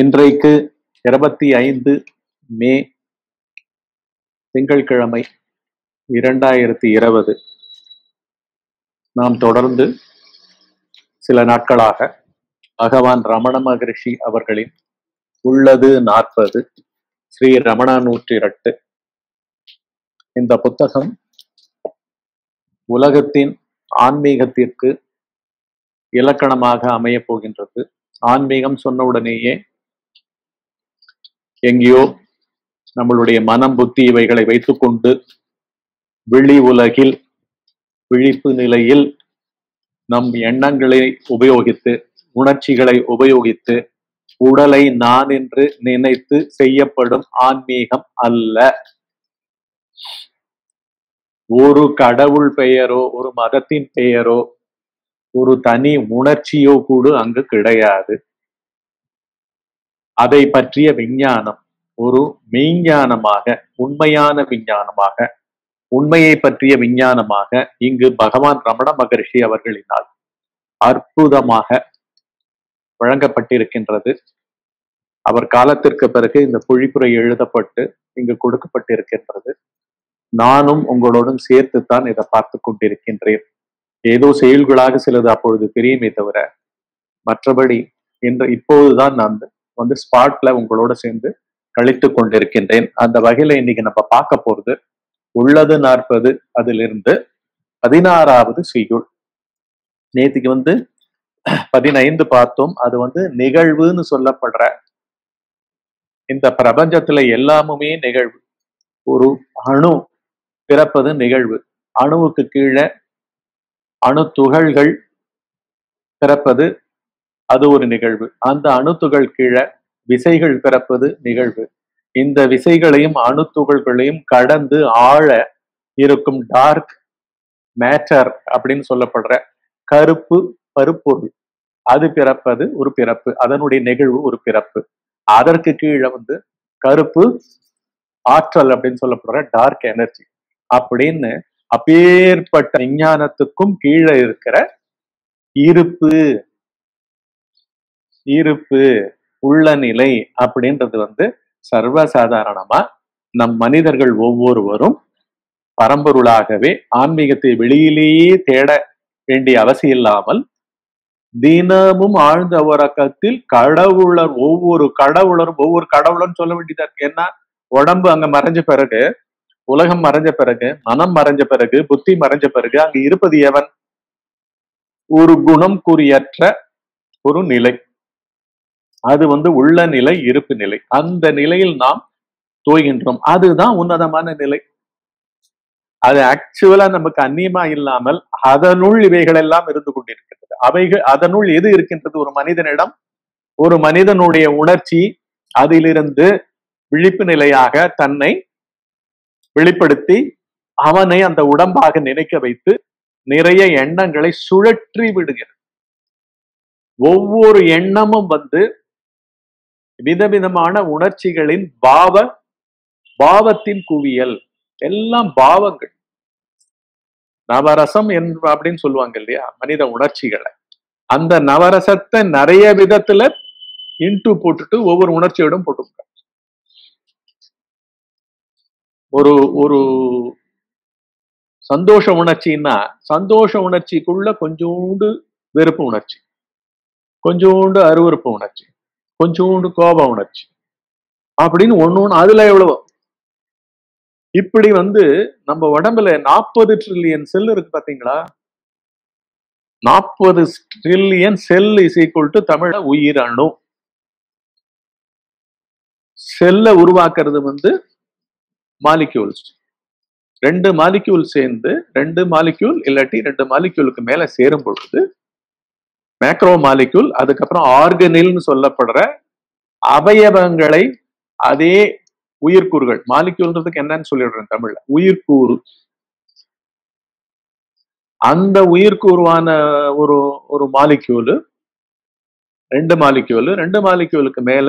இன்றைக்கு இருபத்தி ஐந்து மே திங்கட்கிழமை இரண்டாயிரத்தி இருபது. நாம் தொடர்ந்து சில நாட்களாக பகவான் ரமண மகரிஷி அவர்களின் உள்ளது நாற்பது ஸ்ரீ ரமணா நூற்றி எட்டு இந்த புத்தகம் உலகத்தின் ஆன்மீகத்திற்கு இலக்கணமாக அமையப் போகின்றது. ஆன்மீகம் சொன்ன உடனேயே எங்கேயோ நம்மளுடைய மனம் புத்தி இவைகளை வைத்துக்கொண்டு விழி உலகில் விழிப்பு நிலையில் நம் எண்ணங்களை உபயோகித்து உணர்ச்சிகளை உபயோகித்து உடலை நான் என்று நினைத்து செய்யப்படும் ஆன்மீகம் அல்ல. ஒரு கடவுள் பெயரோ ஒரு மதத்தின் பெயரோ ஒரு தனி உணர்ச்சியோ கூட அங்கு கிடையாது. அதை பற்றிய விஞ்ஞானம் ஒரு மெய்ஞானமாக உண்மையான விஞ்ஞானமாக உண்மையை பற்றிய விஞ்ஞானமாக இங்கு பகவான் ரமண மகரிஷி அவர்களினால் அற்புதமாக வழங்கப்பட்டிருக்கின்றது. அவர் காலத்திற்கு பிறகு இந்த பொழிப்புரை எழுதப்பட்டு இங்கு கொடுக்கப்பட்டிருக்கின்றது. நானும் உங்களோடும் சேர்த்துத்தான் இதை பார்த்து கொண்டிருக்கின்றேன். ஏதோ செயல்களாக சிலது அப்பொழுது தெரியுமே தவிர மற்றபடி என்று இப்போதுதான் நான் வந்து ஸ்பாட்ல உங்களோட சேர்ந்து கழித்து கொண்டிருக்கின்றேன். அந்த வகையில இன்னைக்கு நம்ம பார்க்க போறது உள்ளது நாற்பது அதிலிருந்து பதினாறாவது செய்யுள் நேத்திக்கு வந்து பதினைந்து பார்த்தோம். அது வந்து நிகழ்வுன்னு சொல்லப்படுற இந்த பிரபஞ்சத்துல எல்லாமுமே நிகழ்வு. ஒரு அணு பிறப்பது நிகழ்வு. அணுவுக்கு கீழே அணு துகள்கள் பிறப்பது அது ஒரு நிகழ்வு. அந்த அணுத்துகள் கீழே விசைகள் பிறப்பது நிகழ்வு. இந்த விசைகளையும் அணுத்துகள்களையும் கடந்து ஆழ இருக்கும் டார்க் மேட்டர் அப்படின்னு சொல்லப்படுற கருப்பு பருப்பொருள். அது பிறப்பது ஒரு பிறப்பு. அதனுடைய நிகழ்வு ஒரு பிறப்பு. அதற்கு கீழே வந்து கருப்பு ஆற்றல் அப்படின்னு சொல்லப்படுற டார்க் எனர்ஜி அப்படின்னு அப்பேற்பட்ட விஞ்ஞானத்துக்கும் கீழே இருக்கிற இருப்பு. இருப்பு. உள்ள நிலை அப்படின்றது வந்து சர்வசாதாரணமா நம் மனிதர்கள் ஒவ்வொருவரும் பரம்பொருளாகவே ஆன்மீகத்தை வெளியிலேயே தேட வேண்டிய அவசியம் இல்லாமல் தினமும் ஆழ்ந்த உறக்கத்தில் கடவுளர் ஒவ்வொரு கடவுளரும் ஒவ்வொரு கடவுளரும் சொல்ல வேண்டியதா இருக்கு. ஏன்னா உடம்பு அங்க மறைஞ்ச பிறகு உலகம் மறைஞ்ச பிறகு மனம் மறைஞ்ச பிறகு புத்தி மறைஞ்ச பிறகு அங்கு இருப்பது எவன்? ஒரு குணம் குறியற்ற ஒரு நிலை. அது வந்து உள்ள நிலை இருப்பு நிலை. அந்த நிலையில் நாம் தோய்கின்றோம். அதுதான் உன்னதமான நிலை. அது ஆக்சுவலா நமக்கு அந்நியமா இல்லாமல் அதனுள் இவைகள் எல்லாம் இருந்து கொண்டிருக்கின்றது. அவைகள் அதனுள் எது இருக்கின்றது? ஒரு மனிதனிடம் ஒரு மனிதனுடைய உணர்ச்சி அதிலிருந்து விழிப்பு நிலையாக தன்னை வெளிப்படுத்தி அவனை அந்த உடம்பாக நினைக்க வைத்து நிறைய எண்ணங்களை சுழற்றி விடுகிறது. ஒவ்வொரு எண்ணமும் வந்து விதவிதமான உணர்ச்சிகளின் பாவ பாவத்தின் குவியல். எல்லாம் பாவங்கள். நவரசம் என்று அப்படின்னு சொல்லுவாங்க இல்லையா? மனித உணர்ச்சிகளை. அந்த நவரசத்தை நிறைய விதத்துல இன்ட்டு போட்டுட்டு ஒவ்வொரு உணர்ச்சியோடும் போட்டுருக்காங்க ஒரு ஒரு சந்தோஷ உணர்ச்சின்னா சந்தோஷ உணர்ச்சிக்குள்ள கொஞ்சோண்டு வெறுப்பு உணர்ச்சி. கொஞ்சோண்டு அருவறுப்பு உணர்ச்சி. கொஞ்சோண்டு கோப உணர்ச்சி. அப்படின்னு ஒன்று ஒன்று அதுல எவ்வளவோ. இப்படி வந்து நம்ம உடம்புல நாற்பது ட்ரில்லியன் செல் இருக்கு பாத்தீங்களா? நாற்பது trillion cell is equal to தமிழ உயிரணு செல்லை உருவாக்குறது வந்து மாலிக்யூல்ஸ் ரெண்டு மாலிக்யூல் சேர்ந்து ரெண்டு மாலிக்யூல் இல்லாட்டி ரெண்டு மாலிக்யூலுக்கு மேல சேரும் பொழுது மேக்ரோ மாலிக்யூல் அதுக்கப்புறம் ஆர்கனில்னு சொல்லப்படுற அவயவங்களை அதே உயிர்கூறுகள் மாலிக்யூல்ன்றதுக்கு என்னன்னு சொல்லிடுறேன் தமிழ்ல. உயிர்கூறு அந்த உயிர்கூறுவான ஒரு ஒரு மாலிக்யூலு ரெண்டு மாலிக்யூலு ரெண்டு மாலிக்யூலுக்கு மேல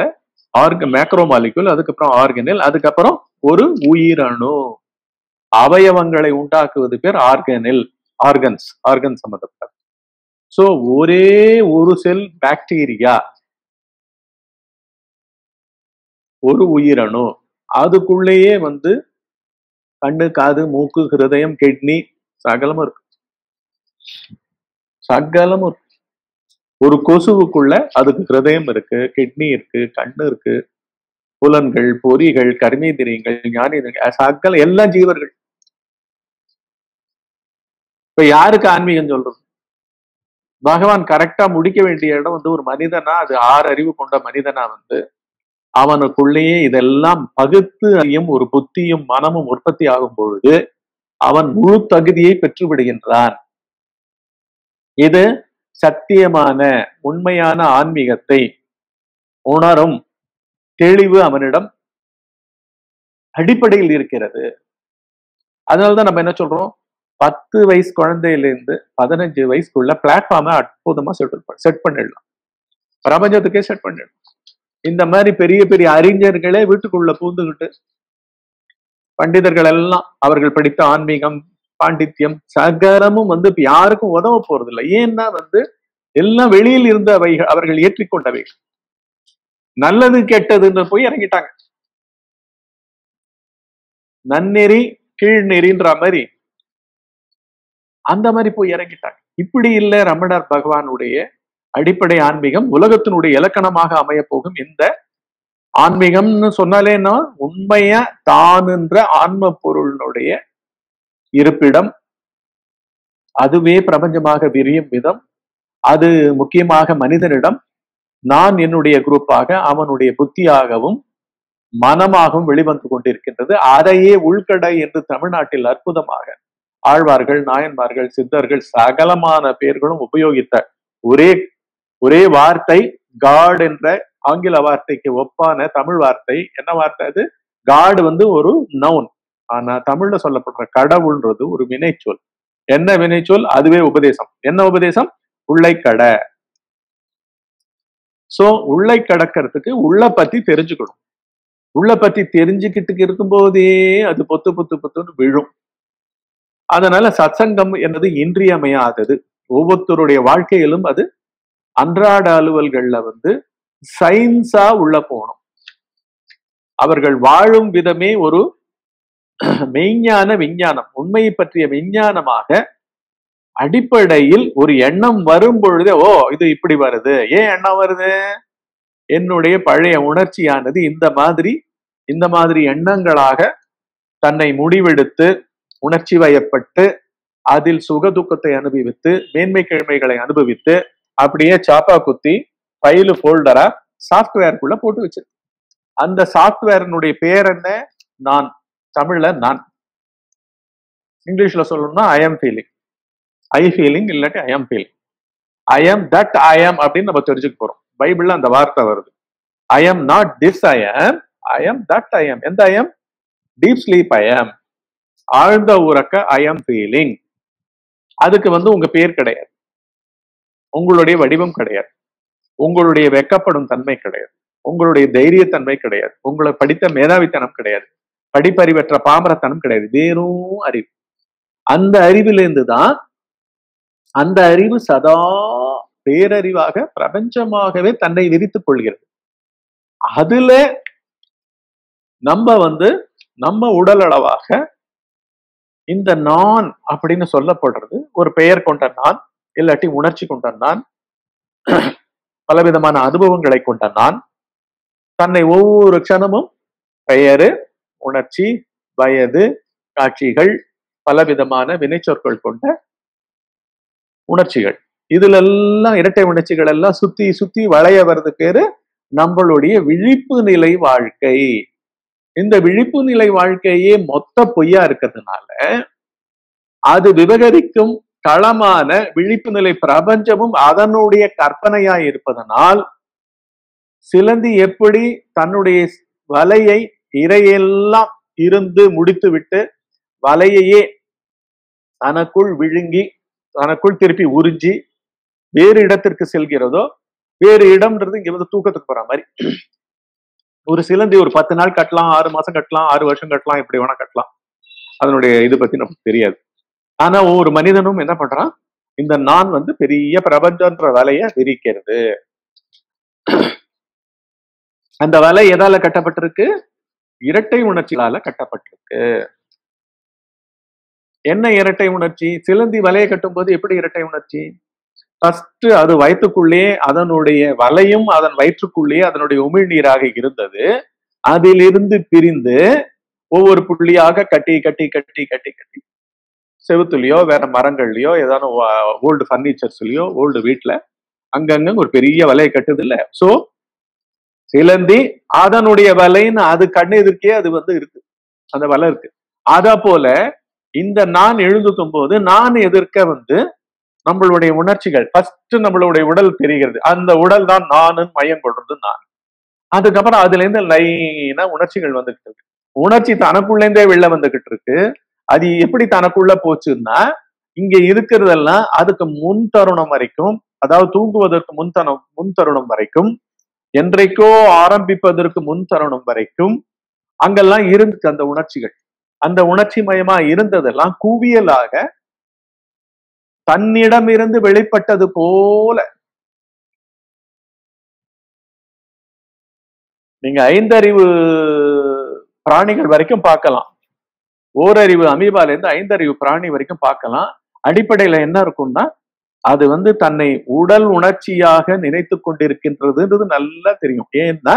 ஆர்க மேக்ரோ மாலிக்யூல் அதுக்கப்புறம் ஆர்கனில் அதுக்கப்புறம் ஒரு உயிரணு அவயவங்களை உண்டாக்குவது பேர் ஆர்கனில் ஆர்கன்ஸ் ஆர்கன் சம்பந்தப்பட்டது. சோ ஒரே ஒரு செல் பாக்டீரியா ஒரு உயிரணு. அதுக்குள்ளேயே வந்து கண்ணு காது மூக்கு ஹிருதயம் கிட்னி சகலமும் இருக்கு. சகலமும் இருக்கு. ஒரு கொசுவுக்குள்ள அதுக்கு ஹிருதயம் இருக்கு கிட்னி இருக்கு கண்ணு இருக்கு. புலன்கள் பொறிகள் கர்மேந்திரியங்கள் ஞானேந்திரியங்கள் சகல எல்லாம் ஜீவர்கள். இப்ப யாருக்கு ஆன்மீகம் சொல்றது? பகவான் கரெக்டா முடிக்க வேண்டிய இடம் வந்து ஒரு மனிதனா அது ஆறு அறிவு கொண்ட மனிதனா வந்து அவனுக்குள்ளேயே இதெல்லாம் பகுத்து அறியும் ஒரு புத்தியும் மனமும் உற்பத்தி ஆகும் பொழுது அவன் முழு தகுதியை பெற்று விடுகின்றான். இது சத்தியமான உண்மையான ஆன்மீகத்தை உணரும் தெளிவு அவனிடம் அடிப்படையில் இருக்கிறது. அதனாலதான் நம்ம என்ன சொல்றோம்? பத்து வயசு குழந்தையிலேருந்து பதினஞ்சு வயசுக்குள்ள பிளாட்ஃபார்மை அற்புதமா செட் செட் பண்ணிடலாம். பிரபஞ்சத்துக்கே செட் பண்ணிடலாம். இந்த மாதிரி பெரிய பெரிய அறிஞர்களே வீட்டுக்குள்ள பூந்துகிட்டு பண்டிதர்கள் எல்லாம் அவர்கள் படித்த ஆன்மீகம் பாண்டித்யம் சகரமும் வந்து இப்ப யாருக்கும் உதவ போறது இல்லை ஏன்னா வந்து எல்லாம் வெளியில் இருந்த அவைகள் அவர்கள் ஏற்றிக்கொண்டவைகள் நல்லது கெட்டதுன்னு போய் இறங்கிட்டாங்க. நன்னெறி கீழ்நெறின்ற மாதிரி அந்த மாதிரி போய் இறங்கிட்டாங்க. இப்படி இல்ல ரமணர் பகவானுடைய அடிப்படை ஆன்மீகம் உலகத்தினுடைய இலக்கணமாக அமைய போகும் இந்த ஆன்மீகம்னு சொன்னாலே என்ன? உண்மையா தானுன்ற ஆன்ம பொருளினுடைய இருப்பிடம். அதுவே பிரபஞ்சமாக விரியும் விதம். அது முக்கியமாக மனிதனிடம் நான் என்னுடைய குரூப்பாக அவனுடைய புத்தியாகவும் மனமாகவும் வெளிவந்து கொண்டிருக்கின்றது. அதையே உள்கடை என்று தமிழ்நாட்டில் அற்புதமாக ஆழ்வார்கள் நாயன்மார்கள் சித்தர்கள் சகலமான பேர்களும் உபயோகித்த ஒரே ஒரே வார்த்தை காட் என்ற ஆங்கில வார்த்தைக்கு ஒப்பான தமிழ் வார்த்தை. என்ன வார்த்தை அது? காடு வந்து ஒரு நவுன் ஆனா தமிழ்ல சொல்லப்படுற கடவுள்ன்றது ஒரு வினைச்சொல். என்ன வினைச்சொல்? அதுவே உபதேசம். என்ன உபதேசம்? உள்ளை கடை சோ உள்ளை கடக்கிறதுக்கு உள்ள பத்தி தெரிஞ்சுக்கணும். உள்ள பத்தி தெரிஞ்சுக்கிட்டு இருக்கும்போதே அது பொத்து பொத்து பொத்துன்னு விழும். அதனால சத்சங்கம் என்பது இன்றியமையாதது. ஒவ்வொருத்தருடைய வாழ்க்கையிலும் அது அன்றாட அலுவல்கள்ல வந்து சயின்ஸா உள்ள போகணும். அவர்கள் வாழும் விதமே ஒரு மெய்ஞான விஞ்ஞானம். உண்மையை பற்றிய விஞ்ஞானமாக அடிப்படையில் ஒரு எண்ணம் வரும் பொழுதே ஓ இது இப்படி வருது. ஏன் எண்ணம் வருது? என்னுடைய பழைய உணர்ச்சியானது இந்த மாதிரி இந்த மாதிரி எண்ணங்களாக தன்னை முடிவெடுத்து உணர்ச்சி வயப்பட்டு அதில் சுக துக்கத்தை அனுபவித்து மேன்மை கிழமைகளை அனுபவித்து அப்படியே சாப்பா குத்தி ஃபைலு ஃபோல்டரா சாஃப்ட்வேருக்குள்ள போட்டு வச்சிருக்கு அந்த சாஃப்ட்வேரினுடைய பேர் என்ன? நான். தமிழ்ல நான். இங்கிலீஷ்ல சொல்லணும்னா I am feeling I feeling இல்லாட்டி I am feeling I am that I am அப்படின்னு நம்ம தெரிஞ்சுக்க போறோம். பைபிள்ல அந்த வார்த்தை வருது. I am not this I am I am that I am எந்த I am deep sleep I am ஆழ்ந்த உறக்க ஐ எம் ஃபீலிங் அதுக்கு வந்து உங்க பேர் கிடையாது. உங்களுடைய வடிவம் கிடையாது. உங்களுடைய வெக்கப்படும் தன்மை கிடையாது. உங்களுடைய தைரியத்தன்மை கிடையாது. உங்களை படித்த மேதாவித்தனம் கிடையாது. படிப்பறிவற்ற பாமரத்தனம் கிடையாது. வெறும் அறிவு. அந்த அறிவிலிருந்து தான் அந்த அறிவு சதா பேரறிவாக பிரபஞ்சமாகவே தன்னை விரித்துக் கொள்கிறது. அதுல நம்ம வந்து நம்ம உடல் அளவாக இந்த நான் அப்படின்னு சொல்லப்படுறது ஒரு பெயர் கொண்ட நான் இல்லாட்டி உணர்ச்சி கொண்ட நான் பலவிதமான அனுபவங்களை கொண்ட நான். தன்னை ஒவ்வொரு க்ஷணமும் பெயரு உணர்ச்சி வயது காட்சிகள் பலவிதமான வினைச்சொற்கள் கொண்ட உணர்ச்சிகள். இதுல எல்லாம் இரட்டை உணர்ச்சிகள் எல்லாம் சுத்தி சுத்தி வளைய வர்றது பேரு நம்மளுடைய விழிப்பு நிலை வாழ்க்கை. இந்த விழிப்பு நிலை வாழ்க்கையே மொத்த பொய்யா இருக்கிறதுனால அது விவகரிக்கும் களமான விழிப்பு நிலை பிரபஞ்சமும் அதனுடைய கற்பனையா இருப்பதனால் சிலந்தி எப்படி தன்னுடைய வலையை இரையெல்லாம் இருந்து முடித்து விட்டு வலையையே தனக்குள் விழுங்கி தனக்குள் திருப்பி உறிஞ்சி வேறு இடத்திற்கு செல்கிறதோ வேறு இடம்ன்றது இங்க வந்து தூக்கத்துக்கு போற மாதிரி. ஒரு சிலந்தி ஒரு பத்து நாள் கட்டலாம் ஆறு மாசம் கட்டலாம் ஆறு வருஷம் கட்டலாம் எப்படி வேணா கட்டலாம். அதனுடைய இது பத்தி நமக்கு தெரியாது. ஆனா ஒவ்வொரு மனிதனும் என்ன பண்றான்? இந்த நான் வந்து பெரிய பிரபஞ்சன்ற வலைய விரிக்கிறது. அந்த வலை எதால கட்டப்பட்டிருக்கு? இரட்டை உணர்ச்சிகளால கட்டப்பட்டிருக்கு. என்ன இரட்டை உணர்ச்சி? சிலந்தி வலையை கட்டும்போது எப்படி இரட்டை உணர்ச்சி? ஃபர்ஸ்ட் அது வயிற்றுக்குள்ளே அதனுடைய வலையும் அதன் வயிற்றுக்குள்ளே அதனுடைய உமிழ்நீராக இருந்தது. அதிலிருந்து பிரிந்து ஒவ்வொரு புள்ளியாக கட்டி கட்டி கட்டி கட்டி கட்டி. செவுத்துலயோ வேற மரங்கள்லயோ ஏதாவது ஓல்டு ஃபர்னிச்சர்ஸ்லயோ ஓல்டு வீட்டுல அங்கங்க ஒரு பெரிய வலையை கட்டுது இல்ல. சோ சிலந்தி அதனுடைய வலைன்னு அது கண்ணு எதிர்க்கே அது வந்து இருக்கு. அந்த வலை இருக்கு. அத போல இந்த நான் எழுந்துக்கும் போது நான் எதிர்க்க வந்து நம்மளுடைய உணர்ச்சிகள் ஃபர்ஸ்ட் நம்மளுடைய உடல் தெரிகிறது அந்த உடல் தான் நானும் மயம் கொள்றது நான். அதுக்கப்புறம் அதுல இருந்து லைனா உணர்ச்சிகள் வந்துகிட்டு இருக்கு. உணர்ச்சி தனக்குள்ளேருந்தே வெளில வந்துகிட்டு இருக்கு. அது எப்படி தனக்குள்ள போச்சுன்னா இங்க இருக்கிறதெல்லாம் அதுக்கு முன் தருணம் வரைக்கும் அதாவது தூங்குவதற்கு முன் தருணம் முன் தருணம் வரைக்கும் என்றைக்கோ ஆரம்பிப்பதற்கு முன் தருணம் வரைக்கும் அங்கெல்லாம் இருந்துச்சு அந்த உணர்ச்சிகள். அந்த உணர்ச்சி மயமா இருந்ததெல்லாம் குவியலாக தன்னிடமிருந்து வெளிப்பட்டது போல. நீங்க ஐந்தறிவு பிராணிகள் வரைக்கும் பார்க்கலாம். ஓரறிவு அமீபால இருந்து ஐந்தறிவு பிராணி வரைக்கும் பார்க்கலாம். அடிப்படையில என்ன இருக்கும்னா அது வந்து தன்னை உடல் உணர்ச்சியாக நினைத்து கொண்டிருக்கின்றதுன்றது நல்லா தெரியும். ஏன்னா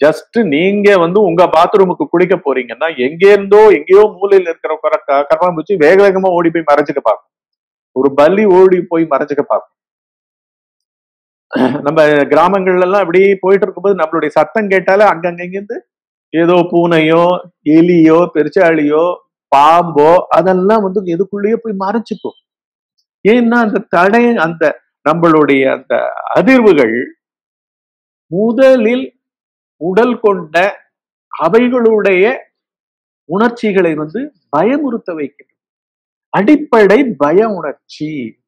ஜஸ்ட் நீங்க வந்து உங்க பாத்ரூமுக்கு குளிக்க போறீங்கன்னா எங்க இருந்தோ எங்கேயோ மூலையில இருக்கிற கர்மாம்பூச்சி வேக வேகமா ஓடி போய் மறைஞ்சுக்க பார்க்கும். ஒரு பலி ஓடி போய் மறைஞ்சுக்க பார்க்கும் நம்ம கிராமங்கள்ல எல்லாம் அப்படியே போயிட்டு இருக்கும்போது நம்மளுடைய சத்தம் கேட்டாலே அங்கங்கிருந்து ஏதோ பூனையோ எலியோ பெருச்சாளியோ பாம்போ அதெல்லாம் வந்து எதுக்குள்ளேயே போய் மறைச்சுக்கும் ஏன்னா அந்த தடை அந்த நம்மளுடைய அந்த அதிர்வுகள் முதலில் உடல் கொண்ட அவைகளுடைய உணர்ச்சிகளை வந்து பயமுறுத்த வைக்கின்றன. அடிப்படை பய உணர்ச்சி.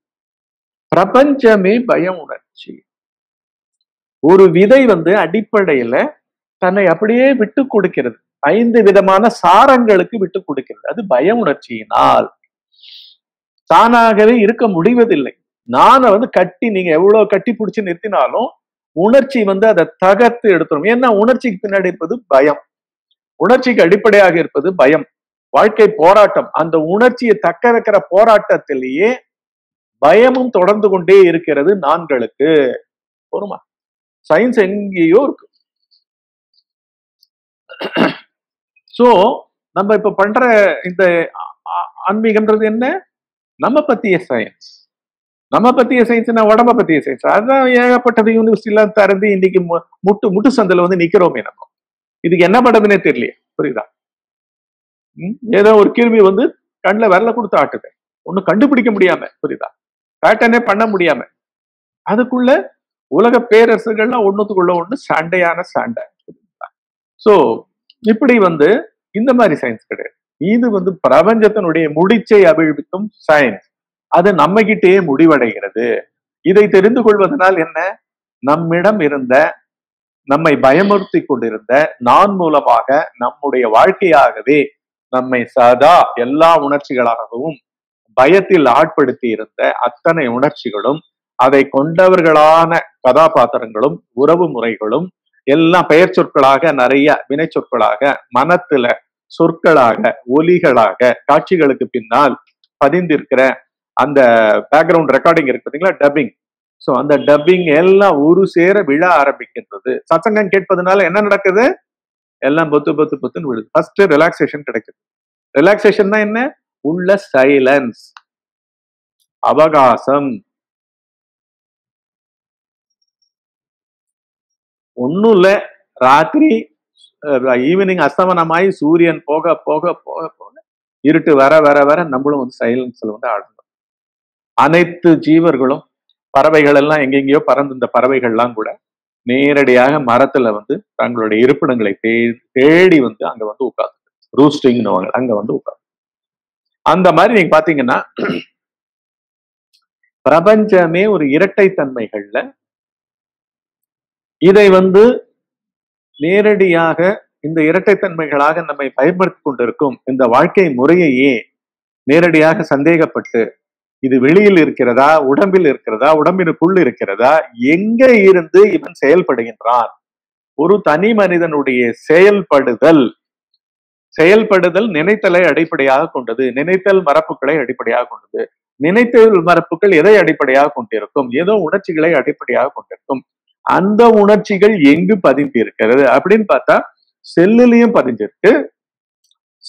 பிரபஞ்சமே பய உணர்ச்சி. ஒரு விதை வந்து அடிப்படையில தன்னை அப்படியே விட்டு கொடுக்கிறது. ஐந்து விதமான சாரங்களுக்கு விட்டு கொடுக்கிறது. அது பய உணர்ச்சியினால். தானாகவே இருக்க முடிவதில்லை. நானை வந்து கட்டி நீங்க எவ்வளவு கட்டி பிடிச்சி நிறுத்தினாலும் உணர்ச்சி வந்து அதை தகர்த்து எடுத்துரும். ஏன்னா உணர்ச்சிக்கு பின்னாடி இருப்பது பயம். உணர்ச்சிக்கு அடிப்படையாக இருப்பது பயம். வாழ்க்கை போராட்டம். அந்த உணர்ச்சியை தக்க வைக்கிற போராட்டத்திலேயே பயமும் தொடர்ந்து கொண்டே இருக்கிறது நான்களுக்கு. போருமா சயின்ஸ் எங்கேயோ இருக்கு. சோ நம்ம இப்ப பண்ற இந்த ஆன்மீகன்றது என்ன? நம்ம பத்திய சயின்ஸ் நம்ம பத்திய சயின்ஸ்னா உடம்ப பத்திய சயின்ஸ் அதான் ஏகப்பட்டது யூனிவர்சிட்டிலாம் திறந்து இன்னைக்கு முட்டு முட்டு சந்தையில வந்து நிக்கிறோமே நம்ம. இதுக்கு என்ன பண்றதுன்னே தெரியலையே. புரியுதா? ஏதோ ஒரு கிருமி வந்து கண்ணில் விரல கொடுத்து ஆட்டுது. ஒன்றும் கண்டுபிடிக்க முடியாம புரியுதா? பேட்டர்னே பண்ண முடியாம. அதுக்குள்ள உலக பேரரசுகள்லாம் ஒன்றுத்துக்குள்ள ஒண்ணு சண்டையான சண்டை சோ இப்படி வந்து இந்த மாதிரி சயின்ஸ் கிடையாது. இது வந்து பிரபஞ்சத்தினுடைய முடிச்சை அபிழ்விக்கும் சயின்ஸ் அது நம்ம கிட்டேயே முடிவடைகிறது. இதை தெரிந்து கொள்வதனால் என்ன? நம்மிடம் இருந்த நம்மை பயமுறுத்தி கொண்டிருந்த நான் மூலமாக நம்முடைய வாழ்க்கையாகவே நம்மை சதா எல்லா உணர்ச்சிகளாகவும் பயத்தில் ஆட்படுத்தி இருந்த அத்தனை உணர்ச்சிகளும் அதை கொண்டவர்களான கதாபாத்திரங்களும் உறவு முறைகளும் எல்லாம் பெயர் சொற்களாக நிறைய வினை சொற்களாக மனத்துல சொற்களாக ஒலிகளாக காட்சிகளுக்கு பின்னால் பதிந்திருக்கிற அந்த பேக்ரவுண்ட் ரெக்கார்டிங் இருக்கு பார்த்தீங்களா டப்பிங் ஸோ அந்த டப்பிங் எல்லாம் ஒரு சேர விழ ஆரம்பிக்கின்றது. சத்சங்கம் கேட்பதனால என்ன நடக்குது? எல்லாம் பொத்து பொத்து பொத்துன்னு விழுது. ஃபர்ஸ்ட் ரிலாக்ஸேஷன் கிடைக்குது. ரிலாக்ஸேஷன் தான் என்ன? உள்ள சைலன்ஸ் அவகாசம். ஒன்றும் இல்ல. ராத்திரி ஈவினிங் அஸ்தமனமாயி சூரியன் போக போக போக போக இருட்டு வர வர வர நம்மளும் வந்து சைலன்ஸ்ல வந்து ஆடணும். அனைத்து ஜீவர்களும் பறவைகள் எல்லாம் எங்கெங்கேயோ பறந்து இந்த பறவைகள்லாம் கூட நேரடியாக மரத்துல வந்து தங்களுடைய இருப்பிடங்களை தேடி வந்து அங்க வந்து உட்காந்து ரூஸ்டிங்னு அங்க வந்து உட்காந்து அந்த மாதிரி நீங்க பாத்தீங்கன்னா பிரபஞ்சமே ஒரு இரட்டைத்தன்மைகள்ல இதை வந்து நேரடியாக இந்த இரட்டைத்தன்மைகளாக நம்மை பயன்படுத்தி கொண்டிருக்கும் இந்த வாழ்க்கை முறையையே நேரடியாக சந்தேகப்பட்டு இது வெளியில் இருக்கிறதா? உடம்பில் இருக்கிறதா? உடம்பினுக்குள் இருக்கிறதா? எங்க இருந்து இவன் செயல்படுகின்றான்? ஒரு தனி மனிதனுடைய செயல்படுதல் செயல்படுதல் நினைத்தலை அடிப்படையாக கொண்டது நினைத்தல் மரப்புகளை அடிப்படையாக கொண்டது. நினைத்தல் மரப்புகள் எதை அடிப்படையாக கொண்டிருக்கும்? ஏதோ உணர்ச்சிகளை அடிப்படையாக கொண்டிருக்கும். அந்த உணர்ச்சிகள் எங்கு பதிந்திருக்கிறது அப்படின்னு பார்த்தா செல்லுலயும் பதிஞ்சிருக்கு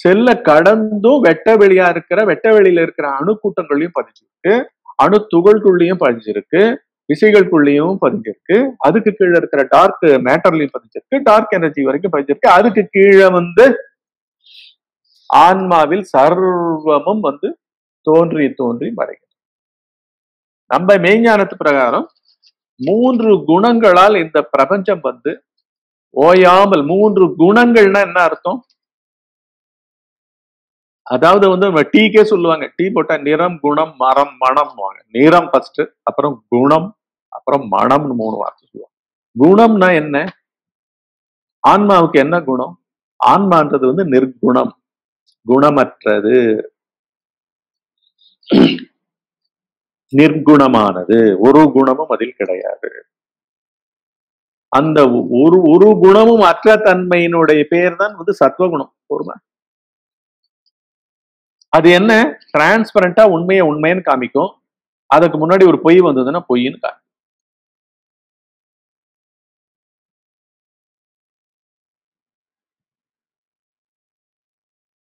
செல்ல கடந்தும் வெட்ட வெளியா இருக்கிற வெட்ட வெளியில இருக்கிற அணுக்கூட்டங்களையும் பதிஞ்சிருக்கு. அணு துகள்குள்ளேயும் பதிஞ்சிருக்கு. விசைகளுக்குள்ளேயும் பதிஞ்சிருக்கு. அதுக்கு கீழே இருக்கிற டார்க் மேட்டர்லயும் பதிஞ்சிருக்கு. டார்க் எனர்ஜி வரைக்கும் பதிஞ்சிருக்கு. அதுக்கு கீழே வந்து ஆன்மாவில் சர்வமும் வந்து தோன்றி தோன்றி மறைகிறது. நம்ம மெய்ஞானத்து பிரகாரம் மூன்று குணங்களால் இந்த பிரபஞ்சம் வந்து ஓயாமல் மூன்று குணங்கள்னா என்ன அர்த்தம்? அதாவது வந்து நம்ம டீக்கே சொல்லுவாங்க. டீ போட்டா நிறம் குணம் மரம் மனம் நிறம் ஃபர்ஸ்ட் அப்புறம் குணம் அப்புறம் மனம்னு மூணு வார்த்தை சொல்லுவாங்க. குணம்னா என்ன? ஆன்மாவுக்கு என்ன குணம்? ஆன்மான்றது வந்து நிர்குணம். குணமற்றது. நிர்குணமானது. ஒரு குணமும் அதில் கிடையாது. அந்த ஒரு ஒரு குணமும் அற்ற தன்மையினுடைய பெயர் தான் வந்து சத்வகுணம். பொறுமை. அது என்ன? டிரான்ஸ்பரண்டா உண்மையை உண்மைன்னு காமிக்கும். அதுக்கு முன்னாடி ஒரு பொய் வந்ததுன்னா பொய்ன்னு காமிக்கும்.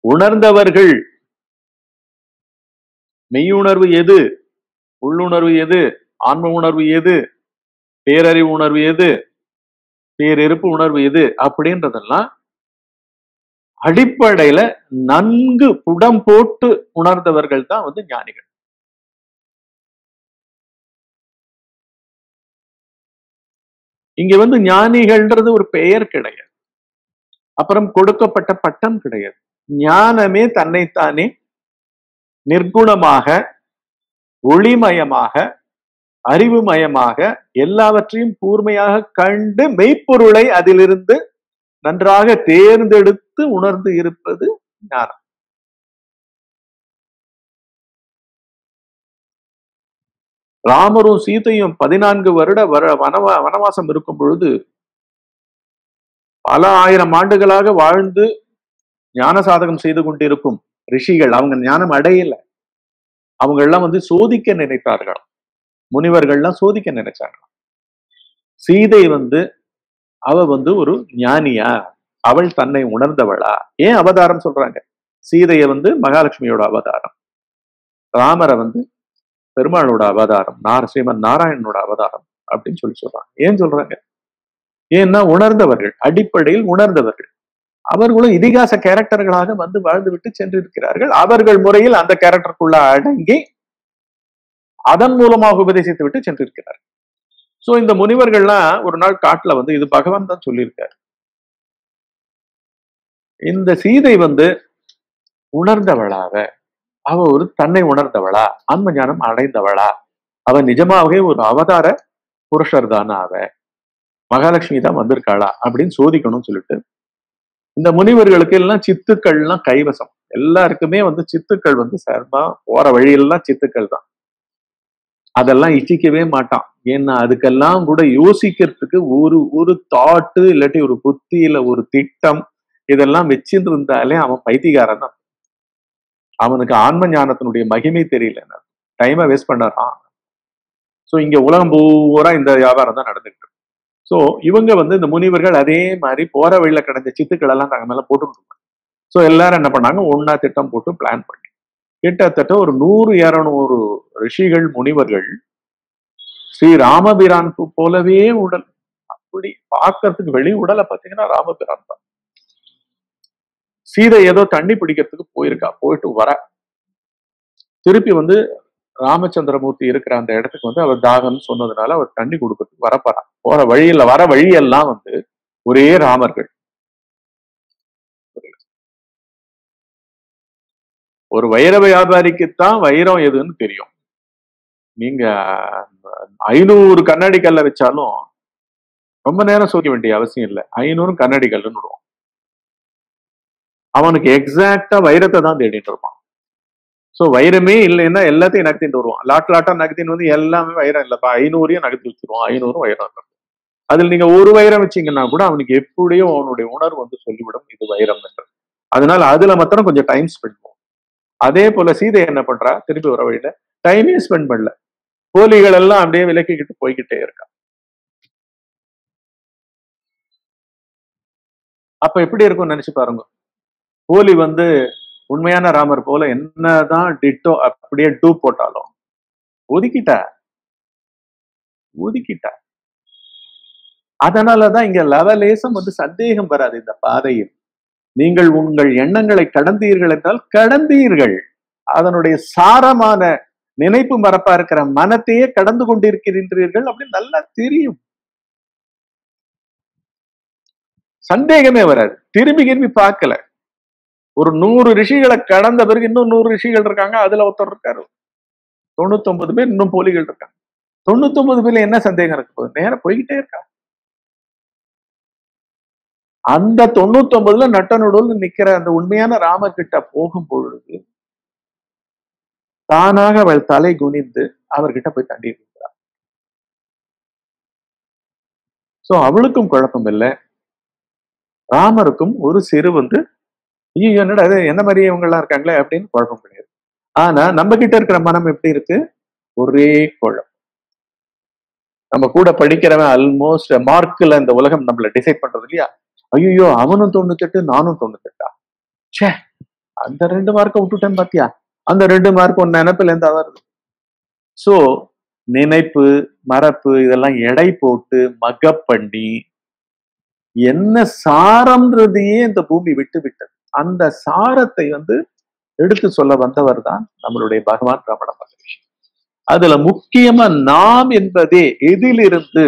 உணர்ந்தவர்கள். மெய்யுணர்வு எது? உள்ளுணர்வு எது? ஆன்ம உணர்வு எது? பேரறிவு உணர்வு எது? பேரிருப்பு உணர்வு எது? அப்படின்றதெல்லாம் அடிப்படையில நன்கு புடம் போட்டு உணர்ந்தவர்கள் தான் வந்து ஞானிகள். இங்க வந்து ஞானிகள்ன்றது ஒரு பெயர் கிடையாது. அப்புறம் கொடுக்கப்பட்ட பட்டம் கிடையாது. ஞானமே தன்னைத்தானே நிர்குணமாக ஒளிமயமாக அறிவுமயமாக எல்லாவற்றையும் கூர்மையாக கண்டு மெய்ப்பொருளை அதிலிருந்து நன்றாக தேர்ந்தெடுத்து உணர்ந்து இருப்பது ஞானம். ராமரும் சீதையும் பதினான்கு வருட வர வனவா வனவாசம் இருக்கும் பொழுது பல ஆயிரம் ஆண்டுகளாக வாழ்ந்து ஞான சாதகம் செய்து கொண்டிருக்கும் ரிஷிகள் அவங்க ஞானம் அடையல. அவங்க எல்லாம் வந்து சோதிக்க நினைத்தார்கள் முனிவர்கள்லாம் சோதிக்க நினைச்சார்களாம் சீதை வந்து அவ வந்து ஒரு ஞானியா? அவள் தன்னை உணர்ந்தவளா? ஏன் அவதாரம் சொல்றாங்க? சீதைய வந்து மகாலட்சுமியோட அவதாரம். ராமரை வந்து பெருமாளோட அவதாரம் நார ஸ்ரீமன் நாராயணனோட அவதாரம் அப்படின்னு சொல்லி சொல்றாங்க. ஏன் சொல்றாங்க? ஏன்னா உணர்ந்தவர்கள் அடிப்படையில் உணர்ந்தவர்கள். அவர்களும் இதிகாச கேரக்டர்களாக வந்து வாழ்ந்து விட்டு சென்றிருக்கிறார்கள். அவர்கள் முறையில் அந்த கேரக்டருக்குள்ள அடங்கி அதன் மூலமாக உபதேசித்து விட்டு சென்றிருக்கிறார்கள். சோ இந்த முனிவர்கள்லாம் ஒரு நாள் காட்டுல வந்து இது பகவான் தான் சொல்லியிருக்காரு. இந்த சீதை வந்து உணர்ந்தவளாக அவ ஒரு தன்னை உணர்ந்தவளா ஆன்ம ஞானம் அடைந்தவளா அவ நிஜமாகவே ஒரு அவதார புருஷர் தானா அவ மகாலட்சுமி தான் வந்திருக்காளா அப்படின்னு சோதிக்கணும்னு சொல்லிட்டு இந்த முனிவர்களுக்கு எல்லாம் சித்துக்கள்லாம் கைவசம். எல்லாருக்குமே வந்து சித்துக்கள் வந்து சர்மா போற வழியெல்லாம் சித்துக்கள் தான். அதெல்லாம் இச்சிக்கவே மாட்டான். ஏன்னா அதுக்கெல்லாம் கூட யோசிக்கிறதுக்கு ஒரு ஒரு தாட்டு இல்லாட்டி ஒரு புத்தி இல்ல ஒரு திட்டம் இதெல்லாம் வச்சுட்டு இருந்தாலே அவன் பைத்தியகாரன் தான். அவனுக்கு ஆன்ம ஞானத்தினுடைய மகிமை தெரியல. டைமை வேஸ்ட் பண்ணறான் ஸோ இங்க உலகம் பூரா இந்த வியாபாரம் தான் நடந்துட்டு இருக்கு. ஸோ இவங்க வந்து இந்த முனிவர்கள் அதே மாதிரி போற வழியில கிடைச்ச சித்துக்கள் எல்லாம் தங்க மேல போட்டுக்கிட்டு ஸோ எல்லாரும் என்ன பண்ணாங்க? ஒன்னா திட்டம் போட்டு பிளான் பண்ணி. கிட்டத்தட்ட ஒரு நூறு இரநூறு ரிஷிகள் முனிவர்கள் ஸ்ரீ ராமபிரான் போலவே உடல் அப்படி பார்க்கறதுக்கு வெளி உடலை பார்த்தீங்கன்னா ராமபிரான் தான். சீதை ஏதோ தண்ணி பிடிக்கிறதுக்கு போயிருக்கா போயிட்டு வர. திருப்பி வந்து ராமச்சந்திரமூர்த்தி இருக்கிற அந்த இடத்துக்கு வந்து அவர் தாகம்னு சொன்னதுனால அவர் தண்ணி கொடுக்கறதுக்கு வரப்போறா போற வழியில வர வழியெல்லாம் வந்து ஒரே ராமர்கள். ஒரு வைர வியாபாரிக்குத்தான் வைரம் எதுன்னு தெரியும். நீங்க ஐநூறு கண்ணாடி கல்ல வச்சாலும் ரொம்ப நேரம் சோதிக்க வேண்டிய அவசியம் இல்லை. ஐநூறு கண்ணாடி கல்லுன்னு விடுவான் அவனுக்கு எக்ஸாக்டா வைரத்தை தான் தேடிட்டு இருப்பான். ஸோ வைரமே இல்லைன்னா எல்லாத்தையும் நகர்த்திட்டு வருவான். லாட் லாட்டா நகர்த்தின்னு வந்து எல்லாமே வைரம் இல்லப்பா. ஐநூறையும் நகர்த்தி வச்சிருவான் ஐநூறும் வைரம் இருக்கும் அதில் நீங்க ஒரு வைரம் வச்சீங்கன்னா கூட அவனுக்கு எப்படியோ அவனுடைய உணர்வு வந்து சொல்லிவிடும் இது வைரம் என்று. அதனால அதுல மாத்திரம் கொஞ்சம் டைம் ஸ்பெண்ட் அதே போல சீதை என்ன பண்றா? திருப்பி வர வழியில டைமே ஸ்பெண்ட் பண்ணல. போலிகள் எல்லாம் அப்படியே விலக்கிக்கிட்டு போய்கிட்டே இருக்கா. அப்ப எப்படி இருக்கும் நினைச்சு பாருங்க. போலி வந்து உண்மையான ராமர் போல என்னதான் டிட்டோ அப்படியே டூ போட்டாலும் ஒதுக்கிட்டா? ஒதுக்கிட்டா? அதனாலதான் இங்க லவலேசம் வந்து சந்தேகம் வராது இந்த பாதையில். நீங்கள் உங்கள் எண்ணங்களை கடந்தீர்கள் என்றால் கடந்தீர்கள். அதனுடைய சாரமான நினைப்பு மரப்பா இருக்கிற மனத்தையே கடந்து கொண்டிருக்கிறீர்கள் அப்படின்னு நல்லா தெரியும். சந்தேகமே வராது. திரும்பி திரும்பி பார்க்கல. ஒரு நூறு ரிஷிகளை கடந்த பிறகு இன்னும் நூறு ரிஷிகள் இருக்காங்க அதுல ஒருத்தர் இருக்காரு. தொண்ணூத்தி ஒன்பது பேர் இன்னும் போலிகள் இருக்காங்க. தொண்ணூத்தி ஒன்பது பேர்ல என்ன சந்தேகம் இருக்கு நேரம் போய்கிட்டே இருக்கா அந்த தொண்ணூத்தி ஒன்பதுல நட்டனுடன் நிக்கிற அந்த உண்மையான ராம கிட்ட போகும் பொழுது தானாக அவள் தலை குனிந்து அவர்கிட்ட போய் தண்டி இருக்கிறார் சோ அவளுக்கும் குழப்பம் இல்லை. ராமருக்கும் ஒரு சிறு வந்து ஐயோ என்னடா அது என்ன மாதிரி இவங்கெல்லாம் இருக்காங்களே? அப்படின்னு குழப்பம் கிடையாது ஆனா நம்ம கிட்ட இருக்கிற மனம் எப்படி இருக்கு? ஒரே குழப்பம். நம்ம கூட படிக்கிறவன் ஆல்மோஸ்ட் மார்க்ல இந்த உலகம் நம்மள டிசைட் பண்றது இல்லையா? ஐயோ அவனும் தொண்ணூத்தெட்டு நானும் தொண்ணூத்தெட்டா? ச்சே அந்த ரெண்டு மார்க்கை விட்டுட்டேன் பாத்தியா? அந்த ரெண்டு மார்க் ஒன்னு நினைப்புல இருந்தா வருது சோ நினைப்பு மறப்பு இதெல்லாம் எடை போட்டு மகப் பண்ணி என்ன சாரம்ன்றதையே இந்த பூமி விட்டு விட்டது. அந்த சாரத்தை வந்து எடுத்து சொல்ல வந்தவர் தான் நம்மளுடைய பகவான் ரமண மகரிஷி. அதுல முக்கியமா நாம் என்பதே எதிலிருந்து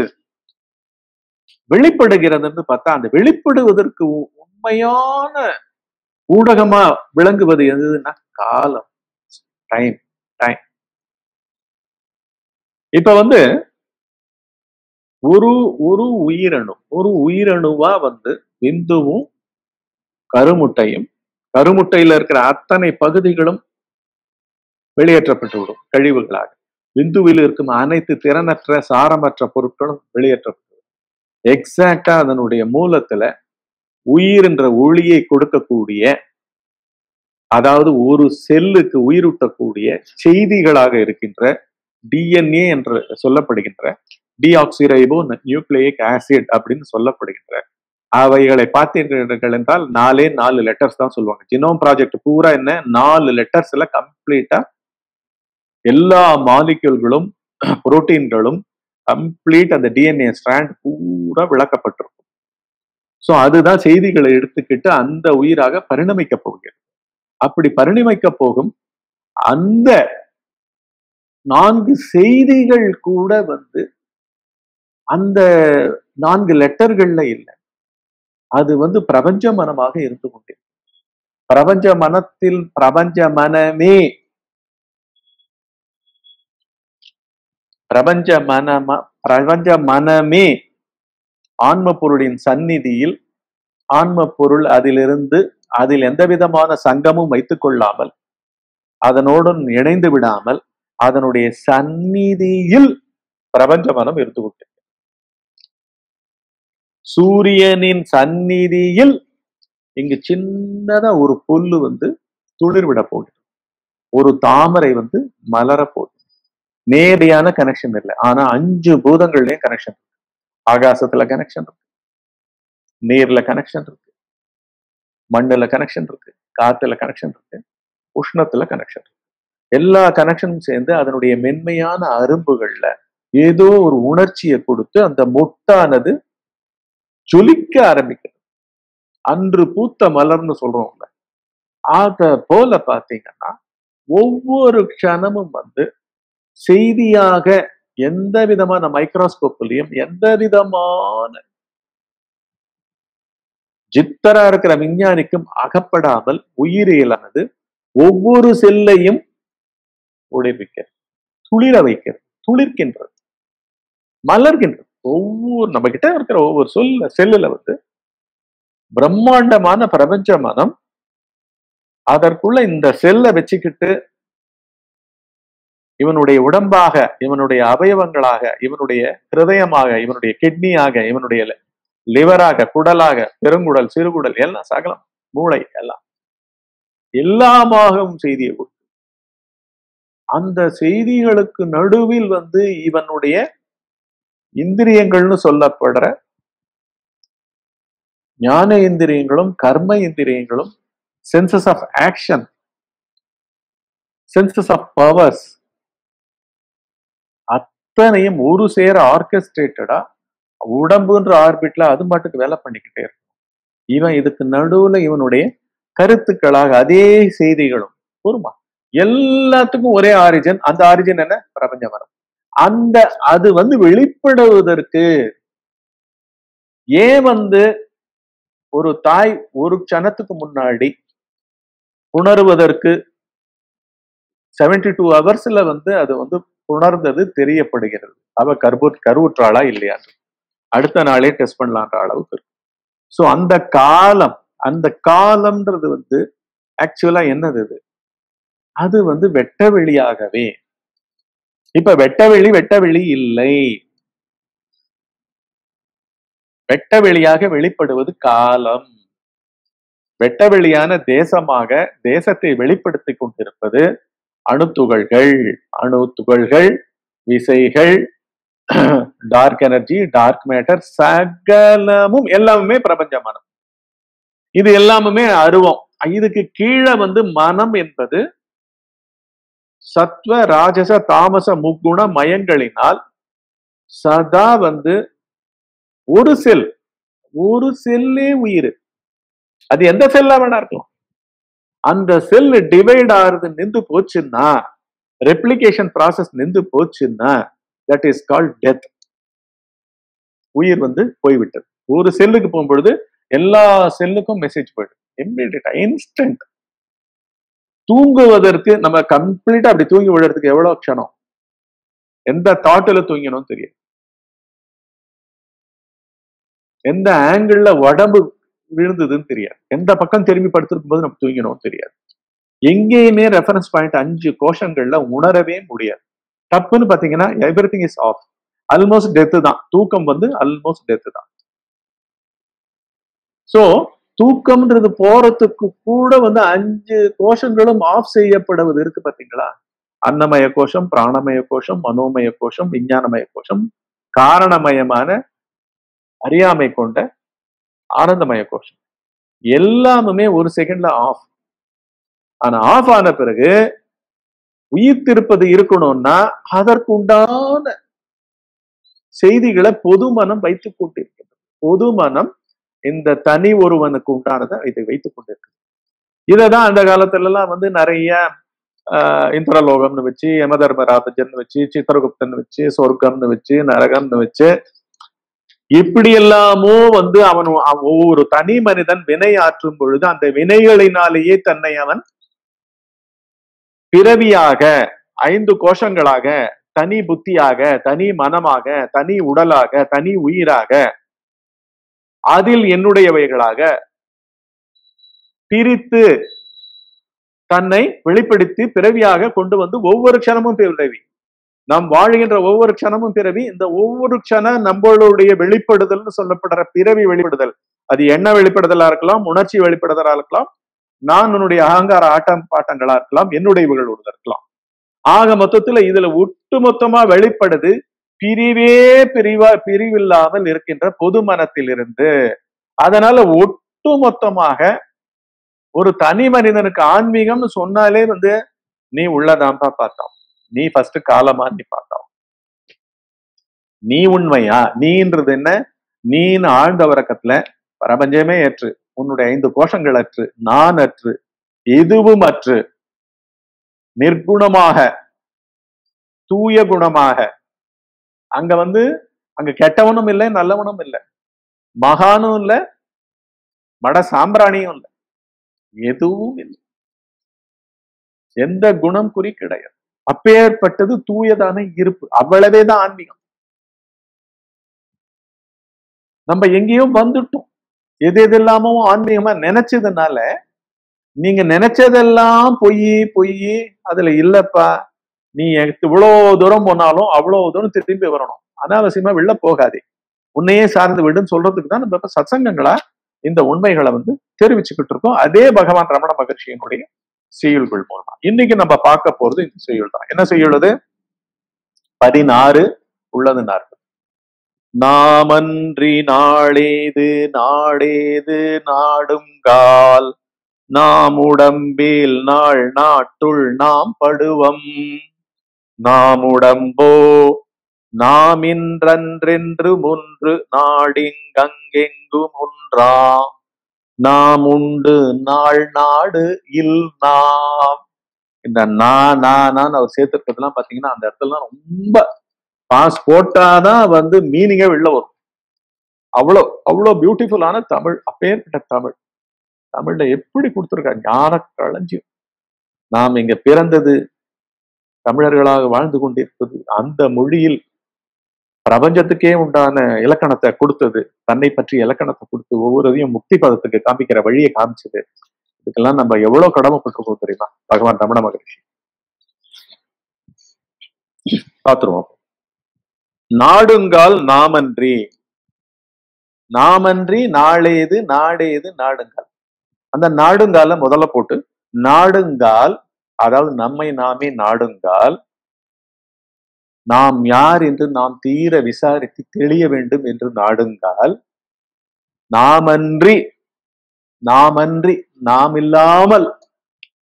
வெளிப்படுகிறதுன்னு பார்த்தா அந்த வெளிப்படுவதற்கு உண்மையான ஊடகமா விளங்குவது எதுன்னா காலம். டைம் டைம் இப்ப வந்து ஒரு ஒரு உயிரணு ஒரு உயிரணுவா வந்து விந்துவும் கருமுட்டையும் கருமுட்டையில இருக்கிற அத்தனை பகுதிகளும் வெளியேற்றப்பட்டு விடும் கழிவுகளாக. விந்துவில் இருக்கும் அனைத்து திறனற்ற சாரமற்ற பொருட்களும் வெளியேற்றப்பட்டு எக்ஸாக்டா அதனுடைய மூலத்துல உயிர் என்ற ஒளியை கொடுக்கக்கூடிய அதாவது ஒரு செல்லுக்கு உயிரூட்டக்கூடிய செய்திகளாக இருக்கின்ற டிஎன்ஏ என்று சொல்லப்படுகின்ற டிஆக்சிரைபோ நியூக்ளியிக் ஆசிட் அப்படின்னு சொல்லப்படுகின்ற அவைகளை பார்த்தீர்கள் என்றால் நாலே நாலு லெட்டர்ஸ் தான் சொல்லுவாங்க. ஜினோம் ப்ராஜெக்ட் பூரா என்ன? நாலு லெட்டர்ஸ்ல கம்ப்ளீட்டா எல்லா மாலிக்யூல்களும் புரோட்டீன்களும் கம்ப்ளீட் அந்த டிஎன்ஏ ஸ்ட்ராண்ட் பூரா விளக்கப்பட்டிருக்கும். ஸோ அதுதான் செய்திகளை எடுத்துக்கிட்டு அந்த உயிராக பரிணமிக்க போகிறது. அப்படி பரிணமிக்க போகும் அந்த நான்கு செய்திகள் கூட வந்து அந்த நான்கு லெட்டர்கள்ல இல்லை. அது வந்து பிரபஞ்ச மனமாக இருந்து கொண்டே பிரபஞ்ச மனத்தில் பிரபஞ்ச மனமே பிரபஞ்ச மனம பிரபஞ்ச மனமே ஆன்ம பொருளின் சந்நிதியில் ஆன்ம பொருள் அதிலிருந்து அதில் எந்த விதமான சங்கமும் வைத்துக் கொள்ளாமல் அதனோடு இணைந்து விடாமல் அதனுடைய சந்நிதியில் பிரபஞ்ச மனம் இருந்து சூரியனின் சந்நிதியில் இங்கு சின்னதா ஒரு புல்லு வந்து துளிர் விட போகுது. ஒரு தாமரை வந்து மலர போகுது. நேரடியான கனெக்ஷன் இல்லை. ஆனா அஞ்சு பூதங்கள்லயும் கனெக்ஷன் இருக்கு. ஆகாசத்துல கனெக்ஷன் இருக்கு. நீர்ல கனெக்ஷன் இருக்கு. மண்ணுல கனெக்ஷன் இருக்கு. காத்துல கனெக்ஷன் இருக்கு. உஷ்ணத்துல கனெக்ஷன் இருக்கு. எல்லா கனெக்ஷனும் சேர்ந்து அதனுடைய மென்மையான அரும்புகள்ல ஏதோ ஒரு உணர்ச்சியை கொடுத்து அந்த மொட்டானது ஜொலிக்க ஆரம்பிக்கிறது அன்று பூத்த மலர்னு சொல்றோம்ல. அத போல பாத்தீங்கன்னா ஒவ்வொரு க்ஷணமும் வந்து செய்தியாக எந்த விதமான மைக்ரோஸ்கோப்லயும் எந்த விதமான ஜித்தரா இருக்கிற விஞ்ஞானிக்கும் அகப்படாமல் உயிரியலானது ஒவ்வொரு செல்லையும் உடைப்பிக்கிறது துளிர வைக்கிறது துளிர்கின்றது மலர்கின்றது. ஒவ்வொரு நம்ம கிட்ட இருக்கிற ஒவ்வொரு சொல்ல செல்லுல வந்து பிரம்மாண்டமான பிரபஞ்ச மனம் அதற்குள்ள இந்த செல்லை வச்சுக்கிட்டு இவனுடைய உடம்பாக இவனுடைய அவயவங்களாக இவனுடைய ஹிருதயமாக இவனுடைய கிட்னியாக இவனுடைய லிவராக குடலாக பெருங்குடல் சிறுகுடல் எல்லாம் சகலம் மூளை எல்லாம். எல்லாமாகவும் செய்தியை கொடுத்து அந்த செய்திகளுக்கு நடுவில் வந்து இவனுடைய இந்திரியங்கள்னு சொல்லப்படுற ஞான இந்திரியங்களும் கர்ம இந்திரியங்களும் senses of action senses of powers அத்தனையும் ஒரு சேர ஆர்கெஸ்ட்ரேட்டடா உடம்புன்ற ஆர்பிட்ல அது மட்டுக்கு வேலை பண்ணிக்கிட்டே இருக்கும். இவன் இதுக்கு நடுவுல இவனுடைய கருத்துக்களாக அதே செய்திகளும் பொறுமா எல்லாத்துக்கும் ஒரே ஆரிஜன் அந்த ஆரிஜன் என்ன? பிரபஞ்ச மரம். அந்த அது வந்து வெளிப்படுவதற்கு ஏன் வந்து ஒரு தாய் ஒரு க்ஷணத்துக்கு முன்னாடி உணர்வதற்கு செவன்டி டூ ஹவர்ஸ்ல வந்து அது வந்து உணர்ந்தது தெரியப்படுகிறது. அவ கருவு கருவுற்றாளா இல்லையா? அடுத்த நாளே டெஸ்ட் பண்ணலான்ற அளவுக்கு இருக்கு. ஸோ அந்த காலம் அந்த காலம்ன்றது வந்து ஆக்சுவலா என்னது இது? அது வந்து வெட்ட வெளியாகவே. இப்ப வெட்ட வெளி வெட்ட வெளி இல்லை. வெட்ட வெளியாக வெளிப்படுவது காலம். வெட்ட வெளியான தேசமாக தேசத்தை வெளிப்படுத்தி கொண்டிருப்பது அணுத்துகள்கள் அணு துகள்கள் விசைகள் டார்க் எனர்ஜி டார்க் மேட்டர் சகலமும் எல்லாமே பிரபஞ்ச மனம் இது எல்லாமுமே அருவம். இதுக்கு கீழே வந்து மனம் என்பது சத்வ ராஜச தாமச முக்குண மயங்களினால் சதா வந்து ஒரு செல் ஒரு செல்லே உயிர். அது எந்த செல்லா வேணா இருக்கலாம். அந்த செல் டிவைட் ஆகுறது நின்று போச்சுன்னா ரெப்ளிகேஷன் ப்ராசஸ் நின்று போச்சுன்னா தட் இஸ் கால் டெத் உயிர் வந்து போய்விட்டது. ஒரு செல்லுக்கு போகும்பொழுது எல்லா செல்லுக்கும் மெசேஜ் போயிடும். இம்மிடியா இன்ஸ்டன்ட் தூங்குவதற்கு நம்ம கம்ப்ளீட்டா அப்படி தூங்கி விடுறதுக்கு எவ்வளவு க்ஷணம்? எந்த தாட்டுல தூங்கணும்னு தெரியாது. எந்த ஆங்கிள் உடம்பு விழுந்ததுன்னு தெரியாது. எந்த பக்கம் திரும்பி படுத்திருக்கும் போது நம்ம தூங்கணும்னு தெரியாது. எங்கேயுமே ரெஃபரன்ஸ் பாயிண்ட் அஞ்சு கோஷங்கள்ல உணரவே முடியாது. தப்புன்னு பாத்தீங்கன்னா every thing is of almost death தான். தூக்கம் வந்து ஆல்மோஸ்ட் டெத்து தான். சோ தூக்கம்ன்றது போறதுக்கு கூட வந்து அஞ்சு கோஷங்களும் ஆஃப் செய்யப்படுவது இருக்கு பாத்தீங்களா அன்னமய கோஷம் பிராணமய கோஷம் மனோமய கோஷம் விஞ்ஞானமய கோஷம் காரணமயமான அறியாமை கொண்ட ஆனந்தமய கோஷம். எல்லாமுமே ஒரு செகண்ட்ல ஆஃப் ஆனா ஆஃப் ஆன பிறகு உயிர்த்திருப்பது இருக்கணும்னா அதற்கு உண்டான செய்திகளை பொது மனம் வைத்துக் கொண்டிருக்கிறது. பொது மனம் இந்த தனி ஒருவனுக்கு உண்டானதை இதை வைத்துக் கொண்டிருக்கிறது. இததான் அந்த காலத்துல எல்லாம் வந்து நிறைய இந்திரலோகம்னு வச்சு யமதர்மராஜன் வச்சு சித்திரகுப்தன் வச்சு சொர்க்கம்னு வச்சு நரகம்னு வச்சு இப்படி வந்து அவன் ஒவ்வொரு தனி மனிதன் வினை ஆற்றும் பொழுது அந்த வினைகளினாலேயே தன்னை அவன் பிறவியாக ஐந்து கோஷங்களாக தனி புத்தியாக தனி மனமாக தனி உடலாக தனி உயிராக அதில் என்னுடையவைகளாக பிரித்து தன்னை வெளிப்படுத்தி பிறவியாக கொண்டு வந்து ஒவ்வொரு க்ஷணமும் பிறவி நாம் வாழ்கின்ற ஒவ்வொரு க்ஷணமும் பிறவி. இந்த ஒவ்வொரு க்ஷணம் நம்மளுடைய வெளிப்படுதல்னு சொல்லப்படுற பிறவி வெளிப்படுதல். அது என்ன வெளிப்படுதலா இருக்கலாம் உணர்ச்சி வெளிப்படுதலா இருக்கலாம் நான் உன்னுடைய அகங்கார ஆட்டம் பாட்டங்களா இருக்கலாம் என்னுடையவர்கள் இருக்கலாம். ஆக மொத்தத்துல இதுல ஒட்டு மொத்தமா வெளிப்படுது பிரிவே பிரிவா பிரிவில்லாமல் இருக்கின்ற பொது மனத்திலிருந்து. அதனால ஒட்டு மொத்தமாக ஒரு தனி மனிதனுக்கு ஆன்மீகம்னு சொன்னாலே வந்து நீ உள்ளதாம்பா பார்த்தோம். நீ ஃபர்ஸ்ட் காலமா நீ பார்த்தோம் நீ உண்மையா? நீன்றது என்ன? நீன்னு ஆழ்ந்த வரக்கத்துல பிரபஞ்சமே ஏற்று உன்னுடைய ஐந்து கோஷங்கள் அற்று நான் அற்று எதுவும் அற்று. நிர்குணமாக தூய குணமாக. அங்க வந்து அங்க கெட்டவனும் இல்லை நல்லவனும் இல்லை. மகானும் இல்லை மட சாம்பிராணியும் இல்லை. எதுவும் இல்லை. எந்த குணம் குறி கிடையாது. அப்பேற்பட்டது தூயதான இருப்பு. அவ்வளவே தான் ஆன்மீகம். நம்ம எங்கேயும் வந்துட்டோம். எது எது இல்லாமோ ஆன்மீகமா நினைச்சதுனால நீங்க நினைச்சதெல்லாம் பொய் பொய் அதுல இல்லப்பா. நீ இவ்வளவு தூரம் போனாலும் அவ்வளவு தூரம் திரும்பி வரணும். அனாவசியமா வெளில போகாதே. உன்னையே சார்ந்து விடுன்னு சொல்றதுக்கு தான் நம்ம இப்ப சத்சங்கங்களா இந்த உண்மைகளை வந்து தெரிவிச்சுக்கிட்டு இருக்கோம். அதே பகவான் ரமண மகர்ஷியினுடைய செய்யுள்கள் மூலமா. இன்னைக்கு நம்ம பார்க்க போறது இந்த செய்யுள் தான். என்ன செய்யுள்ளது பதினாறு உள்ளது நாமன்றி நாளேது நாடேது நாடுங்கால் நாம் உடம்பில் நாள் நாட்டுள் நாம் படுவம். நாம் உடம்போ நாம் இன்றன்றென்று முன்று நாடிங்கெங்கும் முன்றாம் நாம் உண்டு நாள் நாடு இல் நாம். இந்த நா நா நான் அவர் சேர்த்திருக்கிறதுலாம் பாத்தீங்கன்னா அந்த இடத்துலலாம் ரொம்ப பாஸ் போட்டாதான் வந்து மீனிங்கே வெளில வரும். அவ்வளோ அவ்வளோ பியூட்டிஃபுல்லான தமிழ் அப்பேற்பட்ட தமிழ். தமிழ்ல எப்படி கொடுத்துருக்காரு ஞான களஞ்சியம். நாம் இங்க பிறந்தது தமிழர்களாக வாழ்ந்து கொண்டிருப்பது அந்த மொழியில் பிரபஞ்சத்துக்கே உண்டான இலக்கணத்தை கொடுத்தது தன்னை பற்றி இலக்கணத்தை கொடுத்து ஒவ்வொருதையும் முக்தி பதத்துக்கு காமிக்கிற வழியை காமிச்சது. இதுக்கெல்லாம் நம்ம எவ்வளவு கடமைப்பட்டிருக்கோம் தெரியுமா? பகவான் ரமண மகரிஷி. பார்த்துருவோம். நாடுங்கால் நாமன்றி. நாமன்றி நாளேது நாடேது நாடுங்கால். அந்த நாடுங்கால முதல்ல போட்டு நாடுங்கால் அதாவது நம்மை நாமே நாடுங்கால் நாம் யார் என்று நாம் தீர விசாரித்து தெளிய வேண்டும் என்று நாடுங்கால் நாமன்றி நாமன்றி நாம் இல்லாமல்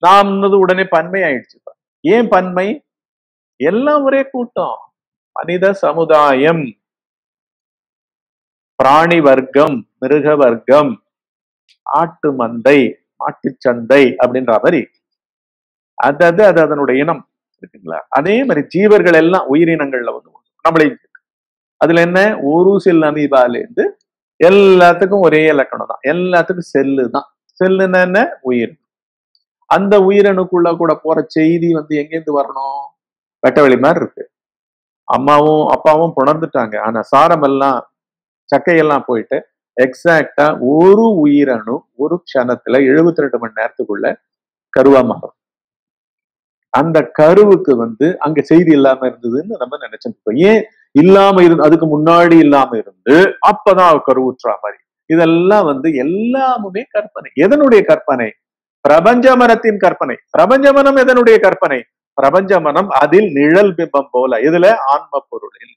நாம்னது உடனே பன்மை ஆயிடுச்சு. ஏன் பன்மை? எல்லாம் ஒரே கூட்டம். மனித சமுதாயம் பிராணி வர்க்கம் மிருக வர்க்கம் ஆட்டு மந்தை மாட்டுச் சந்தை அப்படின்ற மாதிரி. அது அது அதனுடைய இனம். இருக்குங்களா? அதே மாதிரி ஜீவர்கள் எல்லாம் உயிரினங்கள்ல வந்து நம்மளையும் அதுல என்ன? ஒரு செல் அமீபால இருந்து எல்லாத்துக்கும் ஒரே இலக்கணம் தான். எல்லாத்துக்கும் செல்லு தான். செல்லுன்னா என்ன? உயிர். அந்த உயிரணுக்குள்ள கூட போற செய்தி வந்து எங்கேருந்து வரணும்? வெட்டவெளி மாதிரி இருக்கு. அம்மாவும் அப்பாவும் புணர்ந்துட்டாங்க. ஆனா சாரம் எல்லாம் சக்கையெல்லாம் போயிட்டு எக்ஸாக்டா ஒரு உயிரணு ஒரு க்ஷணத்துல எழுபத்தி ரெண்டு மணி நேரத்துக்குள்ள கருவா மாறும். அந்த கருவுக்கு வந்து அங்க செய்தி இல்லாம இருந்ததுன்னு நம்ம நினைச்சிருக்கோம் ஏன் இல்லாம இருந்து அதுக்கு முன்னாடி இல்லாம இருந்து அப்பதான் கருவுற்றா மாதிரி. இதெல்லாம் வந்து எல்லாமுமே கற்பனை. எதனுடைய கற்பனை? பிரபஞ்ச மனத்தின் கற்பனை. பிரபஞ்ச மனம் எதனுடைய கற்பனை? பிரபஞ்ச மனம் அதில் நிழல் பிம்பம் போல இதுல ஆன்ம பொருளில்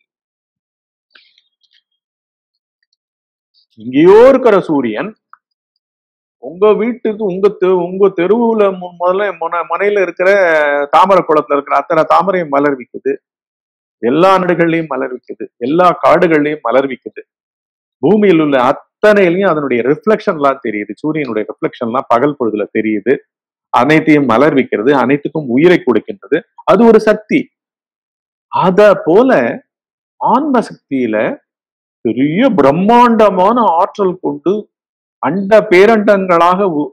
இங்கேயோ இருக்கிற சூரியன் உங்க வீட்டுக்கு உங்க தெ- உங்க தெருவுல முதல்ல மனையில இருக்கிற தாமரை குளத்துல இருக்கிற அத்தனை தாமரையும் மலர் விக்குது எல்லா நாடுகள்லயும் மலர் விக்குது எல்லா காடுகள்லயும் மலர்விக்குது. பூமியில் உள்ள அத்தனையிலையும் அதனுடைய ரிஃப்ளெக்ஷன்லாம் தெரியுது. சூரியனுடைய ரிஃப்ளெக்ஷன்லாம் பகல் பொழுதுல தெரியுது. அனைத்தையும் மலர் விக்கிறது அனைத்துக்கும் உயிரை கொடுக்கின்றது. அது ஒரு சக்தி. அத போல ஆன்ம சக்தியில பெரிய பிரம்மாண்டமான ஆற்றல் கொண்டு அண்ட பேரண்டங்களாக உ-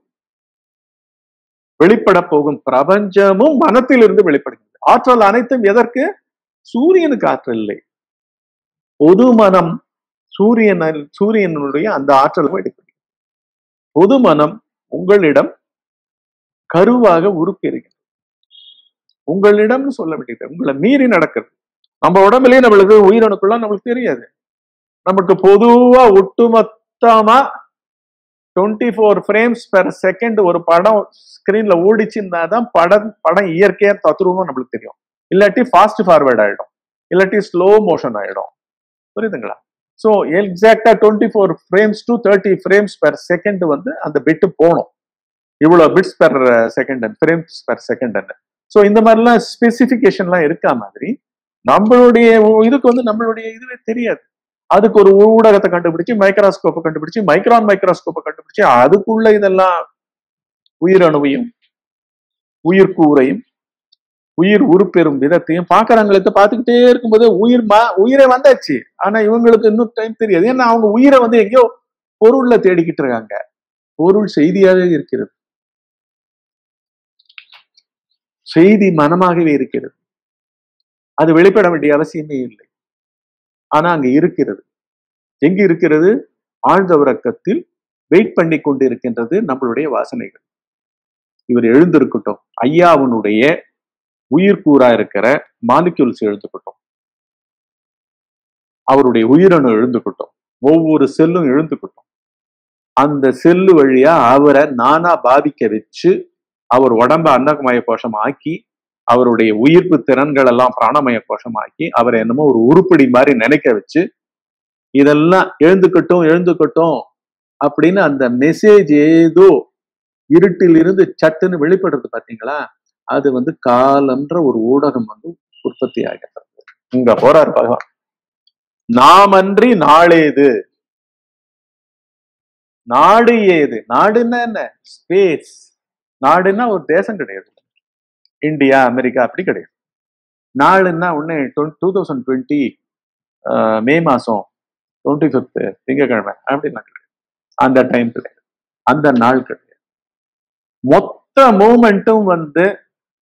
வெளிப்பட போகும் பிரபஞ்சமும் மனத்திலிருந்து வெளிப்படுகிறது. ஆற்றல் அனைத்தும் எதற்கு? சூரியனுக்கு ஆற்றல் இல்லை. பொது மனம் சூரியன் சூரியனுடைய அந்த ஆற்றல் வெளிப்படுகிறது. பொது மனம் உங்களிடம் கருவாக உருப்பெறுகிறது உங்களிடம்னு சொல்ல வேண்டியது உங்களை மீறி நடக்கிறது. நம்ம உடம்புலயே நம்மளுக்கு உயிரணுக்குள்ள நம்மளுக்கு தெரியாது. நமக்கு பொதுவா ஒட்டுமொத்தமா twenty four frames per second ஒரு படம் ஸ்கிரீன்ல ஓடிச்சுன்னா தான் படம் படம் இயற்கையா தத்ரூபம் நம்மளுக்கு தெரியும். இல்லாட்டி ஃபாஸ்ட் ஃபார்வேர்ட் ஆயிடும். இல்லாட்டி ஸ்லோ மோஷன் ஆயிடும். புரியுதுங்களா? So exactly twenty four frames to thirty frames per second வந்து அந்த பிட்டு போகணும். இவ்வளோ bits per second frames per second so இந்த மாதிரிலாம் ஸ்பெசிஃபிகேஷன்லாம் இருக்கா மாதிரி நம்மளுடைய இதுக்கு வந்து நம்மளுடைய இதுவே தெரியாது. அதுக்கு ஒரு ஊடகத்தை கண்டுபிடிச்சு மைக்ரோஸ்கோப்பை கண்டுபிடிச்சு மைக்ரான் மைக்ரோஸ்கோப்பை கண்டுபிடிச்சு அதுக்குள்ள இதெல்லாம் உயிரணுவையும் உயிர் கூரையும் உயிர் உருப்பெறும் விதத்தையும் பாக்குறவங்களுக்கு பார்த்துக்கிட்டே இருக்கும்போது உயிர் மா உயிரை வந்தாச்சு. ஆனா இவங்களுக்கு இன்னும் டைம் தெரியாது. ஏன்னா அவங்க உயிரை வந்து எங்கேயோ பொருள்ல தேடிக்கிட்டு இருக்காங்க. பொருள் செய்தியாகவே இருக்கிறது. செய்தி மனமாகவே இருக்கிறது. அது வெளிப்பட வேண்டிய அவசியமே இல்லை. ஆனா அங்க இருக்கிறது. எங்க இருக்கிறது? ஆழ்ந்த உறக்கத்தில் வெயிட் பண்ணி கொண்டு இருக்கின்றது நம்மளுடைய வாசனைகள். இவர் எழுந்திருக்கட்டும். ஐயாவுனுடைய உயிர் கூறா இருக்கிற மாலிக்யூல்ஸ் எழுந்துக்கட்டும். அவருடைய உயிரணு எழுந்துக்கட்டும். ஒவ்வொரு செல்லும் எழுந்துக்கட்டும். அந்த செல்லு வழியா அவரை நானா பாதிக்க வச்சு அவர் உடம்ப அன்னகுமாய கோஷம் ஆக்கி அவருடைய உயிர்ப்பு திறன்கள் எல்லாம் பிராணமய கோஷம் ஆக்கி அவரை என்னமோ ஒரு உருப்படி மாதிரி நினைக்க வச்சு இதெல்லாம் எழுந்துக்கட்டும் எழுந்துக்கட்டும் அப்படின்னு அந்த மெசேஜ் ஏதோ இருட்டில் இருந்து சட்டுன்னு வெளிப்படுறது பாத்தீங்களா அது வந்து காலம்ன்ற ஒரு ஊடகம் வந்து உற்பத்தி ஆகிறது. இங்க போறார் பகவான். நாமன்றி நாளேது நாடு ஏது? நாடுன்னா என்ன? ஸ்பேஸ் நாடுன்னா ஒரு தேசம் கிடையாது. இந்தியா அமெரிக்கா அப்படி கிடையாது. நாளுன்னா ஒன்று டூ தௌசண்ட் டுவெண்ட்டி மே மாசம் டுவெண்ட்டி ஃபிஃப்த்து திங்கக்கிழமை அப்படிலாம் கிடையாது. அந்த டைம் கிடையாது அந்த நாள் கிடையாது. மொத்த மூமெண்ட்டும் வந்து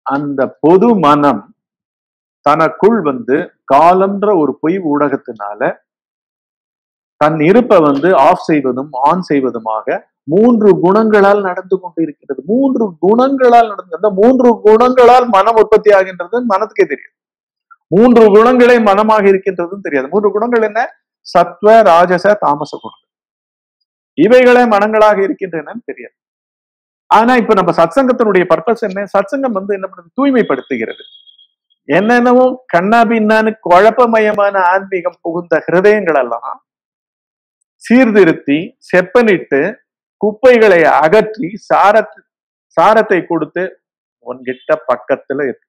அந்த பொது மனம் தனக்குள் வந்து காலம்ன்ற ஒரு பொய் ஊடகத்தினால தன் இருப்பை வந்து ஆஃப் செய்வதும் ஆன் செய்வதுமாக மூன்று குணங்களால் நடந்து கொண்டு இருக்கிறது மூன்று குணங்களால் நடந்து அந்த மூன்று குணங்களால் மனம் உற்பத்தி ஆகின்றது மனத்துக்கே தெரியும். மூன்று குணங்களே மனமாக இருக்கின்றதும் தெரியாது. மூன்று குணங்கள் என்ன? சத்வ ராஜச தாமச குணங்கள். இவைகளே மனங்களாக இருக்கின்றனன்னு தெரியாது. ஆனா இப்ப நம்ம சத்சங்கத்தினுடைய பர்பஸ் என்ன? சத்சங்கம் வந்து என்ன பண்ணுது? தூய்மைப்படுத்துகிறது. என்னென்னவோ கண்ணா பின்னான்னு குழப்பமயமான ஆன்மீகம் புகுந்த ஹிருதயங்கள் எல்லாம் சீர்திருத்தி செப்பனிட்டு குப்பைகளை அகற்றி சாரத் சாரத்தை கொடுத்து உன்கிட்ட பக்கத்துல இருக்கு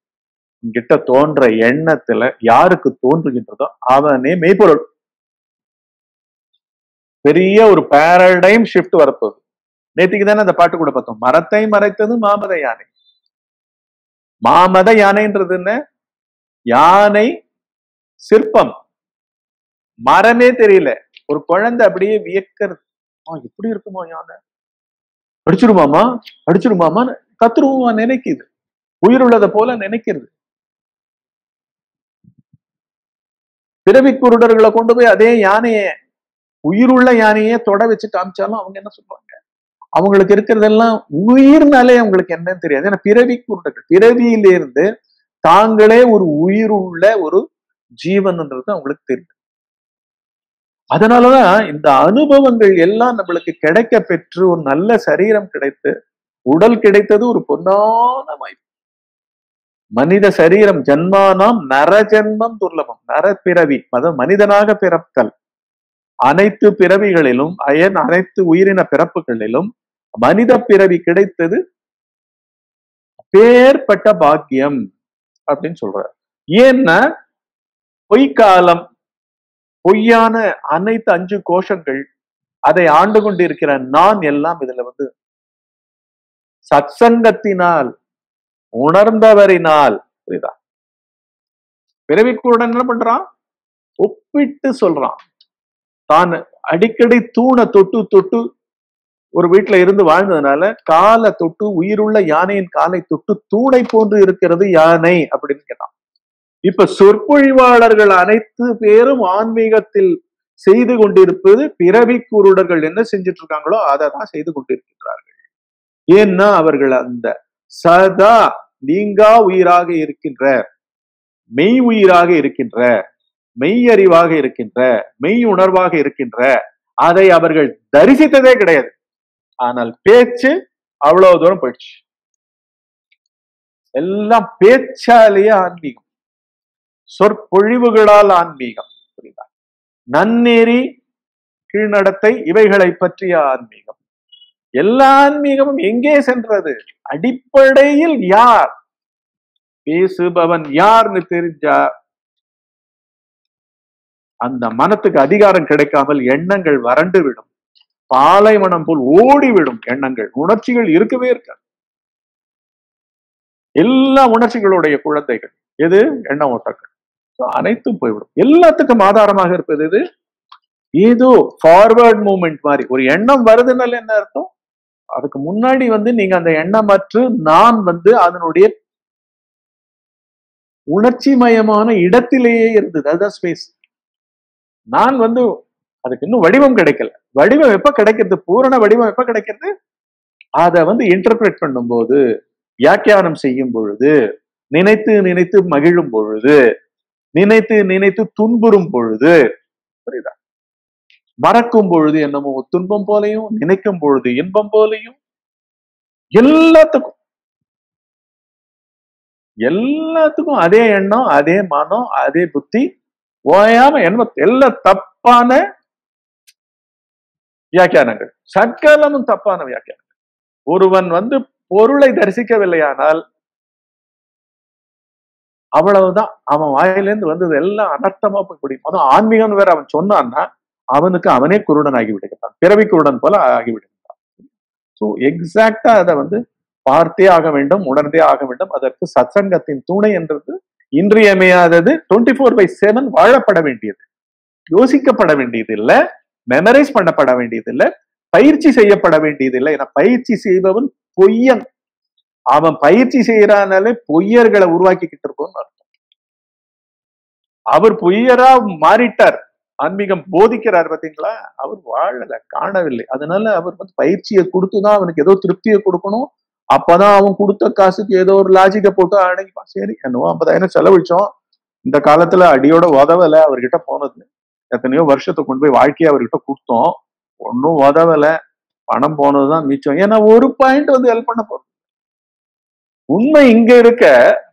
உன்கிட்ட தோன்ற எண்ணத்துல யாருக்கு தோன்றுகின்றதோ அவனே மெய்ப்பொருள். பெரிய ஒரு பேரடைம் ஷிஃப்ட் வரப்போகுது. நேற்றுக்கு தானே அந்த பாட்டு கூட பார்த்தோம். மரத்தை மறைத்தது மாமத யானை. மாமத யானைன்றது என்ன? யானை சிற்பம். மரமே தெரியல. ஒரு குழந்தை அப்படியே வியக்கிறது. ஆ இப்படி இருக்குமா யானை? அடிச்சிருமாமா அடிச்சிடுமாமா கத்துருவமா நினைக்குது. உயிர் உள்ளதை போல நினைக்கிறது. பிறவி குருடர்களை கொண்டு போய் அதே யானையை உயிருள்ள யானையே தொட வச்சு காமிச்சாலும் அவங்க என்ன சொல்றாங்க அவங்களுக்கு இருக்கிறதெல்லாம் உயிர்னாலே அவங்களுக்கு என்னன்னு தெரியாது. ஏன்னா பிறவி குருடர்கள் பிறவியிலிருந்து தாங்களே ஒரு உயிர் உள்ள ஒரு ஜீவன்ன்றது அவங்களுக்கு தெரியும். அதனாலதான் இந்த அனுபவங்கள் எல்லாம் நம்மளுக்கு கிடைக்க பெற்று ஒரு நல்ல சரீரம் கிடைத்து உடல் கிடைத்தது ஒரு பொன்னான வாய்ப்பு. மனித சரீரம் ஜன்மானாம் நரஜென்மம் துர்லபம். நரப்பிறவி அதாவது மனிதனாக பிறத்தல். அனைத்து பிறவிகளிலும் அயன் அனைத்து உயிரின பிறப்புகளிலும் மனித பிறவி கிடைத்தது பேர்பட்ட பாக்கியம் அப்படின்னு சொல்றார். ஏன்னா பொய்க்காலம் பொய்யான அனைத்து அஞ்சு கோஷங்கள் அதை ஆண்டு கொண்டிருக்கிற நான் எல்லாம் இதுல வந்து சத்சங்கத்தினால் உணர்ந்தவரினால் புரியுதா? பிறவிக்குடன் என்ன பண்றான்? ஒப்பிட்டு சொல்றான். தான் அடிக்கடி தூணை தொட்டு தொட்டு ஒரு வீட்டுல இருந்து வாழ்ந்ததுனால காலை தொட்டு உயிருள்ள யானையின் காலை தொட்டு தூணை போன்று இருக்கிறது யானை அப்படின்னு கேட்டான். இப்ப சொற்பொழிவாளர்கள் அனைத்து பேரும் ஆன்மீகத்தில் செய்து கொண்டிருப்பது பிறவி குருடர்கள் என்ன செஞ்சுட்டு இருக்காங்களோ அதை தான் செய்து கொண்டிருக்கின்றார்கள். ஏன்னா அவர்கள் அந்த சதா நீங்கா உயிராக இருக்கின்ற மெய் உயிராக இருக்கின்ற மெய் அறிவாக இருக்கின்ற மெய் உணர்வாக இருக்கின்ற அதை அவர்கள் தரிசித்ததே கிடையாது. ஆனால் பேச்சு அவ்வளவு தூரம் போயிடுச்சு. எல்லாம் பேச்சாலேயே ஆன்மீகம். சொற்பொழிவுகளால் ஆன்மீகம் புரியுதா நன்னெறி கீழ்நடத்தை இவைகளை பற்றிய ஆன்மீகம். எல்லா ஆன்மீகமும் எங்கே சென்றது? அடிப்படையில் யார்? பேசுபவன் யார்னு தெரிஞ்சா அந்த மனத்துக்கு அதிகாரம் கிடைக்காமல் எண்ணங்கள் வறண்டு விடும். பாலைவனம் போல் ஓடிவிடும் எண்ணங்கள். உணர்ச்சிகள் இருக்கவே இருக்காது. எல்லா உணர்ச்சிகளுடைய குழந்தைகள். எது? எண்ண ஓட்டங்கள். அனைத்தும் போய்விடும். எல்லாத்துக்கும் ஆதாரமாக இருப்பது இது ஏதோ ஃபார்வர்ட் மூமெண்ட் மாதிரி. ஒரு எண்ணம் வருதுனால என்ன அர்த்தம்? அதுக்கு முன்னாடி வந்து நீங்க அந்த எண்ணமற்று நான் வந்து அதனுடைய உணர்ச்சி மயமான இடத்திலேயே இருந்தது. அதுதான் ஸ்பேஸ் நான் வந்து அதுக்கு இன்னும் வடிவம் கிடைக்கல. வடிவம் எப்ப கிடைக்கிறது? பூரண வடிவம் எப்ப கிடைக்கிறது? அதை வந்து இன்டர்பிரேட் பண்ணும்போது வியாக்கியானம் செய்யும் பொழுது நினைத்து நினைத்து மகிழும் பொழுது நினைத்து நினைத்து துன்புறும் பொழுது புரியுதா? மறக்கும் பொழுது என்னமோ துன்பம் போலையும் நினைக்கும் பொழுது இன்பம் போலையும் எல்லாத்துக்கும். எல்லாத்துக்கும் அதே எண்ணம் அதே மனம் அதே புத்தி ஓயாம என்ன எல்லா தப்பான வியாக்கியானங்கள். சற்காலமும் தப்பான வியாக்கியானங்கள். ஒருவன் வந்து பொருளை தரிசிக்கவில்லையானால் அவ்வளவுதான். அவன் வாயிலேருந்து வந்தது எல்லாம் அனர்த்தமா போய் குடிக்கும் அதுவும் ஆன்மீகம் வேற அவன் சொன்னான்னா அவனுக்கு அவனே குருடன் ஆகிவிடுகிறான் பிறவி குருடன் போல ஆகிவிடுகிறான் ஸோ எக்ஸாக்டா அதை வந்து பார்த்தே ஆக வேண்டும் உணர்ந்தே ஆக வேண்டும். அதற்கு சத்சங்கத்தின் துணை என்றது இன்றியமையாதது டுவெண்ட்டி ஃபோர் பை செவன் வாழப்பட வேண்டியது. யோசிக்கப்பட வேண்டியது இல்லை மெமரைஸ் பண்ணப்பட வேண்டியது இல்லை பயிற்சி செய்யப்பட வேண்டியது இல்லை ஏன்னா பயிற்சி செய்பவன் பொய்யன். அவன் பயிற்சி செய்யறானாலே பொய்யர்களை உருவாக்கிக்கிட்டு இருக்கோம்னு அர்த்தம். அவர் பொய்யரா மாறிட்டார். ஆன்மீகம் போதிக்கிறார் பாத்தீங்களா அவர் வாழல காணவில்லை. அதனால அவர் வந்து பயிற்சியை கொடுத்துதான் அவனுக்கு ஏதோ திருப்தியை கொடுக்கணும். அப்பதான் அவன் கொடுத்த காசுக்கு ஏதோ ஒரு லாஜிக்கை போட்டு அடங்கிப்பான் சரி என்னவோ ஐம்பதாயிரம் செலவழிச்சோம். இந்த காலத்துல அடியோட உதவல அவர்கிட்ட போனது. எத்தனையோ வருஷத்தை கொண்டு போய் வாழ்க்கையை அவர்கிட்ட கொடுத்தோம். ஒன்னும் உதவல. பணம் போனதுதான் மிச்சம். ஏன்னா ஒரு பாயிண்ட் வந்து ஹெல்ப் பண்ண போறோம். உண்மை இங்க இருக்க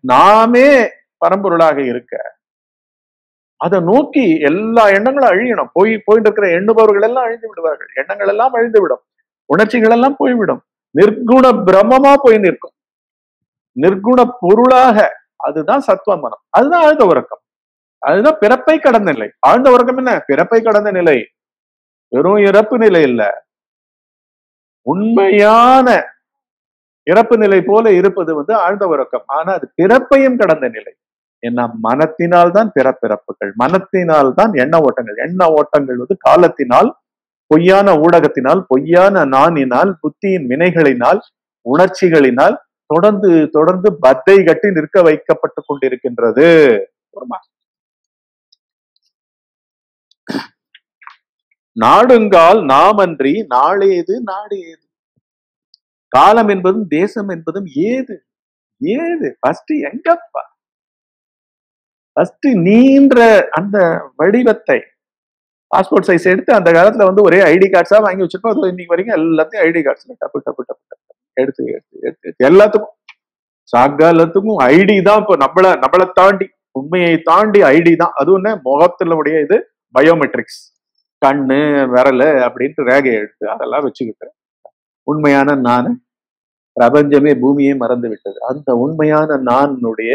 நாமே பரம்பொருளாக இருக்க. அதை நோக்கி எல்லா எண்ணங்களும் அழியணும். போய் போயிட்டு இருக்கிற எண்ணுபவர்கள் எல்லாம் அழிந்து விடுவார்கள். எண்ணங்கள் எல்லாம் அழிந்து விடும் உணர்ச்சிகள் எல்லாம் போய்விடும். நிர்குண பிரமமா போய் நிற்கும். நிர்குண பொருளாக அதுதான் சத்துவ மனம். அதுதான் ஆழ்ந்த உறக்கம். அதுதான் பிறப்பை கடந்த நிலை. ஆழ்ந்த உறக்கம் என்ன? பிறப்பை கடந்த நிலை. வெறும் இறப்பு நிலை இல்ல. உண்மையான இறப்பு நிலை போல இருப்பது வந்து ஆழ்ந்த உறக்கம். ஆனா அது பிறப்பையும் கடந்த நிலை. என்ன மனத்தினால் தான் பிறப்பிறப்புகள் மனத்தினால் தான் எண்ண ஓட்டங்கள். எண்ண ஓட்டங்கள் வந்து காலத்தினால் பொய்யான ஊடகத்தினால் பொய்யான நானினால் புத்தியின் வினைகளினால் உணர்ச்சிகளினால் தொடர்ந்து தொடர்ந்து பத்தை கட்டி நிற்க வைக்கப்பட்டு கொண்டிருக்கின்றது. நாடுங்கால் நாமன்றி நாளேது நாடேது. காலம் என்பதும் தேசம் என்பதும் ஏது? ஏது? ஃபர்ஸ்ட் எங்கப்பா? ஃபர்ஸ்ட் நீன்ற அந்த வடிவத்தை பாஸ்போர்ட் சைஸ் எடுத்து அந்த காலத்துல வந்து ஒரே ஐடி கார்ட்ஸா வாங்கி வச்சிருப்போம். அது இன்னைக்கு வரைக்கும் எல்லாத்தையும் ஐடி கார்ட்ஸ்ல டப்பு டப்பு டப்பு டப்பு எடுத்து எடுத்து எடுத்து எடுத்து எல்லாத்துக்கும். சகலத்துக்கும் ஐடி தான் இப்போ நம்மள நம்மளை தாண்டி உண்மையை தாண்டி ஐடி தான். அது ஒண்ணு முகத்துல உடைய இது பயோமெட்ரிக்ஸ் கண்ணு விரல் அப்படின்ட்டு ரேகை எடுத்து அதெல்லாம் வச்சுக்கிட்டு உண்மையான நான் பிரபஞ்சமே பூமியே மறந்து விட்டது அந்த உண்மையான நானுடைய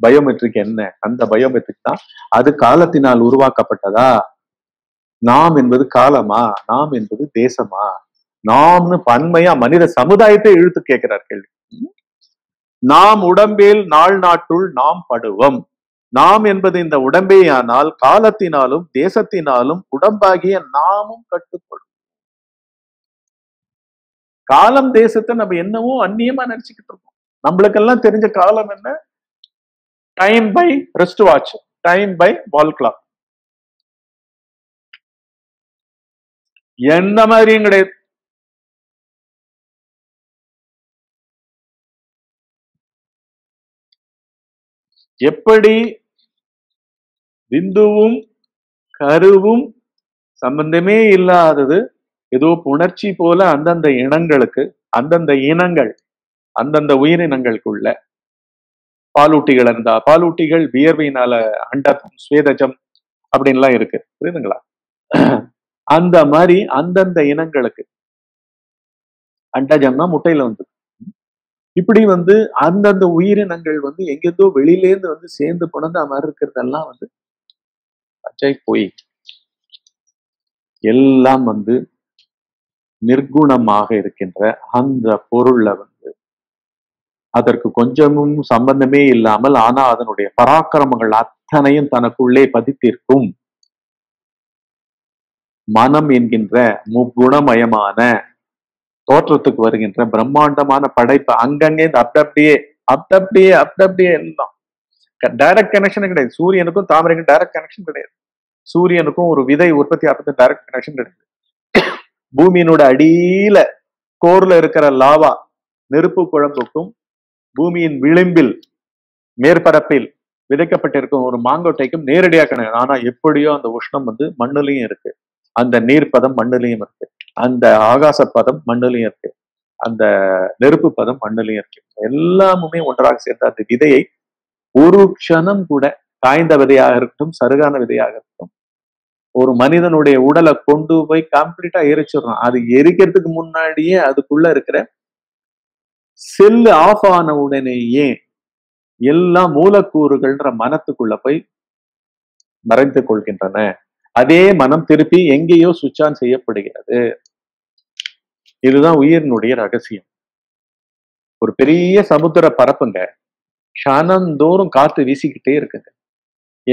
பயோமெட்ரிக் என்ன? அந்த பயோமெட்ரிக் தான் அது காலத்தினால் உருவாக்கப்பட்டதா? நாம் என்பது காலமா? நாம் என்பது தேசமா? நாம்னு பன்மையா மனித சமுதாயத்தை இழுத்து கேட்கிறார் கேள்வி. நாம் உடம்பில் நாள் நாட்டுள் நாம் படுவோம். நாம் என்பது இந்த உடம்பேயானால் காலத்தினாலும் தேசத்தினாலும் உடம்பாகிய நாமும் கட்டு காலம் தேசத்தை நம்ம என்னவோ அந்நியமா நினைச்சுக்கிட்டு இருக்கோம். நம்மளுக்கெல்லாம் தெரிஞ்ச காலம் என்ன? Time by wrist watch time by wall clock எந்த மாதிரியும் கிடையாது. எப்படி விந்துவும் கருவும் சம்பந்தமே இல்லாதது ஏதோ புணர்ச்சி போல அந்தந்த இனங்களுக்கு அந்தந்த இனங்கள் அந்தந்த உயிரினங்களுக்குள்ள பாலூட்டிகள் இருந்தா பாலூட்டிகள் வியர்வையினால அண்டம் சுவேதஜம் அப்படின்லாம் இருக்கு. புரியுதுங்களா? அந்த மாதிரி அந்தந்த இனங்களுக்கு அண்டஜம்னா முட்டையில வந்து. இப்படி வந்து அந்தந்த உயிரினங்கள் வந்து எங்கேருந்தோ வெளியிலேருந்து வந்து சேர்ந்து புணர்ந்த மாதிரி இருக்கிறதெல்லாம் வந்து பச்சை போய். எல்லாம் வந்து நிர்குணமாக இருக்கின்ற அந்த பொருள்ல வந்து அதற்கு கொஞ்சமும் சம்பந்தமே இல்லாமல் ஆனா அதனுடைய பராக்கிரமங்கள் அத்தனையும் தனக்குள்ளே பதித்திருக்கும். மனம் என்கின்ற முக்குணமயமான தோற்றத்துக்கு வருகின்ற பிரம்மாண்டமான படைப்பு அங்கங்கே இந்த அப்டப்டியே அப்டப்டியே அப்டப்டியே எல்லாம். டைரக்ட் கனெக்ஷன் கிடையாது. சூரியனுக்கும் தாமரைக்கும் டைரக்ட் கனெக்ஷன் கிடையாது. சூரியனுக்கும் ஒரு விதை உற்பத்தி ஆகிறது டைரக்ட் கனெக்ஷன் கிடையாது. பூமியினோட அடியில கோர்ல இருக்கிற லாவா நெருப்பு குழம்புக்கும் பூமியின் விளிம்பில் மேற்பரப்பில் விதைக்கப்பட்டிருக்கும் ஒரு மாங்கொட்டைக்கும் நேரடியாக கிடையாது ஆனா எப்படியோ அந்த உஷ்ணம் வந்து மண்ணுலயும் இருக்கு. அந்த நீர்ப்பதம் மண்ணுலயும் இருக்கு. அந்த ஆகாச பதம் மண்ணுலயும் இருக்கு. அந்த நெருப்பு பதம் மண்ணுலயும் இருக்கு. எல்லாமுமே ஒன்றாக சேர்ந்த அந்த விதையை ஒரு க்ஷணம் கூட காய்ந்த விதையாக இருக்கட்டும் சருகான விதையாக இருக்கட்டும் ஒரு மனிதனுடைய உடலை கொண்டு போய் கம்ப்ளீட்டா எரிச்சிடுறான். அது எரிக்கிறதுக்கு முன்னாடியே அதுக்குள்ள இருக்கிற செல்லு ஆஃப் ஆன உடனேயே எல்லா மூலக்கூறுகள்ன்ற மனத்துக்குள்ள போய் மறைந்து கொள்கின்றன. அதே மனம் திருப்பி எங்கேயோ சுவிட்ச் ஆன் செய்யப்படுகிறது. இதுதான் உயிரினுடைய ரகசியம். ஒரு பெரிய சமுத்திர பரப்புங்க. க்ஷணந்தோறும் காத்து வீசிக்கிட்டே இருக்குங்க.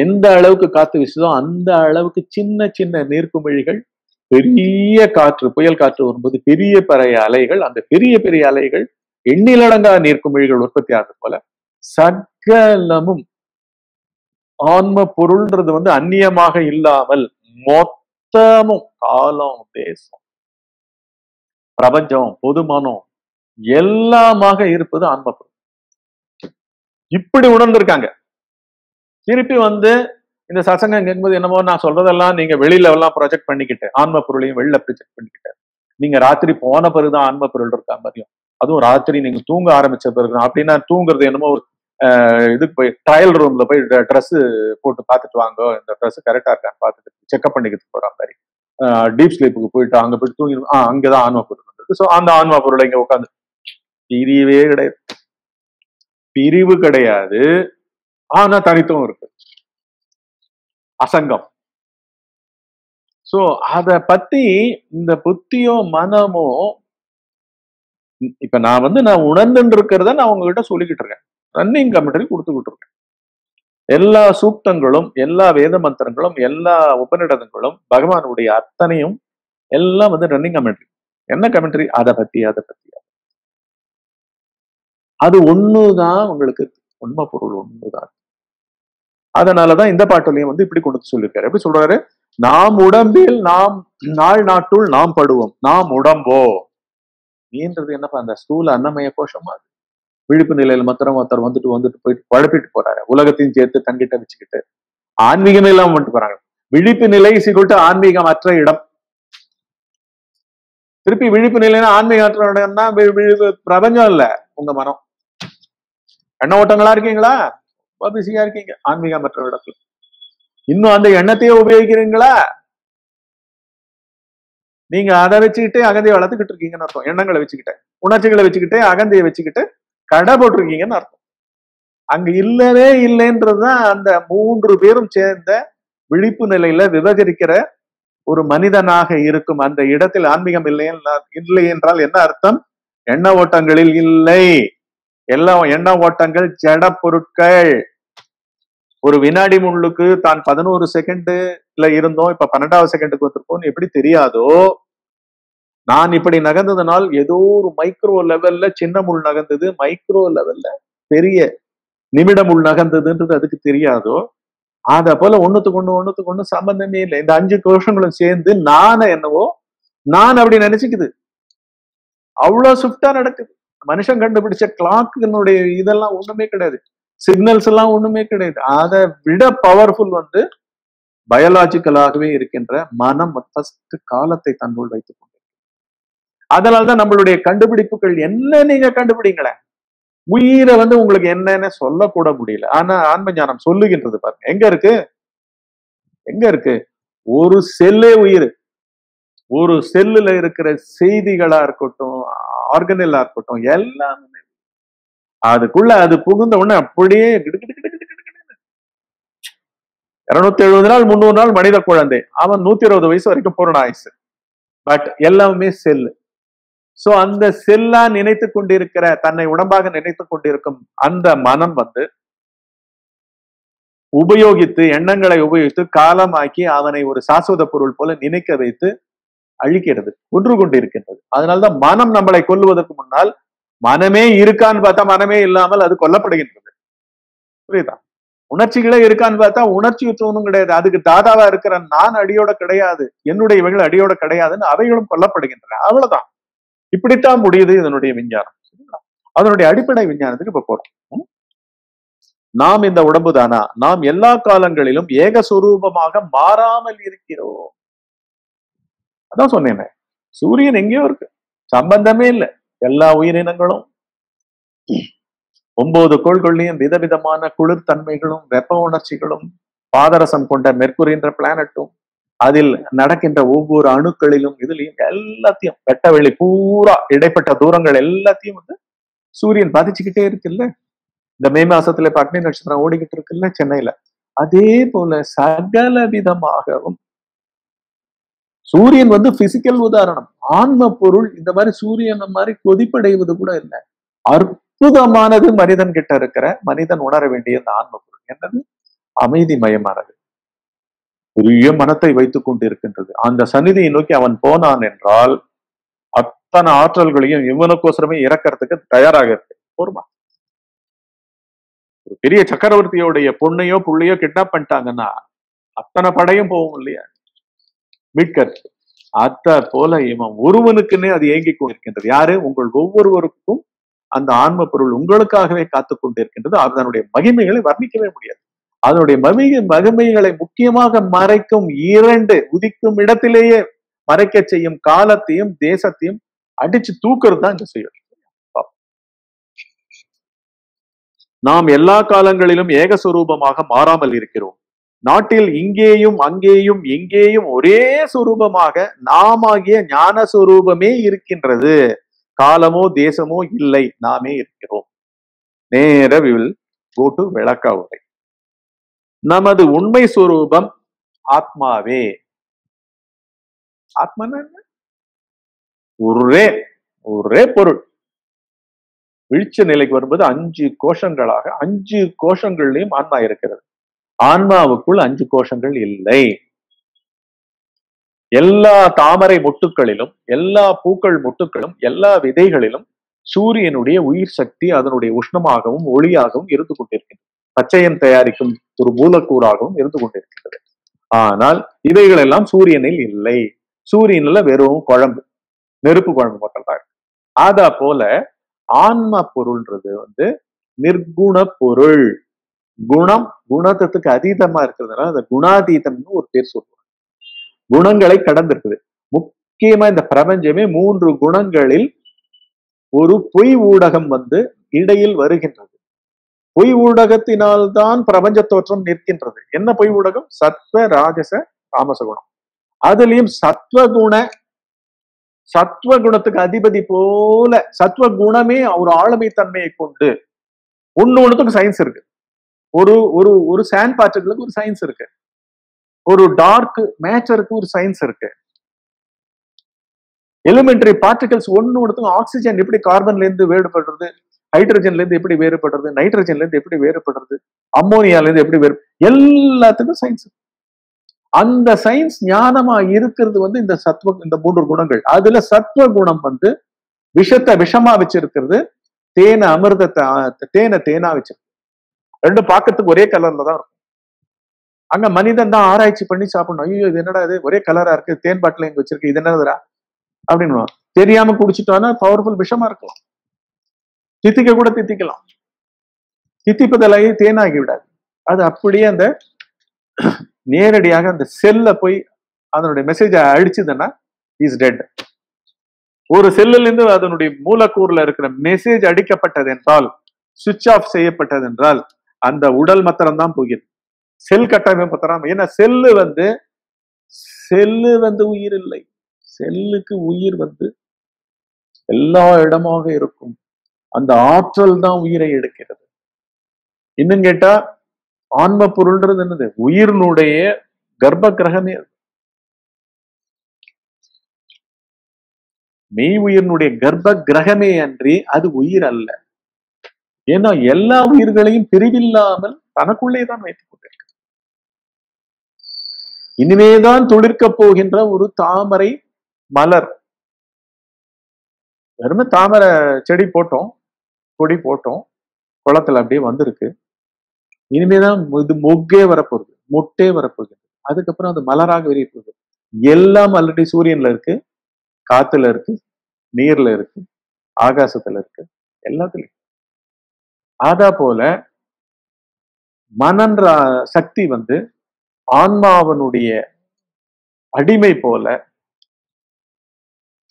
எந்த அளவுக்கு காத்து வீசுதோ அந்த அளவுக்கு சின்ன சின்ன நீர்க்குமிழிகள் பெரிய காற்று புயல் காற்று வரும்போது பெரிய பெரிய அலைகள் அந்த பெரிய பெரிய அலைகள் எண்ணிலடங்கா நீர்க்குமிழிகள் உற்பத்தி ஆகுது போல சகலமும் ஆன்ம பொருள்ன்றது வந்து அந்நியமாக இல்லாமல் மொத்தமும் காலம் தேசம் பிரபஞ்சம் பொதுமனம் எல்லாமாக இருப்பது ஆன்ம பொருள். இப்படி உணர்ந்திருக்காங்க. திருப்பி வந்து இந்த சசங்கம் கேட்கும்போது என்னமோ நான் சொல்றதெல்லாம் நீங்க வெளியில எல்லாம் ப்ரொஜெக்ட் பண்ணிக்கிட்டேன் ஆன்ம பொருளையும் வெளில ப்ரொஜெக்ட் பண்ணிக்கிட்டேன் நீங்க ராத்திரி போன பிறகுதான் ஆன்ம பொருள் இருக்கா மாதிரியும் அதுவும் ராத்திரி நீங்க தூங்க ஆரம்பிச்ச பிறகு அப்படின்னா தூங்குறது என்னமோ ஒரு இதுக்கு போய் ட்ரையல் ரூம்ல போய் ட்ரெஸ் போட்டு பார்த்துட்டு வாங்க இந்த ட்ரெஸ் கரெக்டா இருக்கான்னு பார்த்துட்டு செக்அப் பண்ணிக்கிறதுக்கு போற மாதிரி. டீப் ஸ்லீப்புக்கு போயிட்டு அங்க போயிட்டு தூங்கி ஆ அங்கதான் ஆன்ம பொருள் இருக்கு ஸோ அந்த ஆன்மா பொருளை இங்க உட்காந்து பிரிவே கிடையாது. பிரிவு கிடையாது. ஆனா தனித்துவம் இருக்கு. அசங்கம். சோ அத பத்தி இந்த புத்தியோ மனமோ இப்ப நான் வந்து நான் உணர்ந்துட்டு இருக்கிறத நான் உங்ககிட்ட சொல்லிக்கிட்டு இருக்கேன். ரன்னிங் கமெண்டரி கொடுத்துக்கிட்டு இருக்கேன். எல்லா சூக்தங்களும் எல்லா வேத மந்திரங்களும் எல்லா உபநிடதங்களும் பகவானுடைய அத்தனையும் எல்லாம் வந்து ரன்னிங் கமெண்ட்ரி என்ன கமெண்ட்ரி அதை பத்தி அதை பத்தி. அது ஒண்ணுதான் உங்களுக்கு உண்மை பொருள் ஒண்ணுதான். அதனாலதான் இந்த பாட்டுலையும் வந்து இப்படி கொண்டு சொல்லியிருக்காரு. எப்படி சொல்றாரு? நாம் உடம்பில் நாம் நாள் நாட்டுள் நாம் படுவோம். நாம் உடம்போ? நீன்றது என்னப்பா அந்த ஸ்தூல அன்னமய கோஷமா விழிப்பு நிலையில மாத்திரம் ஒருத்தர் வந்துட்டு வந்துட்டு போயிட்டு குழப்பிட்டு போறாரு. உலகத்தையும் சேர்த்து தங்கிட்ட வச்சுக்கிட்டு. ஆன்மீகமே இல்லாம வந்துட்டு போறாங்க. விழிப்பு நிலை சிக்கிட்டு ஆன்மீகம் அற்ற இடம். திருப்பி விழிப்பு நிலைன்னா ஆன்மீகம் அற்ற இடம்னா விழிப்பு பிரபஞ்சம் இல்ல உங்க மனம். எண்ண ஓட்டங்களா இருக்கீங்களா? பிஸியா இருக்கீங்க ஆன்மீகம் மற்ற இடத்துல. இன்னும் அந்த எண்ணத்தையே உபயோகிக்கிறீங்களா? நீங்க அதை வச்சுக்கிட்டே அகந்தையை வளர்த்துக்கிட்டு இருக்கீங்கன்னு அர்த்தம். எண்ணங்களை வச்சுக்கிட்டேன் உணர்ச்சிகளை வச்சுக்கிட்டு அகந்தையை வச்சுக்கிட்டு கடை போட்டிருக்கீங்கன்னு அர்த்தம். அங்க இல்லவே இல்லைன்றதுதான் அந்த மூன்று பேரும் சேர்ந்த விழிப்பு நிலையில விவகரிக்கிற ஒரு மனிதனாக இருக்கும் அந்த இடத்தில் ஆன்மீகம் இல்லை இல்லை என்றால் என்ன அர்த்தம்? எண்ண ஓட்டங்களில் இல்லை. எல்லா எண்ண ஓட்டங்கள் ஜட பொருட்கள். ஒரு வினாடி முள்ளுக்கு தான் பதினோரு செகண்ட்ல இருந்தோம் இப்ப பன்னெண்டாவது செகண்டுக்கு வந்திருக்கோம் எப்படி தெரியாதோ? நான் இப்படி நகர்ந்ததுனால் ஏதோ ஒரு மைக்ரோ லெவல்ல சின்ன முள் நகர்ந்தது மைக்ரோ லெவல்ல பெரிய நிமிட முள் நகர்ந்ததுன்றது அதுக்கு தெரியாதோ? அத போல ஒண்ணுத்துக்கு ஒண்ணு ஒண்ணுத்துக்கு ஒண்ணு சம்பந்தமே இல்லை. இந்த அஞ்சு கோஷங்களும் சேர்ந்து நான என்னவோ நான் அப்படி நினைச்சுக்குது. அவ்வளவு ஸ்விஃப்டா நடக்குது. மனுஷன் கண்டுபிடிச்ச கிளாக்குனுடைய இதெல்லாம் ஒண்ணுமே கிடையாது. சிக்னல்ஸ் எல்லாம் ஒண்ணுமே கிடையாது. அதை விட பவர்ஃபுல் வந்து பயாலாஜிக்கலாகவே இருக்கின்ற மனம் ஃபர்ஸ்ட் காலத்தை தன்னுள் வைத்துக் கொண்டு. அதனால்தான் நம்மளுடைய கண்டுபிடிப்புகள் என்ன நீங்க கண்டுபிடிங்களேன்? உயிரை வந்து உங்களுக்கு என்னன்னு சொல்லக்கூட முடியல. ஆனா ஆன்ம ஞானம் சொல்லுகின்றது பாருங்க. எங்க இருக்கு? எங்க இருக்கு? ஒரு செல்லே உயிர். ஒரு செல்லுல இருக்கிற செய்திகளா இருக்கட்டும் ஆர்கனெல்லா இருக்கட்டும் எல்லாமே. அதுக்குள்ள அது புகுந்த உடனே அப்படியே இருநூத்தி எழுபது நாள் முந்நூறு நாள் மனித குழந்தை. அவன் நூத்தி இருபது வயசு வரைக்கும் பூரண ஆயுசு. பட் எல்லாமே செல்லு சோ அந்த செல்லா நினைத்து கொண்டிருக்கிற தன்னை உடம்பாக நினைத்து கொண்டிருக்கும் அந்த மனம் வந்து உபயோகித்து எண்ணங்களை உபயோகித்து காலமாக்கி அவனை ஒரு சாஸ்வத பொருள் போல நினைக்க வைத்து அழிக்கிறது ஒன்று கொண்டிருக்கின்றது அதனால்தான் மனம் நம்மளை கொல்லுவதற்கு முன்னால் மனமே இருக்கான்னு பார்த்தா மனமே இல்லாமல் அது கொல்லப்படுகின்றது. புரியுதா? உணர்ச்சிகளே இருக்கான்னு பார்த்தா உணர்ச்சி உற்றவனும் கிடையாது. அதுக்கு தாதாவா இருக்கிற நான் அடியோட கிடையாது என்னுடைய இவைகள் அடியோட கிடையாதுன்னு அவைகளும் கொல்லப்படுகின்றன. அவ்வளவுதான். இப்படித்தான் முடியுது இதனுடைய விஞ்ஞானம். அதனுடைய அடிப்படை விஞ்ஞானத்துக்கு இப்ப போறோம். நாம் இந்த உடம்பு தானா நாம் எல்லா காலங்களிலும் ஏகஸ்வரூபமாக மாறாமல் இருக்கிறோம். அதான் சொன்னேனே. சூரியன் எங்கேயோ இருக்கு. சம்பந்தமே இல்லை. எல்லா உயிரினங்களும். ஒன்பது கோள்கள்லையும் விதவிதமான குளிர்தன்மைகளும் வெப்ப உணர்ச்சிகளும் பாதரசம் கொண்ட மெர்க்குரின்ற பிளானட்டும் அதில் நடக்கின்ற ஒவ்வொரு அணுக்களிலும் இதுலயும் எல்லாத்தையும் வெட்ட வெளி பூரா இடைப்பட்ட தூரங்கள் எல்லாத்தையும் வந்து சூரியன் பாதிச்சுக்கிட்டே இருக்குல்ல? இந்த மே மாசத்துல இப்ப நட்சத்திரம் ஓடிக்கிட்டு இருக்குல்ல சென்னையில? அதே போல சகல விதமாகவும் சூரியன் வந்து பிசிக்கல் உதாரணம். ஆன்ம பொருள் இந்த மாதிரி சூரியன் மாதிரி கொதிப்படைவது கூட இல்லை. அற்புதமானது மனிதன் கிட்ட இருக்கிற மனிதன் உணர வேண்டிய அந்த ஆன்ம பொருள் என்னது? அமைதி மயமானது பெரிய மனத்தை வைத்துக் கொண்டிருக்கின்றது. அந்த சந்நிதியை நோக்கி அவன் போனான் என்றால் அத்தனை ஆற்றல்களையும் இவனுக்கோசரமே இறக்கறதுக்கு தயாராக இருக்கு. போருமா ஒரு பெரிய சக்கரவர்த்தியோடைய பொண்ணையோ புள்ளையோ கிட்னாப் பண்ணிட்டாங்கன்னா அத்தனை படையும் போகும் இல்லையா? மீட்கர். அத்த போல இவன் ஒருவனுக்குன்னே அது ஏங்கிக் கொண்டிருக்கின்றது. யாரு? உங்கள் ஒவ்வொருவருக்கும் அந்த ஆன்ம பொருள் உங்களுக்காகவே காத்து கொண்டிருக்கின்றது. அதனுடைய மகிமைகளை வர்ணிக்கவே முடியாது. அதனுடைய மகிமை மகிமைகளை முக்கியமாக மறைக்கும் இரண்டு உதிக்கும் இடத்திலேயே மறைக்க செய்யும் காலத்தையும் தேசத்தையும் அடிச்சு தூக்குறது தான் இந்த செயல். நாம் எல்லா காலங்களிலும் ஏகஸ்வரூபமாக மாறாமல் இருக்கிறோம். நாட்டில் இங்கேயும் அங்கேயும் எங்கேயும் ஒரே சுரூபமாக நாமாகிய ஞான சுரூபமே இருக்கின்றது. காலமோ தேசமோ இல்லை நாமே இருக்கிறோம். நேர வில் கோ டு உரை. நமது உண்மை சுரூபம் ஆத்மாவே. ஆத்மனா ஒரே ஒரே பொருள். விழிச்ச நிலைக்கு வரும்போது அஞ்சு கோஷங்களாக அஞ்சு கோஷங்கள்லயும் ஆன்மா இருக்கிறது. ஆன்மாவுக்குள் அஞ்சு கோஷங்கள் இல்லை. எல்லா தாமரை மொட்டுக்களிலும் எல்லா பூக்கள் மொட்டுக்களும் எல்லா விதைகளிலும் சூரியனுடைய உயிர் சக்தி அதனுடைய உஷ்ணமாகவும் ஒளியாகவும் இருந்து கொண்டிருக்கின்றது பச்சையன் தயாரிக்கும் ஒரு மூலக்கூறாகவும் இருந்து கொண்டிருக்கின்றது ஆனால் இவைகள் எல்லாம் சூரியனில் இல்லை. சூரியன்ல வெறும் குழம்பு நெருப்பு குழம்பு மட்டும் தான் இருக்கு அதா போல ஆன்ம பொருள்ன்றது வந்து நிர்குண பொருள். குணம் குணத்துக்கு அதீதமா இருக்கிறதுனால அந்த குணாதீதம்னு ஒரு பேர் சொல்லுவாங்க. குணங்களை கடந்திருக்குது. முக்கியமா இந்த பிரபஞ்சமே மூன்று குணங்களில் ஒரு பொய் ஊடகம் வந்து இடையில் வருகின்றது. பொய் ஊடகத்தினால்தான் பிரபஞ்ச தோற்றம் நிற்கின்றது. என்ன பொய் ஊடகம்? சத்வ ராஜச தாமச குணம். அதுலயும் சத்வகுண சத்வ குணத்துக்கு அதிபதி போல சத்வ குணமே ஒரு ஆளுமை தன்மையை கொண்டு ஒண்ணு ஒண்ணுத்துக்கு சயின்ஸ் இருக்கு. ஒரு ஒரு ஒரு சாண்ட் பார்ட்டிகளுக்கு ஒரு சயின்ஸ் இருக்கு. ஒரு டார்க் மேட்டருக்கு ஒரு சயின்ஸ் இருக்கு. எலிமெண்டரி பார்ட்டிகல்ஸ் ஒன்று ஒண்ணுத்துக்கும் ஆக்சிஜன் எப்படி கார்பன்ல இருந்து வேறுபடுறது? ஹைட்ரஜன்ல இருந்து எப்படி வேறுபடுறது? நைட்ரஜன்ல இருந்து எப்படி வேறுபடுறது? அம்மோனியால இருந்து எப்படி வேறு எல்லாத்துக்கும் சயின்ஸ் அந்த சயின்ஸ் ஞானமா இருக்கிறது வந்து இந்த சத்வ இந்த மூன்று குணங்கள். அதுல சத்வ குணம் வந்து விஷத்தை விஷமா வச்சிருக்கிறது தேனை அமிர்தத்தை தேனை தேனா வச்சிருக்கு ரெண்டு பார்க்கறதுக்கு ஒரே கலர்ல தான் இருக்கும். அங்க மனிதன் தான் ஆராய்ச்சி பண்ணி சாப்பிடணும். ஐயோ இது என்னடா இது? ஒரே கலரா இருக்கு. தேன் பாட்டில் இங்க வச்சிருக்கு? இது என்னதுடா? அப்படின்னு தெரியாம குடிச்சிட்டோம்னா பவர்ஃபுல் விஷமா இருக்கலாம். தித்திக்க கூட தித்திக்கலாம். தித்திப்பதலாகி தேனாகி விடாது. அது அப்படியே அந்த நேரடியாக அந்த செல்ல போய் அதனுடைய மெசேஜை அடிச்சுதுன்னா இஸ் டெட் ஒரு செல்லுல இருந்து அதனுடைய மூலக்கூறுல இருக்கிற மெசேஜ் அடிக்கப்பட்டது என்றால் சுவிட்ச் ஆஃப் செய்யப்பட்டது என்றால் அந்த உடல் மாத்திரம் தான் போகிறது. செல் கட்டமைப்பு தராம ஏன்னா செல்லு வந்து செல்லு வந்து உயிர் இல்லை. செல்லுக்கு உயிர் வந்து எல்லா இடமாக இருக்கும். அந்த ஆற்றல் தான் உயிரை எடுக்கிறது. இன்னும் கேட்டா ஆன்ம பொருள்ன்றது என்னது? உயிரினுடைய கர்ப்ப கிரகமே அது. மெய் உயிரினுடைய கர்ப்ப கிரகமே அன்றி அது உயிர் அல்ல. ஏன்னா எல்லா உயிர்களையும் பிரிவில்லாமல் தனக்குள்ளே தான் வைத்துக் கொண்டிருக்கிறது. இனிமேதான் துளிர்க்க போகின்ற ஒரு தாமரை மலர். வெறுமே தாமரை செடி போட்டோம் கொடி போட்டோம் குளத்துல அப்படியே வந்திருக்கு. இனிமேதான் இது மொக்கே வரப்போகுது மொட்டே வரப்போகுது. அதுக்கப்புறம் அது மலராக விரிய போகுது. எல்லாம் ஆல்ரெடி சூரியன்ல இருக்கு காத்துல இருக்கு நீர்ல இருக்கு ஆகாசத்துல இருக்கு எல்லாத்துலயும். அதா போல மனன்ற சக்தி வந்து ஆன்மாவனுடைய அடிமை போல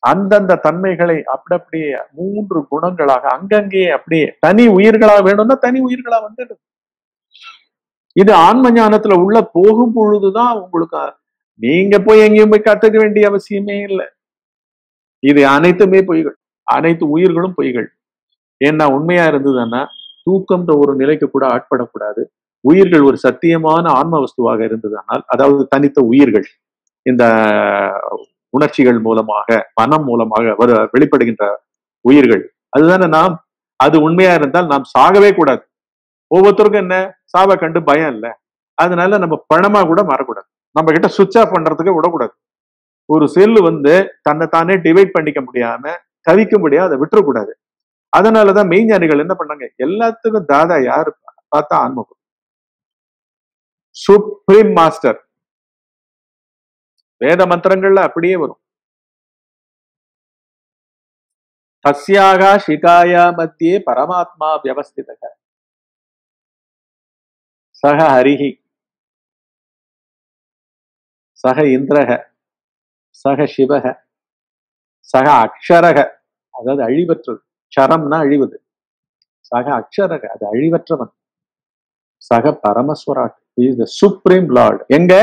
அந்தந்த தன்மைகளை அப்படி அப்படியே மூன்று குணங்களாக அங்கங்கே அப்படியே தனி உயிர்களா வேணும்னா தனி உயிர்களா வந்துடுது இது ஆன்ம ஞானத்துல உள்ள போகும் பொழுதுதான் உங்களுக்கு நீங்க போய் எங்கேயும் போய் கத்துக்க வேண்டிய அவசியமே இல்லை. இது அனைத்துமே பொய்கள் அனைத்து உயிர்களும் பொய்கள். ஏன்னா உண்மையா இருந்ததுன்னா தூக்கம்ன்ற ஒரு நிலைக்கு கூட ஆட்படக்கூடாது. உயிர்கள் ஒரு சத்தியமான ஆன்ம வஸ்துவாக இருந்ததனால் அதாவது தனித்த உயிர்கள் இந்த உணர்ச்சிகள் மூலமாக மனம் மூலமாக வரு வெளிப்படுகின்ற உயிர்கள். அதுதானே நாம் அது உண்மையா இருந்தால் நாம் சாகவே கூடாது. ஒவ்வொருத்தருக்கும் என்ன? சாவை கண்டு பயம் இல்லை. அதனால நம்ம பணமா கூட மாறக்கூடாது. நம்ம கிட்ட சுவிட்ச் ஆஃப் பண்றதுக்கு விடக்கூடாது. ஒரு செல்லு வந்து தன்னை தானே டிவைட் பண்ணிக்க முடியாம தவிக்க முடியாது அதை விட்டுறக்கூடாது. அதனாலதான் மெய்ஞானிகள் என்ன பண்ணாங்க? எல்லாத்துக்கும் தாதா யாரு? பார்த்தா ஆன்மபுரம் சுப்ரீம் மாஸ்டர் வேத மந்திரங்கள்ல அப்படியே வரும். தஸ்யாக ஷிகாயா மத்தியே பரமாத்மா வியவஸ்திதக. சக ஹரிஹி. சக இந்திரக. சக சிவக. சக அக்ஷரக. அதாவது அழிபெற்றது சரம்னா அழிவது. சக அக்ஷரக அது அழிவற்றவன். சக பரமஸ்வராட் இஸ் த சுப்ரீம் லார்டு எங்க?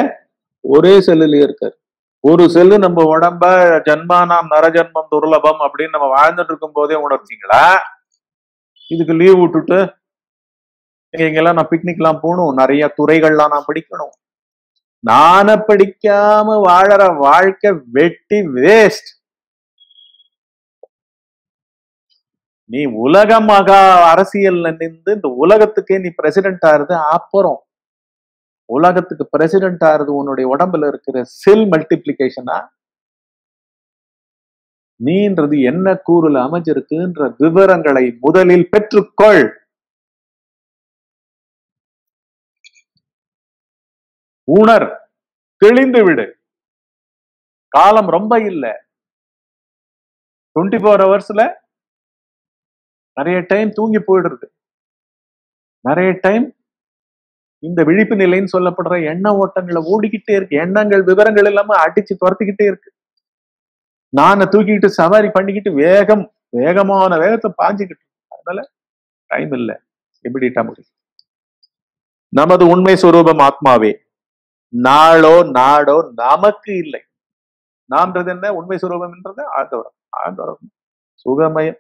ஒரே செல்லுலயே இருக்காரு. ஒரு செல்லு நம்ம உடம்ப ஜன்மானாம் நரஜன்மம் துர்லபம் அப்படின்னு நம்ம வாழ்ந்துட்டு இருக்கும் போதே உணர்ச்சிங்களா இதுக்கு லீவ் விட்டுட்டு எங்க எங்கெல்லாம் நான் பிக்னிக்லாம் போகணும். நிறைய துறைகள்லாம் நான் படிக்கணும். நான படிக்காம வாழற வாழ்க்கை வெட்டி வேஸ்ட் நீ உலக மகா அரசியல்ல நின்று இந்த உலகத்துக்கே நீ பிரசிடென்ட் ஆறுது அப்புறம். உலகத்துக்கு பிரசிடென்ட் ஆறுது உன்னுடைய உடம்புல இருக்கிற செல் மல்டிப்ளிகேஷனா நீன்றது என்ன கூறுல அமைஞ்சிருக்குன்ற விவரங்களை முதலில் பெற்றுக்கொள். உணர் தெளிந்து விடு. காலம் ரொம்ப இல்லை. டுவெண்ட்டி ஃபோர் ஹவர்ஸ்ல நிறைய டைம் தூங்கி போயிடுறது. நிறைய டைம் இந்த விழிப்பு நிலைன்னு சொல்லப்படுற எண்ண ஓட்டங்களை ஓடிக்கிட்டே இருக்கு. எண்ணங்கள் விவரங்கள் இல்லாம அடிச்சு துரத்திக்கிட்டே இருக்கு. நானை தூக்கிக்கிட்டு சவாரி பண்ணிக்கிட்டு வேகம் வேகமான வேகத்தை பாஞ்சுக்கிட்டு அதனால டைம் இல்லை. எப்படிட்டா முடியும் நமது உண்மை சுரூபம் ஆத்மாவே. நாளோ நாடோ நமக்கு இல்லை. நான்றது என்ன? உண்மை சுரூபம்ன்றது ஆழ்ந்தவரம் ஆழ்ந்தவரம் சுகமயம்.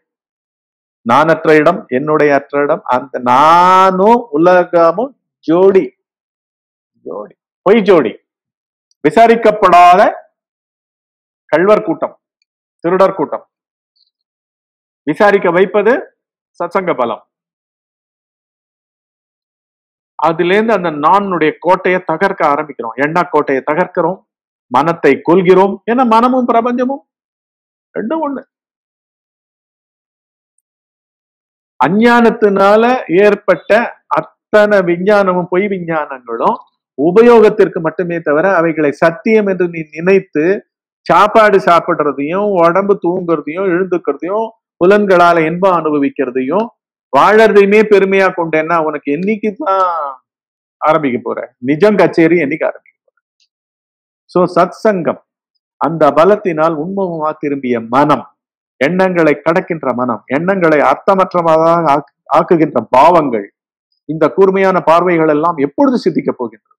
நானற்ற இடம் என்னுடைய அற்ற இடம் அந்த நானும் உலகமும் ஜோடி. ஜோடி. பொய் ஜோடி. விசாரிக்கப்படாத கள்வர் கூட்டம் திருடர் கூட்டம். விசாரிக்க வைப்பது சத்சங்க பலம். அதுலேருந்து அந்த நானுடைய கோட்டையை தகர்க்க ஆரம்பிக்கிறோம். எண்ணா கோட்டையை தகர்க்கிறோம்? மனத்தை கொள்கிறோம் ஏன்னா மனமும் பிரபஞ்சமும் ரெண்டும் ஒண்ணு. அஞ்ஞானத்தினால ஏற்பட்ட அத்தனை விஞ்ஞானமும் பொய் விஞ்ஞானங்களும் உபயோகத்திற்கு மட்டுமே தவிர அவைகளை சத்தியம் என்று நீ நினைத்து சாப்பாடு சாப்பிடுறதையும் உடம்பு தூங்குறதையும் எழுந்துக்கிறதையும் புலன்களால இன்பம் அனுபவிக்கிறதையும் வாழறதையுமே பெருமையா கொண்டேன்னா உனக்கு என்னைக்கு தான் ஆரம்பிக்க போற? நிஜம் கச்சேரி என்னைக்கு ஆரம்பிக்க போற? சோ சத் சங்கம் அந்த பலத்தினால் உண்மமா திரும்பிய மனம். எண்ணங்களை கடக்கின்ற மனம் எண்ணங்களை அர்த்தமற்றமாக ஆக்குகின்ற பாவங்கள் இந்த கூர்மையான பார்வைகள் எல்லாம் எப்பொழுது சித்திக்க போகின்றது?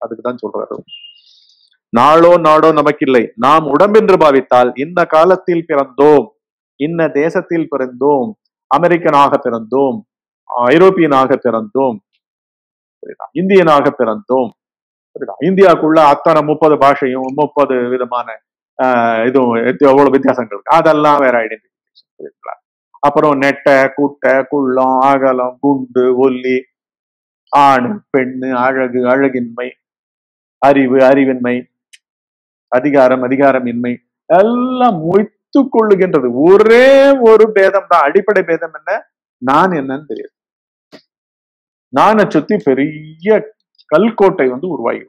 அதுக்குதான் சொல்றாரு. நாளோ நாடோ நமக்கில்லை. நாம் உடம்பென்று பாவித்தால் இந்த காலத்தில் பிறந்தோம் இன்ன தேசத்தில் பிறந்தோம் அமெரிக்கனாக பிறந்தோம் ஐரோப்பியனாக பிறந்தோம் இந்தியனாக பிறந்தோம் இந்தியாவுக்குள்ள அத்தனை முப்பது பாஷையும் முப்பது விதமான இதுவும் எவ்வளவு வித்தியாசங்கள் இருக்கு. அதெல்லாம் வேற ஐடென்டிபிகேஷன் புரியுதுங்களா அப்புறம் நெட்டை குட்டை குள்ளம் அகலம் குண்டு ஒல்லி ஆண் பெண்ணு அழகு அழகின்மை அறிவு அறிவின்மை அதிகாரம் அதிகாரமின்மை எல்லாம் மொய்த்து கொள்ளுகின்றது. ஒரே ஒரு பேதம் தான் அடிப்படை பேதம் என்ன? நான் என்னன்னு தெரியாது. நானை சுத்தி பெரிய கல்கோட்டை வந்து உருவாகி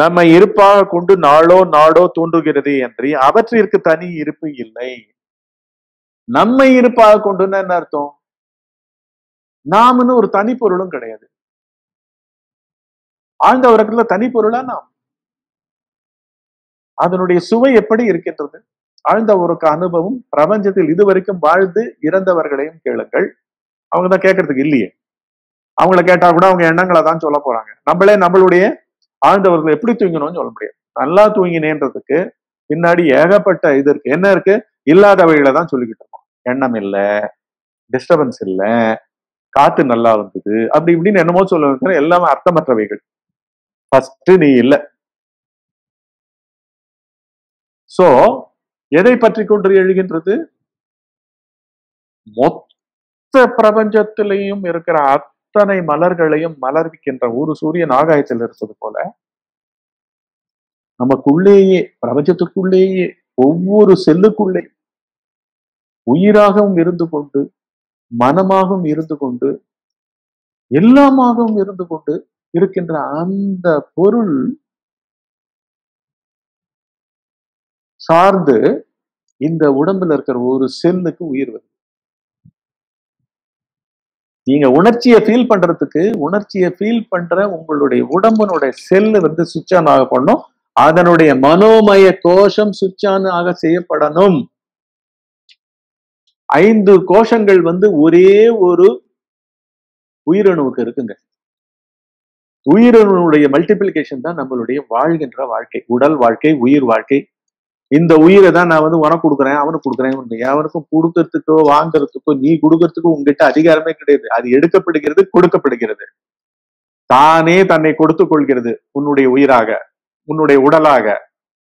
நம்ம இருப்பாக கொண்டு நாளோ நாடோ தோன்றுகிறது என்று அவற்றிற்கு தனி இருப்பு இல்லை. நம்மை இருப்பாக கொண்டுன்னா என்ன அர்த்தம்? நாம்னு ஒரு தனி பொருளும் கிடையாது. ஆழ்ந்த உறக்கத்துல தனி பொருளா நாம்? அதனுடைய சுவை எப்படி இருக்கின்றது? ஆழ்ந்த உறக்க அனுபவம் பிரபஞ்சத்தில் இதுவரைக்கும் வாழ்ந்து இறந்தவர்களையும் கேளுங்கள். அவங்க தான் கேட்கறதுக்கு இல்லையே. அவங்கள கேட்டா கூட அவங்க எண்ணங்களை தான் சொல்ல போறாங்க. நம்மளே நம்மளுடைய ஆழ்ந்தவர்கள் எப்படி தூங்கணும்னு சொல்ல முடியாது. நல்லா தூங்கினேன்றதுக்கு பின்னாடி ஏகப்பட்ட இது இருக்கு. என்ன இருக்கு? இல்லாதவைகளை தான் சொல்லிக்கிட்டு இருக்கோம். எண்ணம் இல்ல டிஸ்டர்பன்ஸ் இல்ல காத்து நல்லா இருந்தது அப்படி இப்படின்னு என்னமோ சொல்ல எல்லாமே அர்த்தமற்றவைகள் ஃபர்ஸ்ட் நீ இல்ல. சோ எதை பற்றி கொண்டு எழுகின்றது? மொத்த பிரபஞ்சத்திலையும் இருக்கிற அத்தனை மலர்களையும் மலர்விக்கின்ற ஒரு சூரியன் ஆகாயத்தில் இருப்பது போல நமக்குள்ளேயே பிரபஞ்சத்துக்குள்ளேயே ஒவ்வொரு செல்லுக்குள்ளே உயிராகவும் இருந்து கொண்டு மனமாகவும் இருந்து கொண்டு எல்லாமாகவும் இருந்து கொண்டு இருக்கின்ற அந்த பொருள் சார்ந்து இந்த உடம்புல இருக்கிற ஒரு செல்லுக்கு உயிர் வருது. நீங்க உணர்ச்சியை ஃபீல் பண்றதுக்கு உணர்ச்சியை ஃபீல் பண்ற உங்களுடைய உடம்புனுடைய செல்லு வந்து சுவிட்ச் ஆன் ஆக பண்ணும். அதனுடைய மனோமய கோஷம் சுவிட்ச் ஆன் ஆக செய்யப்படணும். ஐந்து கோஷங்கள் வந்து ஒரே ஒரு உயிரணுவுக்கு இருக்குங்க. உயிரணுடைய மல்டிபிளிகேஷன் தான் நம்மளுடைய வாழ்கின்ற வாழ்க்கை. உடல் வாழ்க்கை உயிர் வாழ்க்கை இந்த உயிரை தான் நான் வந்து உனக்கு கொடுக்குறேன் அவனுக்கு கொடுக்குறேன் அவனுக்கும் கொடுக்கறதுக்கோ வாங்குறதுக்கோ நீ கொடுக்கறதுக்கோ உங்ககிட்ட அதிகாரமே கிடையாது. அது எடுக்கப்படுகிறது கொடுக்கப்படுகிறது. தானே தன்னை கொடுத்து கொள்கிறது உன்னுடைய உயிராக உன்னுடைய உடலாக.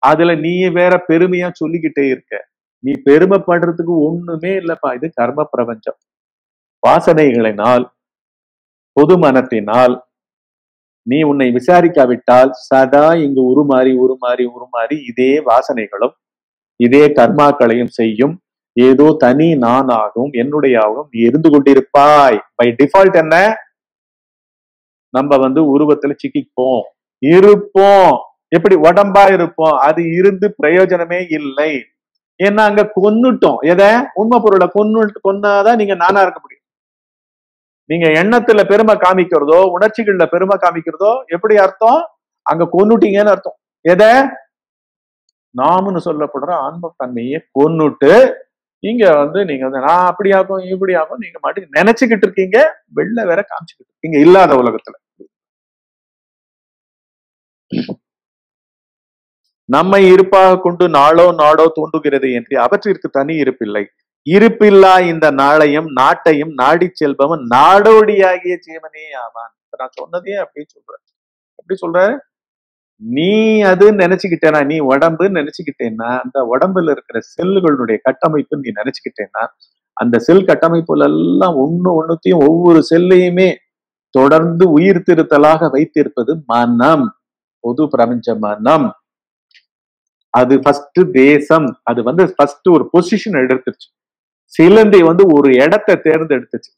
அதுல நீ வேற பெருமையா சொல்லிக்கிட்டே இருக்க. நீ பெருமைப்படுறதுக்கு ஒண்ணுமே இல்லப்பா. இது கர்ம பிரபஞ்சம். வாசனைகளினால் பொது மனத்தினால் நீ உன்னை விசாரிக்காவிட்டால் சதா இங்கு உருமாறி உருமாறி உருமாறி இதே வாசனைகளும் இதே கர்மாக்களையும் செய்யும். ஏதோ தனி நானாகவும் என்னுடையாகவும் நீ இருந்து கொண்டிருப்பாய். பை டிஃபால்ட் என்ன? நம்ம வந்து உருவத்துல சிக்கிப்போம். இருப்போம். எப்படி? உடம்பா இருப்போம். அது இருந்து பிரயோஜனமே இல்லை. ஏன்னா அங்க கொன்னுட்டோம். எதை? உண்மை பொருளை கொன்னு கொன்னாதான் நீங்க நானா இருக்க முடியும். நீங்க எண்ணத்துல பெருமை காமிக்கிறதோ உணர்ச்சிகள்ல பெருமை காமிக்கிறதோ எப்படி அர்த்தம்? அங்க கொன்னுட்டீங்கன்னு அர்த்தம். எதை? நாம்னு சொல்லப்படுற ஆன்ம தன்மையை கொன்னுட்டு இங்க வந்து நீங்க வந்து நான் அப்படி ஆகும் இப்படி ஆகும் நீங்க மாட்டி நினைச்சுக்கிட்டு இருக்கீங்க வெளில வேற காமிச்சுக்கிட்டு இருக்கீங்க. இல்லாத உலகத்துல. நம்மை இருப்பாக கொண்டு நாளோ நாடோ தோன்றுகிறது என்று அவற்றிற்கு தனி இருப்பில்லை. இருப்பில்லா இந்த நாளையும் நாட்டையும் நாடி செல்பவன் நாடோடியாகிய ஜீவனே ஆவான். இப்ப நான் சொன்னதே அப்படி சொல்றேன். எப்படி சொல்ற? நீ அது நினைச்சுக்கிட்டேனா? நீ உடம்புன்னு நினைச்சுக்கிட்டேன்னா அந்த உடம்புல இருக்கிற செல்லுகளுடைய கட்டமைப்பு நீ நினைச்சுக்கிட்டேன்னா அந்த செல் கட்டமைப்புல எல்லாம் ஒண்ணு ஒண்ணுத்தையும் ஒவ்வொரு செல்லையுமே தொடர்ந்து உயிர் திருத்தலாக வைத்திருப்பது மனம். பொது பிரபஞ்ச மனம். அது ஃபர்ஸ்ட் தேசம். அது வந்து ஃபர்ஸ்ட் ஒரு பொசிஷன் எடுத்துருச்சு. சிலந்தி வந்து ஒரு இடத்தை தேர்ந்தெடுத்துச்சு.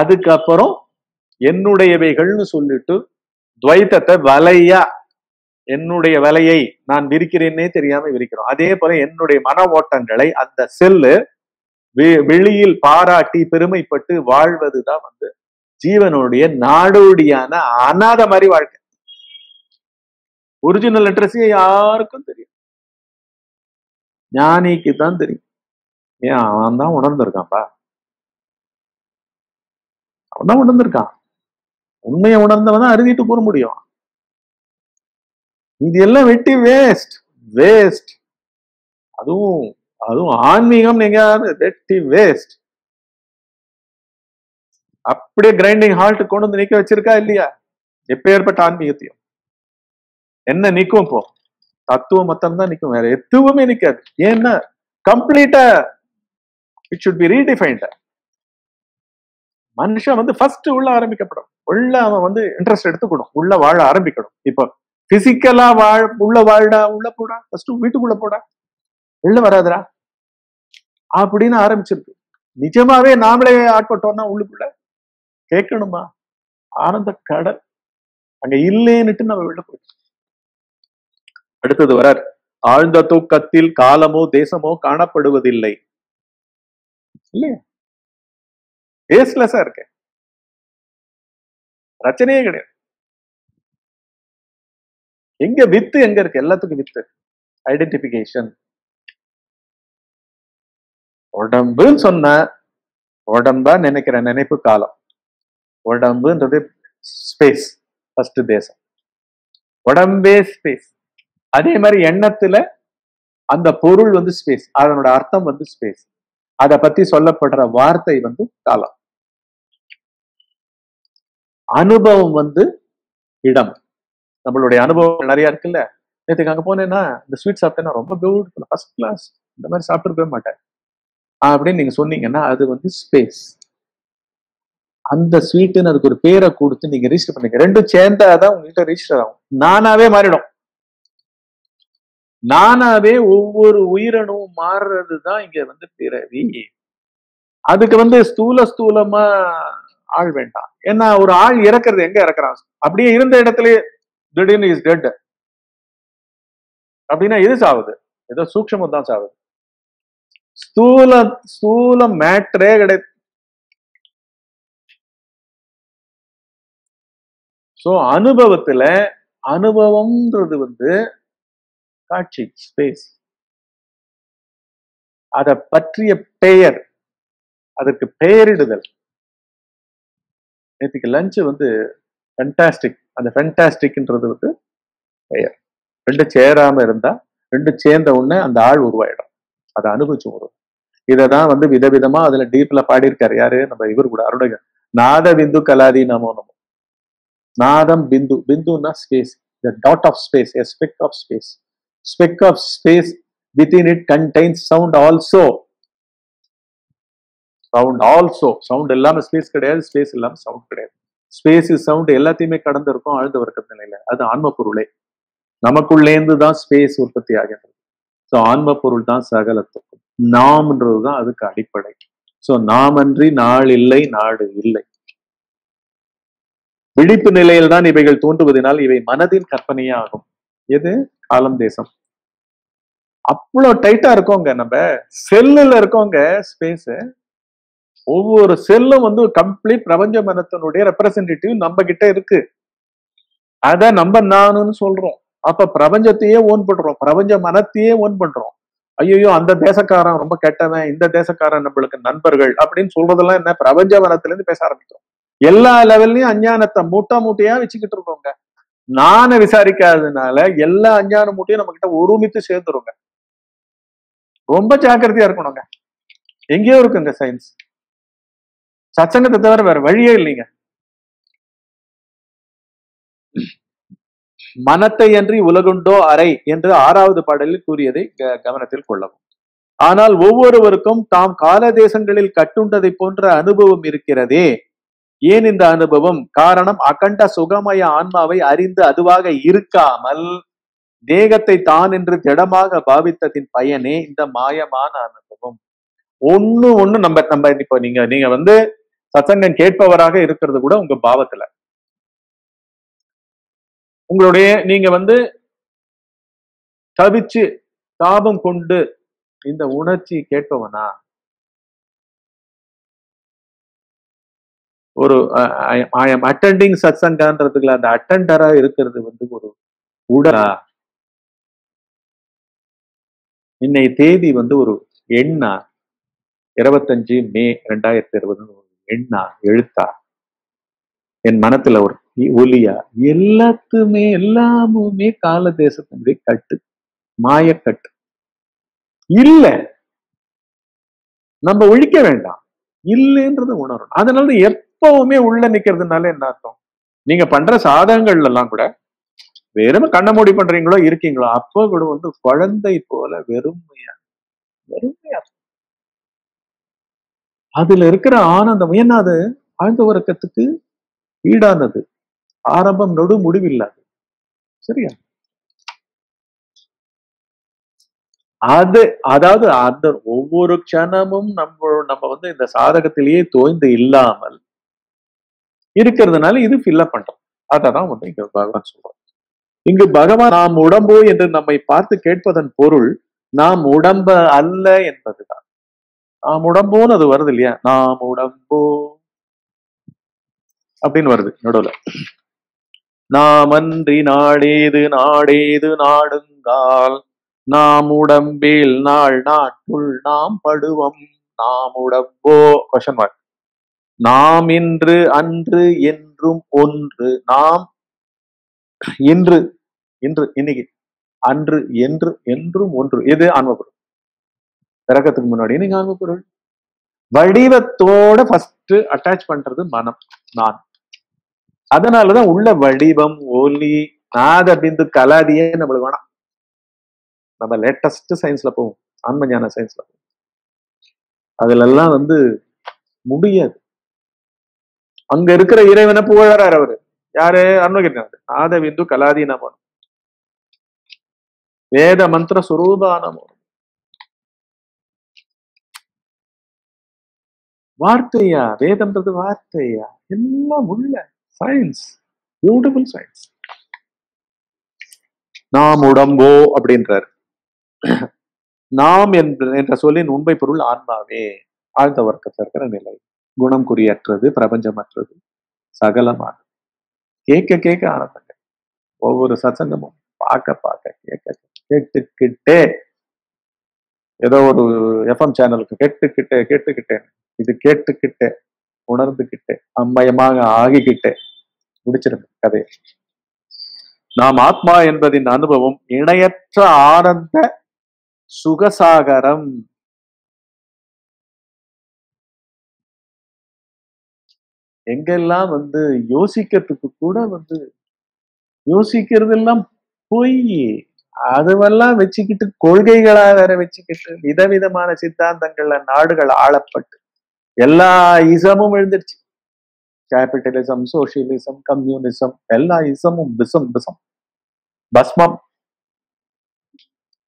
அதுக்கப்புறம் என்னுடையவைகள்னு சொல்லிட்டு துவைத்தத்தை வலையா என்னுடைய வலையை நான் விரிக்கிறேன்னே தெரியாம விரிக்கிறோம். அதே போல என்னுடைய மன ஓட்டங்களை அந்த செல்லு வெளியில் பாராட்டி பெருமைப்பட்டு வாழ்வதுதான் வந்து ஜீவனுடைய நாடோடியான அனாத மாதிரி வாழ்க்கை. ஒரிஜினல் அட்ரஸே யாருக்கும் தெரியும். ஞானிக்கு தான் தெரியும். ஏன் அவன் தான் உணர்ந்திருக்கான்பா? அவன் தான் உணர்ந்திருக்கான். உண்மையை உணர்ந்தவன் தான் அறுதிட்டு கூற முடியும். இது எல்லாம் வெட்டி வேஸ்ட் வேஸ்ட் அதுவும் அதுவும் ஆன்மீகம் நீங்க வெட்டி வேஸ்ட் அப்படியே கிரைண்டிங் ஹால்ட் கொண்டு வந்து நிக்க வச்சிருக்கா இல்லையா? எப்பேற்பட்ட ஆன்மீகத்தையும்? என்ன நிக்கும் இப்போ? தத்துவம் மத்தம் தான் நிக்கும் வேற எதுவுமே நிக்காது. ஏன்னா கம்ப்ளீட்டா இட் சுட் பி ரீடிஃபைன்ட் மனுஷன் வந்து ஃபர்ஸ்ட் உள்ள ஆரம்பிக்கப்படும். உள்ள அவன் வந்து இன்ட்ரெஸ்ட் எடுத்துக்கணும். உள்ள வாழ ஆரம்பிக்கணும். இப்போ பிசிக்கலா வாழ் உள்ள வாழ்டா உள்ள போடா ஃபர்ஸ்ட் வீட்டுக்குள்ள போடா. வெளில வராதுடா. அப்படின்னு ஆரம்பிச்சிருக்கு. நிஜமாவே நாமளே ஆட்பட்டோம்னா உள்ளுக்குள்ள கேட்கணுமா? ஆனந்த கடல். அங்க இல்லேன்னுட்டு நம்ம வெளில போயிட்டோம். அடுத்தது வரார். ஆழ்ந்த தூக்கத்தில் காலமோ தேசமோ காணப்படுவதில்லை. இல்லையா பேஸ்லெஸ்ஸா இருக்கு. பிரச்சனையே கிடையாது. எங்க வித்து எங்க இருக்கு? எல்லாத்துக்கும் வித்து. ஐடென்டிபிகேஷன் உடம்புன்னு சொன்ன உடம்பா நினைக்கிற நினைப்பு காலம். உடம்புன்றது ஸ்பேஸ் ஃபர்ஸ்ட் தேசம். உடம்பே ஸ்பேஸ் அதே மாதிரி எண்ணத்துல அந்த பொருள் வந்து ஸ்பேஸ் அதனோட அர்த்தம் வந்து ஸ்பேஸ் அதை பத்தி சொல்லப்படுற வார்த்தை வந்து காலம். அனுபவம் வந்து இடம். நம்மளுடைய அனுபவம் நிறைய இருக்குல்ல? நேற்றுக்கு அங்க போனேன்னா இந்த ஸ்வீட் சாப்பிட்டேன்னா ரொம்ப பியூட்டிஃபுல் ஃபர்ஸ்ட் கிளாஸ் இந்த மாதிரி சாப்பிட்டுருக்கவே மாட்டேன். அப்படின்னு நீங்க சொன்னீங்கன்னா அது வந்து ஸ்பேஸ் அந்த ஸ்வீட்டுன்னு அதுக்கு ஒரு பேரை கொடுத்து நீங்க ரிஜிஸ்டர் பண்ணீங்க. ரெண்டும் சேர்ந்தாதான் உங்ககிட்ட ரிஜிஸ்டர் ஆகும். நானாவே மாறிடும். நானாவே ஒவ்வொரு உயிரணும் மாறுறது தான் இங்க வந்து பிறவி. அதுக்கு வந்து ஸ்தூல ஸ்தூலமா ஆள் வேண்டாம். ஏன்னா ஒரு ஆள் இறக்குறது எங்க இறக்குறான்? அப்படியே இருந்த இடத்துல திடீர்னு இஸ் டெட் அப்படின்னா எது சாவுது? ஏதோ சூக்ஷமம் தான் சாவுது. ஸ்தூல ஸ்தூல மேட்ரே கிடையாது சோ அனுபவத்துல அனுபவம்ன்றது வந்து காட்சி ஸ்பேஸ் அத பற்றிய பெயர் அதற்கு பெயரிடுதல். நேற்றுக்கு லஞ்ச் வந்து ஃபென்டாஸ்டிக் அந்த ஃபென்டாஸ்டிக்ன்றது வந்து பெயர். ரெண்டு சேராம இருந்தா ரெண்டு சேர்ந்த உடனே அந்த ஆள் உருவாயிடும். அதை அனுபவிச்சு வரும் இதை தான் வந்து விதவிதமா அதுல டீப்ல பாடியிருக்காரு. யாரு? நம்ம இவர் கூட அருணக நாத பிந்து கலாதி நமோ நமோ. நாதம் பிந்து பிந்துன்னா space the dot of space a speck of space speck of space within it contains sound also. Sound also sound எல்லாமே ஸ்பேஸ் கிடையாது ஸ்பேஸ் இல்லாம சவுண்ட் கிடையாது. ஸ்பேஸ் சவுண்ட் எல்லாத்தையுமே கடந்து இருக்கும் ஆழ்ந்த வர்க்க நிலையில. அது ஆன்ம பொருளே நமக்குள்ளேந்து தான் ஸ்பேஸ் உற்பத்தி ஆகின்றது. ஸோ ஆன்ம பொருள் தான் சகலத்துக்கும். நாம்ன்றது தான் அதுக்கு அடிப்படை. ஸோ நாமன்றி நாள் இல்லை நாடு இல்லை. விழிப்பு நிலையில் தான் இவைகள் தோன்றுவதனால் இவை மனதின் கற்பனையே ஆகும். எது? காலம் தேசம். அவ்வளோ டைட்டா இருக்கோங்க நம்ம. செல்லுல இருக்கோங்க ஸ்பேஸ் ஒவ்வொரு செல்லும் வந்து கம்ப்ளீட் பிரபஞ்ச மனத்தினுடைய ரெப்ரசன்டேட்டிவ் நம்ம கிட்ட இருக்கு. அத நம்ம நானுன்னு சொல்றோம். அப்ப பிரபஞ்சத்தையே ஓன் பண்றோம். பிரபஞ்ச மனத்தையே ஓன் பண்றோம். ஐயோ அந்த தேசக்காரன் ரொம்ப கெட்டவன் இந்த தேசக்காரன் நம்மளுக்கு நண்பர்கள் அப்படின்னு சொல்றதெல்லாம் என்ன? பிரபஞ்ச மனத்துல இருந்து பேச ஆரம்பிக்கிறோம். எல்லா லெவல்லையும் அஞ்ஞானத்தை மூட்டா மூட்டையா வச்சுக்கிட்டு இருக்கோங்க. நானை விசாரிக்காததுனால எல்லா அஞ்ஞான மூட்டையும் நம்ம கிட்ட ஒருமித்து சேர்ந்துருங்க. ரொம்ப ஜாக்கிரதையா இருக்கணுங்க. எங்கேயோ இருக்குங்க சயின்ஸ் சச்சங்கத்தை தவிர வேற வழியே இல்லைங்க. மனத்தை அன்றி உலகுண்டோ அறை என்று ஆறாவது பாடலில் கூறியதை க- கவனத்தில் கொள்ளவும். ஆனால் ஒவ்வொருவருக்கும் தாம் கால தேசங்களில் கட்டுண்டதை போன்ற அனுபவம் இருக்கிறதே. ஏன் இந்த அனுபவம்? காரணம் அகண்ட சுகமய ஆன்மாவை அறிந்து அதுவாக இருக்காமல் தேகத்தை தான் என்று திடமாக பாவித்ததின் பயனே இந்த மாயமான அனுபவம். ஒண்ணு ஒண்ணு நம்ம நம்ம இப்போ நீங்க நீங்க வந்து சத்சங்கம் கேட்பவராக இருக்கிறது கூட உங்க பாவத்துல. உங்களுடைய நீங்க வந்து தவிச்சு தாபம் கொண்டு இந்த உணர்ச்சி கேட்பவனா? ஒரு ஐ எம் அட்டெண்டிங் சத்சங்கன்றதுல அந்த அட்டண்டரா இருக்கிறது வந்து ஒரு உடலா. இன்னை தேதி வந்து ஒரு எண்ணா இருபத்தஞ்சு மே ரெண்டாயிரத்தி இருபது எண்ணா எழுத்தா. என் மனத்துல ஒரு ஒலியா எல்லாத்துமே எல்லாமுமே கால தேசத்தினுடைய கட்டு மாயக்கட்டு. இல்ல. நம்ம ஒழிக்க வேண்டாம். இல்லைன்றத உணரணும். அதனால எப்பவுமே உள்ள நிக்கிறதுனால என்ன அர்த்தம்? நீங்க பண்ற சாதகங்கள்ல எல்லாம் கூட வெறும் கண்ண மூடி பண்றீங்களோ இருக்கீங்களோ அப்போ கூட வந்து குழந்தை போல வெறுமையா வெறுமையா. அதுல இருக்கிற ஆனந்தம் ஏன்னா அது ஆழ்ந்த உறக்கத்துக்கு ஈடானது. ஆரம்பம் நொடு முடிவில்லாது. சரியா? அது அதாவது அந்த ஒவ்வொரு க்ஷணமும் நம்ம நம்ம வந்து இந்த சாதகத்திலேயே தோய்ந்து இல்லாமல் இருக்கிறதுனால இது ஃபில்லப் பண்றோம். அததான் வந்து இங்க பகவான் சொல்றோம் இங்கு பகவான் நாம் உடம்போ என்று நம்மை பார்த்து கேட்பதன் பொருள் நாம் உடம்ப அல்ல என்பதுதான். நாம் உடம்போன்னு அது வருது இல்லையா? நாம் உடம்போ. அப்படின்னு வருது நடுவுல. நாமன்றி நாடேது நாடேது நாடுங்கால் நாம் உடம்பில் நாள் நாட்டுள் நாம் படுவம் நாம் உடம்போ? கொஷன் மார்க் நாம் இன்று அன்று என்றும் ஒன்று நாம் இன்று இன்று இன்னைக்கு அன்று என்று என்றும் ஒன்று. இது ஆன்மபொருள். பிறக்கத்துக்கு முன்னாடி நீங்க ஆன்மபொருள். வடிவத்தோட ஃபர்ஸ்ட் அட்டாச் பண்றது மனம் நான். அதனாலதான் உள்ள வடிவம் ஒலி நாத பிந்து கலாதியே நம்மளுக்கு வேணாம். நம்ம லேட்டஸ்ட் சயின்ஸ்ல போவோம். ஆன்மஞான சயின்ஸ்ல போவோம். அதுல எல்லாம் வந்து முடியாது. அங்க இருக்கிற இறைவனை புகழறாரு அவரு. யாரு? அருணகிரிநாதர். நாத பிந்து கலாதி நமோ. வேத மந்திர சுரூபானமோ வார்த்தையா? வேதம்ன்றது வார்த்தையா? எல்லாம் உள்ள சயின்ஸ் பியூட்டிஃபுல் சயின்ஸ் நாம் உடம்போ அப்படின்றார். நாம் என்ற சொல்லின் உண்மை பொருள் ஆன்மாவே. ஆழ்ந்த வர்க்கத்தில் இருக்கிற நிலை. குணம் குறியற்றது பிரபஞ்சமற்றது சகலமானது. கேட்க கேட்க ஆனந்தங்க. ஒவ்வொரு சசங்கமும் பார்க்க பார்க்க கேட்க கேட்டுக்கிட்டே ஏதோ ஒரு எஃப்எம் சேனலுக்கு கேட்டுக்கிட்டே கேட்டுக்கிட்டேன் இது கேட்டுக்கிட்டே உணர்ந்துகிட்டே அம்மயமாக ஆகிக்கிட்டே முடிச்சிருங்க கதையை. நாம் ஆத்மா என்பதின் அனுபவம் இணையற்ற ஆனந்த சுகசாகரம். எங்கெல்லாம் வந்து யோசிக்கிறதுக்கு கூட வந்து யோசிக்கிறதெல்லாம் பொய். அதுவெல்லாம் வச்சுக்கிட்டு கொள்கைகளா வேற வச்சுக்கிட்டு விதவிதமான சித்தாந்தங்கள்ல நாடுகள் ஆளப்பட்டு எல்லா இசமும் எழுந்துருச்சு. கேபிட்டலிசம் சோசியலிசம் கம்யூனிசம் எல்லா இசமும் பிசம் பிசம் பஸ்மம்.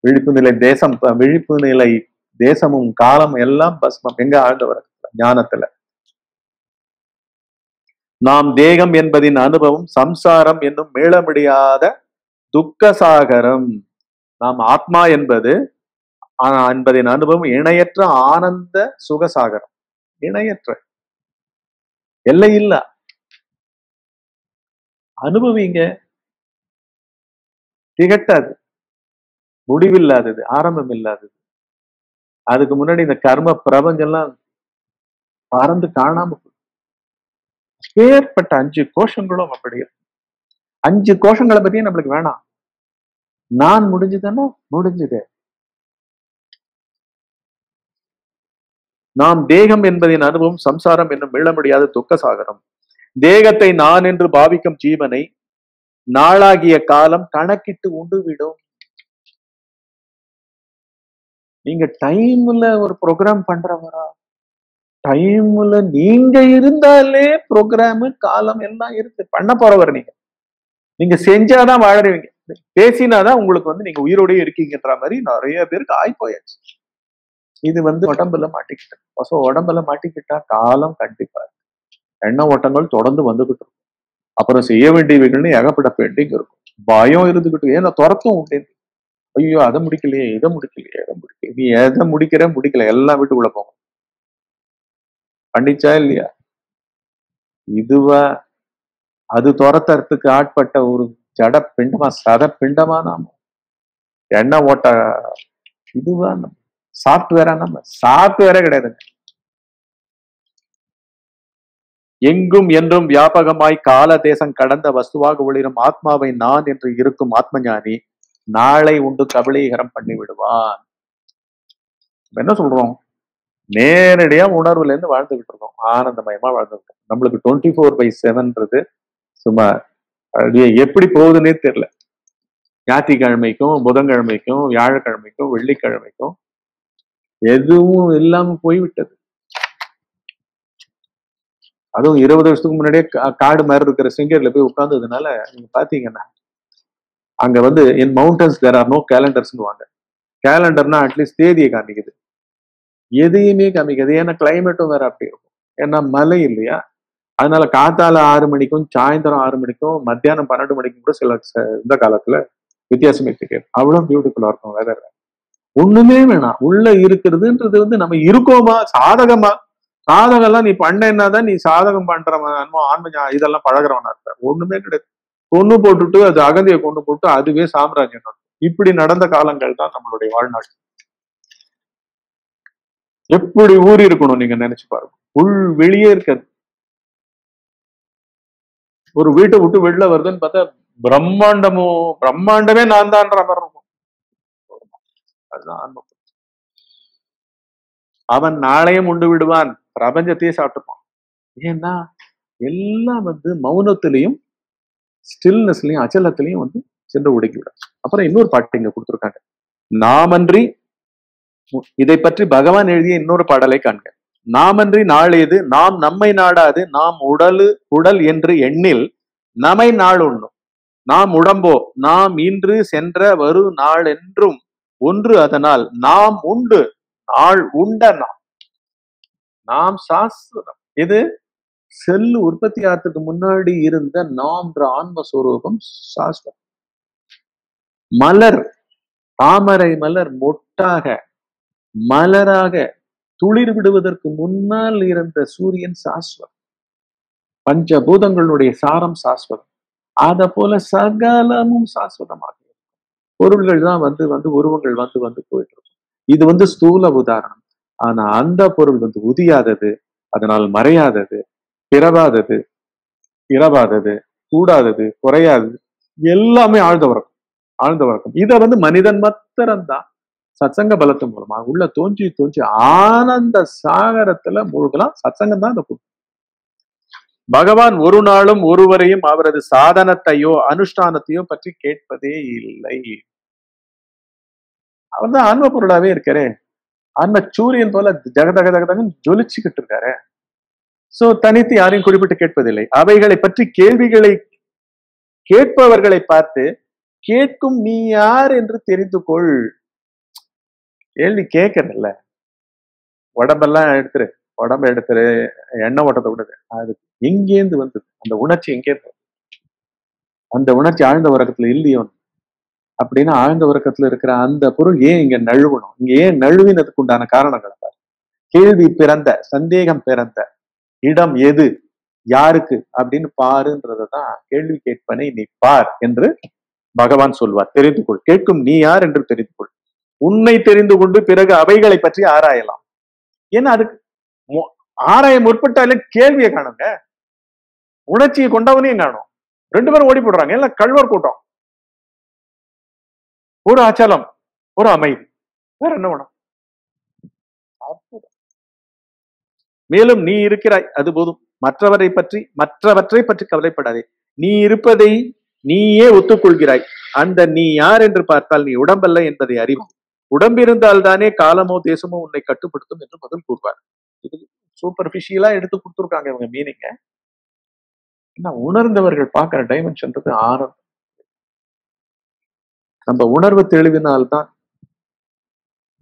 விழிப்பு நிலை தேசம் விழிப்பு நிலை தேசமும் காலம் எல்லாம் பஸ்மம். எங்க ஆழ்ந்தவர் ஞானத்துல. நாம் தேகம் என்பதின் அனுபவம் சம்சாரம் என்னும் மீள முடியாத துக்கசாகரம். நாம் ஆத்மா என்பது என்பதின் அனுபவம் இணையற்ற ஆனந்த சுகசாகரம். இணையற்ற. எல்லை இல்ல. அனுபவிங்க திகட்டாது. முடிவில்லாதது ஆரம்பம் இல்லாதது அதுக்கு முன்னாடி இந்த கர்ம பிரபஞ்சம்லாம் பறந்து காணாம ஏற்பட்ட அஞ்சு கோஷங்களும் அப்படி அஞ்சு கோஷங்களை பத்தியும் நம்மளுக்கு வேணாம். நான் முடிஞ்சுதானோ முடிஞ்சுது. நாம் தேகம் என்பதின் அனுபவம் சம்சாரம் என்னும் மீள முடியாத துக்க சாகரம். தேகத்தை நான் என்று பாவிக்கும் ஜீவனை நாளாகிய காலம் கணக்கிட்டு உண்டுவிடும் நீங்க டைம்ல ஒரு ப்ரோக்ராம் பண்றவரா? டைம்ல நீங்க இருந்தாலே ப்ரோக்ராமு காலம் எல்லாம் இருக்கு. பண்ண போறவர் நீங்க. நீங்க செஞ்சாதான் வாழறீங்க. பேசினாதான் உங்களுக்கு வந்து நீங்க உயிரோடய இருக்கீங்கன்ற மாதிரி நிறைய பேருக்கு ஆய்போயாச்சு இது வந்து உடம்புல மாட்டிக்கிட்டேன் ஸோ உடம்புல மாட்டிக்கிட்டா காலம் கண்டிப்பா எண்ண ஓட்டங்கள் தொடர்ந்து வந்துகிட்டு இருக்கும். அப்புறம் செய்ய வேண்டியவைகள்னு ஏகப்பட்ட பெண்டிங் இருக்கும். பயம் இருந்துகிட்டு ஏன்னா துரத்தும் உண்டு. ஐயோ அதை முடிக்கலையே இதை முடிக்கலையே எதை முடிக்கல நீ எதை முடிக்கிற முடிக்கல. எல்லாம் வீட்டுக்குள்ள போகும். பண்ணிச்சா இல்லையா? இதுவா அது துரத்துறதுக்கு ஆட்பட்ட ஒரு ஜட பிண்டமா சத பிண்டமா நாம. எண்ணெய் ஓட்ட இதுவா நம்ம சாஃப்ட்வேரா நம்ம சாஃப்ட்வேரே கிடையாதுங்க. எங்கும் என்றும் வியாபகமாய் கால தேசம் கடந்த வஸ்துவாக ஒளிரும் ஆத்மாவை நான் என்று இருக்கும் ஆத்மஞானி நாளை உண்டு கபலீகரம் பண்ணி விடுவான் என்ன சொல்றோம்? நேரடியா உணர்வுல இருந்து வாழ்ந்துகிட்டு இருக்கோம். ஆனந்தமயமா வாழ்ந்துகிட்டு இருக்கோம். நம்மளுக்கு டுவெண்ட்டி ஃபோர் பை செவன்றது சும்மா எப்படி போகுதுன்னே தெரியல. ஞாயிற்றுக்கிழமைக்கும் புதன்கிழமைக்கும் வியாழக்கிழமைக்கும் வெள்ளிக்கிழமைக்கும் எதுவும் இல்லாம போய்விட்டது. அதுவும் இருபது வருஷத்துக்கு முன்னாடியே காடு மாதிரி இருக்கிற சிங்கர்ல போய் உட்கார்ந்ததுனால நீங்க பாத்தீங்கன்னா அங்க வந்து in mountains there are no கேலண்டர்ஸ்னு வாங்க கேலண்டர்னா அட்லீஸ்ட் தேதியை காமிக்குது எதையுமே காமிக்காது. ஏன்னா கிளைமேட்டும் வேற அப்படி இருக்கும். ஏன்னா மழை இல்லையா? அதனால காத்தால ஆறு மணிக்கும் சாயந்தரம் ஆறு மணிக்கும் மத்தியானம் பன்னெண்டு மணிக்கும் கூட சில இந்த காலத்துல வித்தியாசமே தெரியாது. அவ்வளவு பியூட்டிஃபுல்லா இருக்கும் வெதர் ஒண்ணுமே வேணாம். உள்ள இருக்கிறதுன்றது வந்து நம்ம இருக்கோமா? சாதகமா? சாதகம் எல்லாம் நீ பண்ண என்னதான் நீ சாதகம் பண்றவன் என்னமோ ஆன்ம இதெல்லாம் பழகிறவனா இருக்க ஒண்ணுமே கிடையாது. கொண்டு போட்டுட்டு அது அகந்தியை கொண்டு போட்டு அதுவே சாம்ராஜ்யம் நடக்கும். இப்படி நடந்த காலங்கள் தான் நம்மளுடைய வாழ்நாள். எப்படி ஊறி இருக்கணும் நீங்க நினைச்சு பாருங்க. உள் வெளியே இருக்காது ஒரு வீட்டை விட்டு வெளில வருதுன்னு பார்த்தா பிரம்மாண்டமோ பிரம்மாண்டமே நான் தான்ற மாதிரி இருக்கும். அதுதான் அவன் நாளையும் உண்டு விடுவான். பிரபஞ்சத்தையே சாப்பிட்டுப்பான். ஏன்னா எல்லாம் வந்து மௌனத்திலையும் ஸ்டில்னஸ்லயும் அச்சலத்திலையும் வந்து சென்று உடைக்கி விடும். அப்புறம் இன்னொரு பாட்டு இங்க கொடுத்துருக்காங்க. நாமன்றி இதை பற்றி பகவான் எழுதிய இன்னொரு பாடலை காண்க. நாமன்றி நாளேது நாம் நம்மை நாடாது நாம் உடலு உடல் என்று எண்ணில் நமை நாள் உண்ணும். நாம் உடம்போ நாம் இன்று சென்ற வரு நாள் என்றும் ஒன்று அதனால் நாம் உண்டு நாள் உண்ட நாம். நாம் சாஸ்வதம். இது செல்லு உற்பத்தி ஆகிறதுக்கு முன்னாடி இருந்த நாம்ன்ற ஆன்மஸ்வரூபம் சாஸ்வதம். மலர் தாமரை மலர் மொட்டாக மலராக துளிர் விடுவதற்கு முன்னால் இருந்த சூரியன் சாஸ்வதம் பஞ்சபூதங்களுடைய சாரம் சாஸ்வதம் அத போல சகலமும் சாஸ்வதமாக பொருள்கள் தான் வந்து வந்து உருவங்கள் வந்து வந்து போயிட்டு இருக்கும் இது வந்து ஸ்தூல உதாரணம். ஆனா அந்த பொருள் வந்து உதியாதது அதனால் மறையாதது பிறவாதது பிறவாதது கூடாதது குறையாதது எல்லாமே ஆழ்ந்த உறக்கம் ஆழ்ந்த உறக்கம். இதை வந்து மனிதன் மாத்திரம்தான். சத்சங்க பலத்து மூலமா உள்ள தோன்றி தோன்றி ஆனந்த சாகரத்துல மூழ்கலாம் சத்சங்கம் தான் அந்த பகவான் ஒரு நாளும் ஒருவரையும் அவரது சாதனத்தையோ அனுஷ்டானத்தையோ பற்றி கேட்பதே இல்லை. அவர் தான் ஆன்ம பொருளாவே இருக்காரே. ஆன்ம சூரியன் போல ஜக தக தக ஜொலிச்சுக்கிட்டு இருக்காரு. சோ தனித்து யாரையும் குறிப்பிட்டு கேட்பதில்லை. அவைகளை பற்றி கேள்விகளை கேட்பவர்களை பார்த்து கேட்கும் நீ யார் என்று தெரிந்து கொள். கேள்வி கேட்கறதில்ல. உடம்பெல்லாம் எடுத்துரு உடம்ப எடுத்துரு எண்ணெய் ஓட்டத்தை விடுது. அது எங்கேருந்து வந்தது? அந்த உணர்ச்சி எங்கேருந்து வந்தது? அந்த உணர்ச்சி ஆழ்ந்த உறக்கத்துல இல்லையோ? அப்படின்னா ஆழ்ந்த உறக்கத்துல இருக்கிற அந்த பொருள் ஏன் இங்க நழுவணும்? இங்க ஏன் நழுவினதுக்கு உண்டான காரணங்களை பாரு. கேள்வி பிறந்த சந்தேகம் பிறந்த இடம் எது? யாருக்கு? அப்படின்னு பாருன்றதை தான் கேள்வி கேட்பனை நீ பார் என்று பகவான் சொல்வார். தெரிந்து கொள். கேட்கும் நீ யார் என்று தெரிந்து கொள். உண்மை தெரிந்து கொண்டு பிறகு அவைகளை பற்றி ஆராயலாம். ஏன்னா அதுக்கு ஆராய முற்பட்டாலே கேள்வியை காணுங்க. உணர்ச்சியை கொண்டவனையும் காணும். ரெண்டு பேரும் ஓடி போடுறாங்க. எல்லாம் கழ்வர் கூட்டம். ஒரு அச்சலம் ஒரு அமைதி. வேற என்ன வேணும்? மேலும் நீ இருக்கிறாய் அது போதும். மற்றவரை பற்றி மற்றவற்றை பற்றி கவலைப்படாதே. நீ இருப்பதை நீயே ஒத்துக்கொள்கிறாய். அந்த நீ யார் என்று பார்த்தால் நீ உடம்பல்ல என்பதை அறிவு உடம்பிருந்தால் தானே காலமோ தேசமோ உன்னை கட்டுப்படுத்தும் என்று பதில் கூறுவார். இது சூப்பர்பிஷியலா எடுத்து கொடுத்துருக்காங்க இவங்க மீனிங்க என்ன உணர்ந்தவர்கள் பார்க்குற டைமென்ஷன்றது ஆனந்தம். நம்ம உணர்வு தெளிவினால்தான்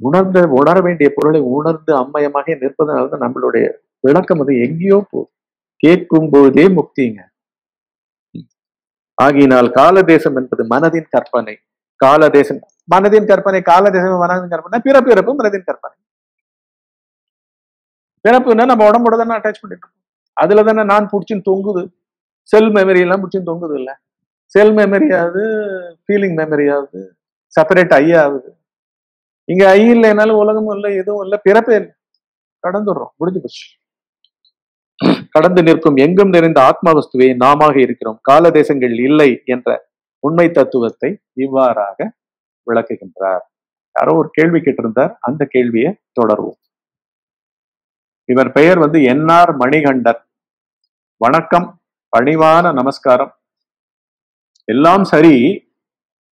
உணர்ந்த உணர வேண்டிய பொருளை உணர்ந்து அம்மயமாக நிற்பதனால்தான் நம்மளுடைய விளக்கம் அது எங்கேயோ போகுது. கேட்கும் போதே முக்திங்க. ஆகினால் காலதேசம் என்பது மனதின் கற்பனை. காலதேசம். மனதின் கற்பனை காலதேசம் மனதின் கற்பனை பிறப்பிறப்பு மனதின் கற்பனை. பிறப்புன்னா நம்ம உடம்போட தானே அட்டாச் பண்ணிட்டு இருக்கோம் அதுல தானே நான் பிடிச்சின்னு தொங்குது. செல் மெமரி எல்லாம் பிடிச்சின்னு தொங்குது இல்ல. செல் மெமரி ஆகுது ஃபீலிங் மெமரி ஆகுது செப்பரேட் ஐ ஆகுது இங்க ஐ இல்லைனாலும் உலகமும் இல்லை எதுவும் இல்லை பிறப்பே இல்லை. கடந்துடுறோம் முடிஞ்சு போச்சு. கடந்து நிற்கும் எங்கும் நிறைந்த ஆத்மா வஸ்துவே நாமாக இருக்கிறோம். கால தேசங்கள் இல்லை என்ற உண்மை தத்துவத்தை இவ்வாறாக விளக்குகின்றார். யாரோ ஒரு கேள்வி கேட்டிருந்தார் அந்த கேள்வியை தொடர்வோம். இவர் பெயர் வந்து என்ஆர் மணிகண்டர் வணக்கம் பணிவான நமஸ்காரம். எல்லாம் சரி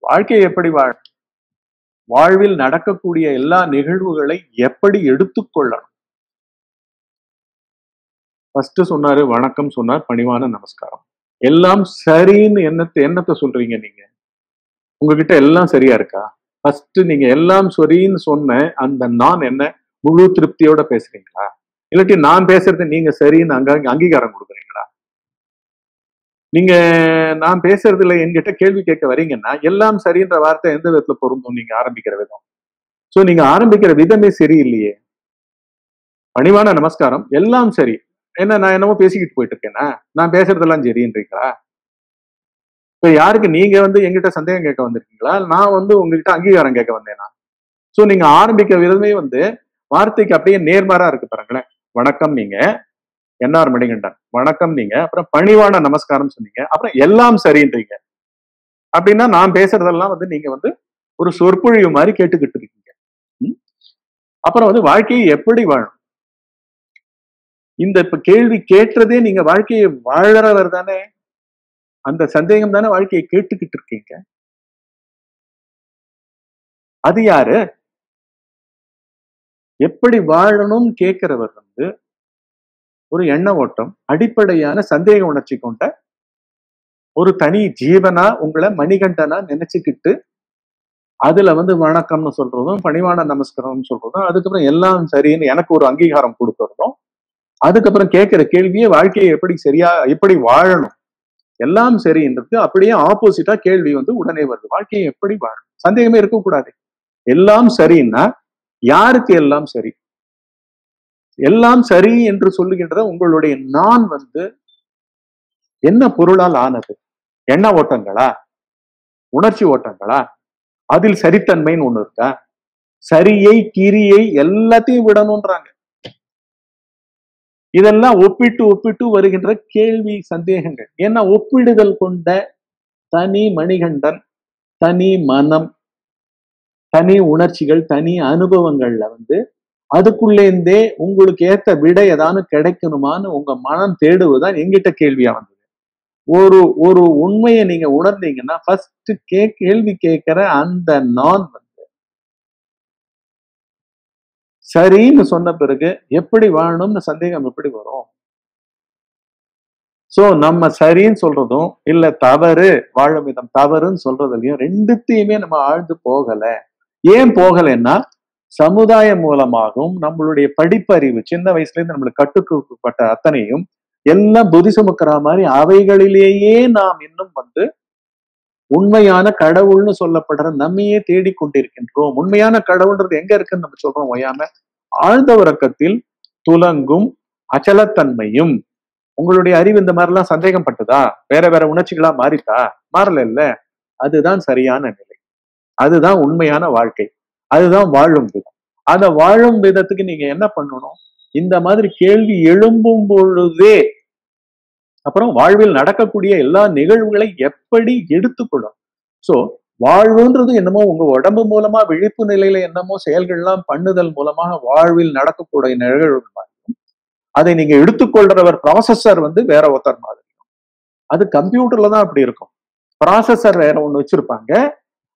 வாழ்க்கையை எப்படி வாழ் வாழ்வில் நடக்கக்கூடிய எல்லா நிகழ்வுகளை எப்படி எடுத்துக்கொள்ளணும் ஃபர்ஸ்ட் சொன்னாரு வணக்கம் சொன்னார் பணிவான நமஸ்காரம். எல்லாம் சரின்னு என்னத்தை என்னத்தை சொல்றீங்க நீங்க? உங்ககிட்ட எல்லாம் சரியா இருக்கா? ஃபர்ஸ்ட் நீங்க எல்லாம் சரின்னு சொன்ன அந்த நான் என்ன முழு திருப்தியோட பேசுறீங்களா? இல்லாட்டி நான் பேசுறது நீங்க சரின்னு அங்க அங்கீகாரம் கொடுக்குறீங்களா? நீங்க நான் பேசுறதுல என்கிட்ட கேள்வி கேட்க வரீங்கன்னா எல்லாம் சரின்ற வார்த்தை எந்த விதத்துல பொருந்தும் நீங்க ஆரம்பிக்கிற விதம்? சோ நீங்க ஆரம்பிக்கிற விதமே சரியில்லையே. பணிவான நமஸ்காரம் எல்லாம் சரி. என்ன நான் என்னமோ பேசிக்கிட்டு போயிட்டு இருக்கேனா நான் பேசுறதெல்லாம் சரின்றீங்களா? இப்ப யாருக்கு நீங்க வந்து எங்கிட்ட சந்தேகம் கேட்க வந்திருக்கீங்களா? நான் வந்து உங்ககிட்ட அங்கீகாரம் கேட்க வந்தேனா? சோ நீங்க ஆரம்பிக்க விதமே வந்து வார்த்தைக்கு அப்படியே நேர்மாறா இருக்கு பாருங்களேன். வணக்கம் நீங்க. N R Manikandan. வணக்கம் நீங்க. அப்புறம் பணிவான நமஸ்காரம் சொன்னீங்க. அப்புறம் எல்லாம் சரின்றீங்க. அப்படின்னா நான் பேசுறதெல்லாம் வந்து நீங்க வந்து ஒரு சொற்பொழிவு மாதிரி கேட்டுக்கிட்டு இருக்கீங்க. அப்புறம் வந்து வாழ்க்கையை எப்படி வாழும் இந்த இப்ப கேள்வி கேட்டதே நீங்க வாழ்க்கையை வாழறவர் தானே? அந்த சந்தேகம் தானே வாழ்க்கையை கேட்டுக்கிட்டு இருக்கீங்க? அது யாரு? எப்படி வாழணும் கேட்கிறவர் வந்து ஒரு எண்ண ஓட்டம் அடிப்படையான சந்தேக உணர்ச்சி கொண்ட ஒரு தனி ஜீவனா உங்களை மணிகண்டனா நினைச்சுக்கிட்டு அதுல வந்து வணக்கம்னு சொல்றதும் பணிவான நமஸ்காரம்னு சொல்றதும் அதுக்கப்புறம் எல்லாம் சரின்னு எனக்கு ஒரு அங்கீகாரம் கொடுக்கறதும் அதுக்கப்புறம் கேட்கிற கேள்வியே வாழ்க்கையை எப்படி சரியா எப்படி வாழணும்? எல்லாம் சரின்றது அப்படியே ஆப்போசிட்டா கேள்வி வந்து உடனே வருது. வாழ்க்கையை எப்படி வாழணும்? சந்தேகமே இருக்கக்கூடாது. எல்லாம் சரின்னா யாருக்கு எல்லாம் சரி? எல்லாம் சரி என்று சொல்லுகின்றத உங்களுடைய நான் வந்து என்ன பொருளால் ஆனது? எண்ண ஓட்டங்களா? உணர்ச்சி ஓட்டங்களா? அதில் சரித்தன்மைன்னு ஒண்ணு இருக்கா? சரியை கிரியை எல்லாத்தையும் விடணும்ன்றாங்க. இதெல்லாம் ஒப்பிட்டு ஒப்பிட்டு வருகின்ற கேள்வி சந்தேகங்கள். ஏன்னா ஒப்பிடுதல் கொண்ட தனி மணிகண்டன் தனி மனம் தனி உணர்ச்சிகள் தனி அனுபவங்கள்ல வந்து அதுக்குள்ளேருந்தே உங்களுக்கு ஏத்த விடை ஏதாவது கிடைக்கணுமான்னு உங்க மனம் தேடுவதுதான் எங்கிட்ட கேள்வியா வந்தது ஒரு ஒரு உண்மையை நீங்க உணர்ந்தீங்கன்னா ஃபர்ஸ்ட் கே கேள்வி கேட்கிற அந்த நான் சரின்னு சொன்ன பிறகு எப்படி வாழணும்னு சந்தேகம் எப்படி வரும்? சோ நம்ம சரின்னு சொல்றதும் இல்ல தவறு வாழும் விதம் தவறுன்னு சொல்றதுலயும் ரெண்டுத்தையுமே நம்ம ஆழ்ந்து போகல. ஏன் போகலைன்னா சமுதாயம் மூலமாகவும் நம்மளுடைய படிப்பறிவு சின்ன வயசுல இருந்து நம்மளுக்கு கட்டுக்கப்பட்ட அத்தனையும் எல்லாம் புதிசுமுக்கிற மாதிரி அவைகளிலேயே நாம் இன்னும் வந்து உண்மையான கடவுள்னு சொல்லப்படுற நம்மையே தேடிக்கொண்டிருக்கின்றோம் உண்மையான கடவுள்ன்றது எங்க இருக்குன்னு நம்ம சொல்றோம் ஓயாம? ஆழ்ந்த உறக்கத்தில் துலங்கும் அச்சலத்தன்மையும். உங்களுடைய அறிவு இந்த மாதிரிலாம் சந்தேகம் பட்டுதா வேற வேற உணர்ச்சிகளா மாறிட்டா? மாறல இல்ல. அதுதான் சரியான நிலை. அதுதான் உண்மையான வாழ்க்கை. அதுதான் வாழும் விதம். அந்த வாழும் விதத்துக்கு நீங்க என்ன பண்ணணும்? இந்த மாதிரி கேள்வி எழும்பும் பொழுதே அப்புறம் வாழ்வில் நடக்கக்கூடிய எல்லா நிகழ்வுகளை எப்படி எடுத்துக்கொள்ளும்? சோ வாழ்வுன்றது என்னமோ உங்க உடம்பு மூலமா விழிப்பு நிலையில என்னமோ செயல்கள்லாம் பண்ணுதல் மூலமாக வாழ்வில் நடக்கக்கூடிய நிகழ்வுகள் மாதிரியும் அதை நீங்க எடுத்துக்கொள்றவர் ப்ராசஸர் வந்து வேற ஒருத்தர் மாதிரி. அது கம்ப்யூட்டர்ல தான் அப்படி இருக்கும். ப்ராசஸர் வேற ஒண்ணு வச்சிருப்பாங்க.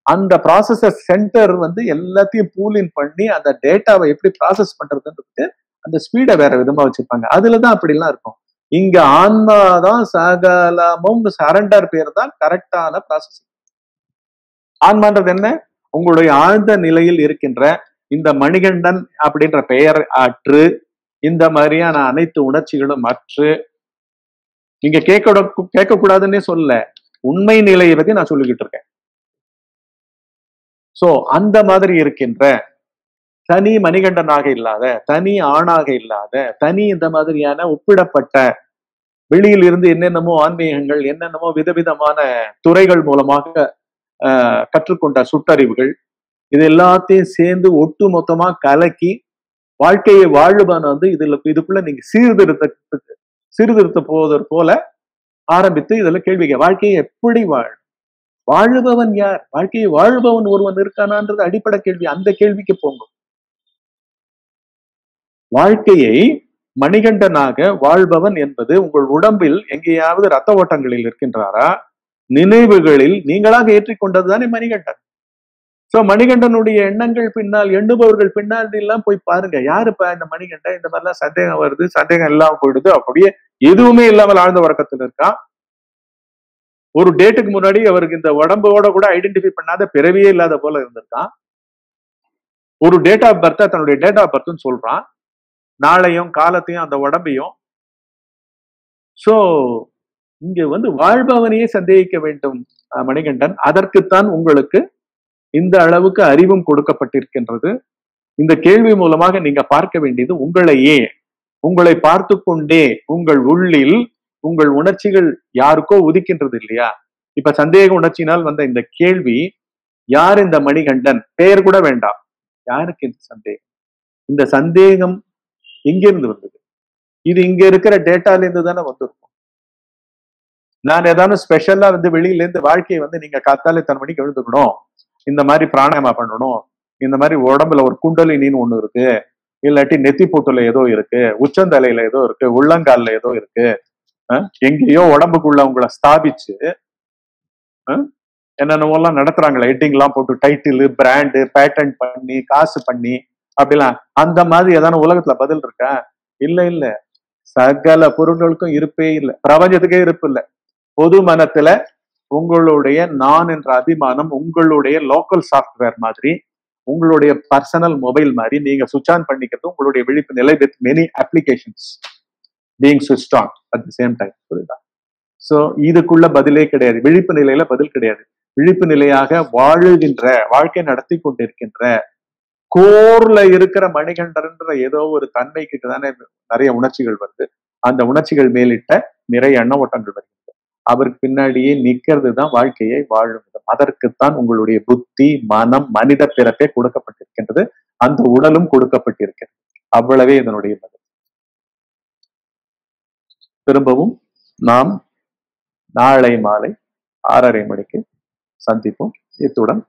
அந்த ப்ராசஸர் சென்டர் வந்து எல்லாத்தையும் பூலின் பண்ணி அந்த டேட்டாவை எப்படி ப்ராசஸ் பண்றதுன்றது அந்த ஸ்பீடை வேற விதமா வச்சிருப்பாங்க. அதுலதான் அப்படிலாம் இருக்கும். இங்க ஆன்மாதான் சகலமும் சரண்டர் பேர் தான் கரெக்டான ப்ராசஸ் ஆன்மான்றது என்ன? உங்களுடைய ஆழ்ந்த நிலையில் இருக்கின்ற இந்த மணிகண்டன் அப்படின்ற பெயர் அற்று இந்த மாதிரியான அனைத்து உணர்ச்சிகளும் அற்று. நீங்க கேட்க கேட்கக்கூடாதுன்னே சொல்ல உண்மை நிலையை பத்தி நான் சொல்லிக்கிட்டு இருக்கேன். சோ அந்த மாதிரி இருக்கின்ற தனி மணிகண்டனாக இல்லாத தனி ஆணாக இல்லாத தனி இந்த மாதிரியான ஒப்பிடப்பட்ட வெளியில் இருந்து என்னென்னமோ ஆன்மீகங்கள் என்னென்னமோ விதவிதமான துறைகள் மூலமாக கற்றுக்கொண்ட சுட்டறிவுகள் இது எல்லாத்தையும் சேர்ந்து ஒட்டு மொத்தமா கலக்கி வாழ்க்கையை வாழுபவன் வந்து இதுல இதுக்குள்ள நீங்க சீர்திருத்தத்துக்கு சீர்திருத்த போவதற்கு போல ஆரம்பித்து இதுல கேள்விக்க வாழ்க்கையை எப்படி வாழும் வாழுபவன் யார்? வாழ்க்கையை வாழுபவன் ஒருவன் இருக்கானான்றது அடிப்படை கேள்வி. அந்த கேள்விக்கு போங்க. வாழ்க்கையை மணிகண்டனாக வாழ்பவன் என்பது உங்கள் உடம்பில் எங்கேயாவது ரத்த ஓட்டங்களில் இருக்கின்றாரா நினைவுகளில் நீங்களாக ஏற்றிக்கொண்டதுதானே மணிகண்டன். சோ மணிகண்டனுடைய எண்ணங்கள் பின்னால் எண்ணுபவர்கள் பின்னால் எல்லாம் போய் பாருங்க. யாருப்பா இந்த மணிகண்டன்? இந்த மாதிரிலாம் சந்தேகம் வருது சந்தேகம் இல்லாம போயிடுது. அப்படியே எதுவுமே இல்லாமல் ஆழ்ந்த வழக்கத்தில் இருக்கான் ஒரு டேட்டுக்கு முன்னாடி அவருக்கு இந்த உடம்போட கூட ஐடென்டிஃபை பண்ணாத பிறவியே இல்லாத போல இருந்திருக்கான் ஒரு டேட் ஆஃப் பர்த்தை தன்னுடைய டேட் ஆஃப் பர்த்னு சொல்றான். நாளையும் காலத்தையும் அந்த உடம்பையும். சோ இங்க வந்து வாழ்பவனையே சந்தேகிக்க வேண்டும் மணிகண்டன். அதற்குத்தான் உங்களுக்கு இந்த அளவுக்கு அறிவும் கொடுக்கப்பட்டிருக்கின்றது. இந்த கேள்வி மூலமாக நீங்க பார்க்க வேண்டியது உங்களையே. உங்களை பார்த்து கொண்டே உங்கள் உள்ளில் உங்கள் உணர்ச்சிகள் யாருக்கோ உதிக்கின்றது இல்லையா? இப்ப சந்தேக உணர்ச்சினால் வந்த இந்த கேள்வி யார் இந்த மணிகண்டன்? பெயர் கூட வேண்டாம். யாருக்கு இந்த சந்தேகம்? இந்த சந்தேகம் எங்கிருந்து வந்தது. இது இங்க இருக்கிற டேட்டால இருந்து தானே வந்திருக்கும். நான் ஏதாவது ஸ்பெஷலா வந்து வெளியில இருந்து வாழ்க்கையை வந்து நீங்க காத்தாலே தன் மணிக்கு எழுந்துக்கணும். இந்த மாதிரி பிராணாயமா பண்ணணும். இந்த மாதிரி உடம்புல ஒரு குண்டலினின்னு ஒண்ணு இருக்கு. இல்லாட்டி நெத்தி போட்டுல ஏதோ இருக்கு. உச்சந்தலையில ஏதோ இருக்கு. உள்ளங்கால்ல ஏதோ இருக்கு. எங்கேயோ உடம்புக்குள்ள உங்களை ஸ்தாபிச்சு என்னென்னவோ எல்லாம் நடத்துறாங்களே ஹெட்டிங் எல்லாம் போட்டு டைட்டில் பிராண்டு பேட்டன் பண்ணி காசு பண்ணி அப்படிலாம் அந்த மாதிரி ஏதான உலகத்துல பதில் இருக்கா? இல்ல இல்ல. சகல பொருள்களுக்கும் இருப்பே இல்லை. பிரபஞ்சத்துக்கே இருப்பு இல்லை. பொது மனத்துல உங்களுடைய நான் என்ற அபிமானம் உங்களுடைய லோக்கல் சாஃப்ட்வேர் மாதிரி உங்களுடைய பர்சனல் மொபைல் மாதிரி நீங்க சுவிச் ஆன் பண்ணிக்கிறது உங்களுடைய விழிப்பு நிலை with many applications being switch on at the same time புரியுதா? சோ இதுக்குள்ள பதிலே கிடையாது. விழிப்பு நிலையில பதில் கிடையாது. விழிப்பு நிலையாக வாழுகின்ற வாழ்க்கை நடத்தி கொண்டிருக்கின்ற கோர்ல இருக்கிற மணிகண்டர்ன்ற ஏதோ ஒரு தன்மை தானே நிறைய உணர்ச்சிகள் வருது. அந்த உணர்ச்சிகள் மேலிட்ட நிறைய எண்ண ஓட்டங்கள் வருகிறது அவருக்கு பின்னாடியே நிக்கிறது தான் வாழ்க்கையை வாழும் விதம். அதற்குத்தான் உங்களுடைய புத்தி மனம் மனித பிறப்பே கொடுக்கப்பட்டிருக்கின்றது. அந்த உடலும் கொடுக்கப்பட்டிருக்கிறது. அவ்வளவே இதனுடைய பதில் திரும்பவும் நாம் நாளை மாலை ஆறரை மணிக்கு சந்திப்போம். இத்துடன்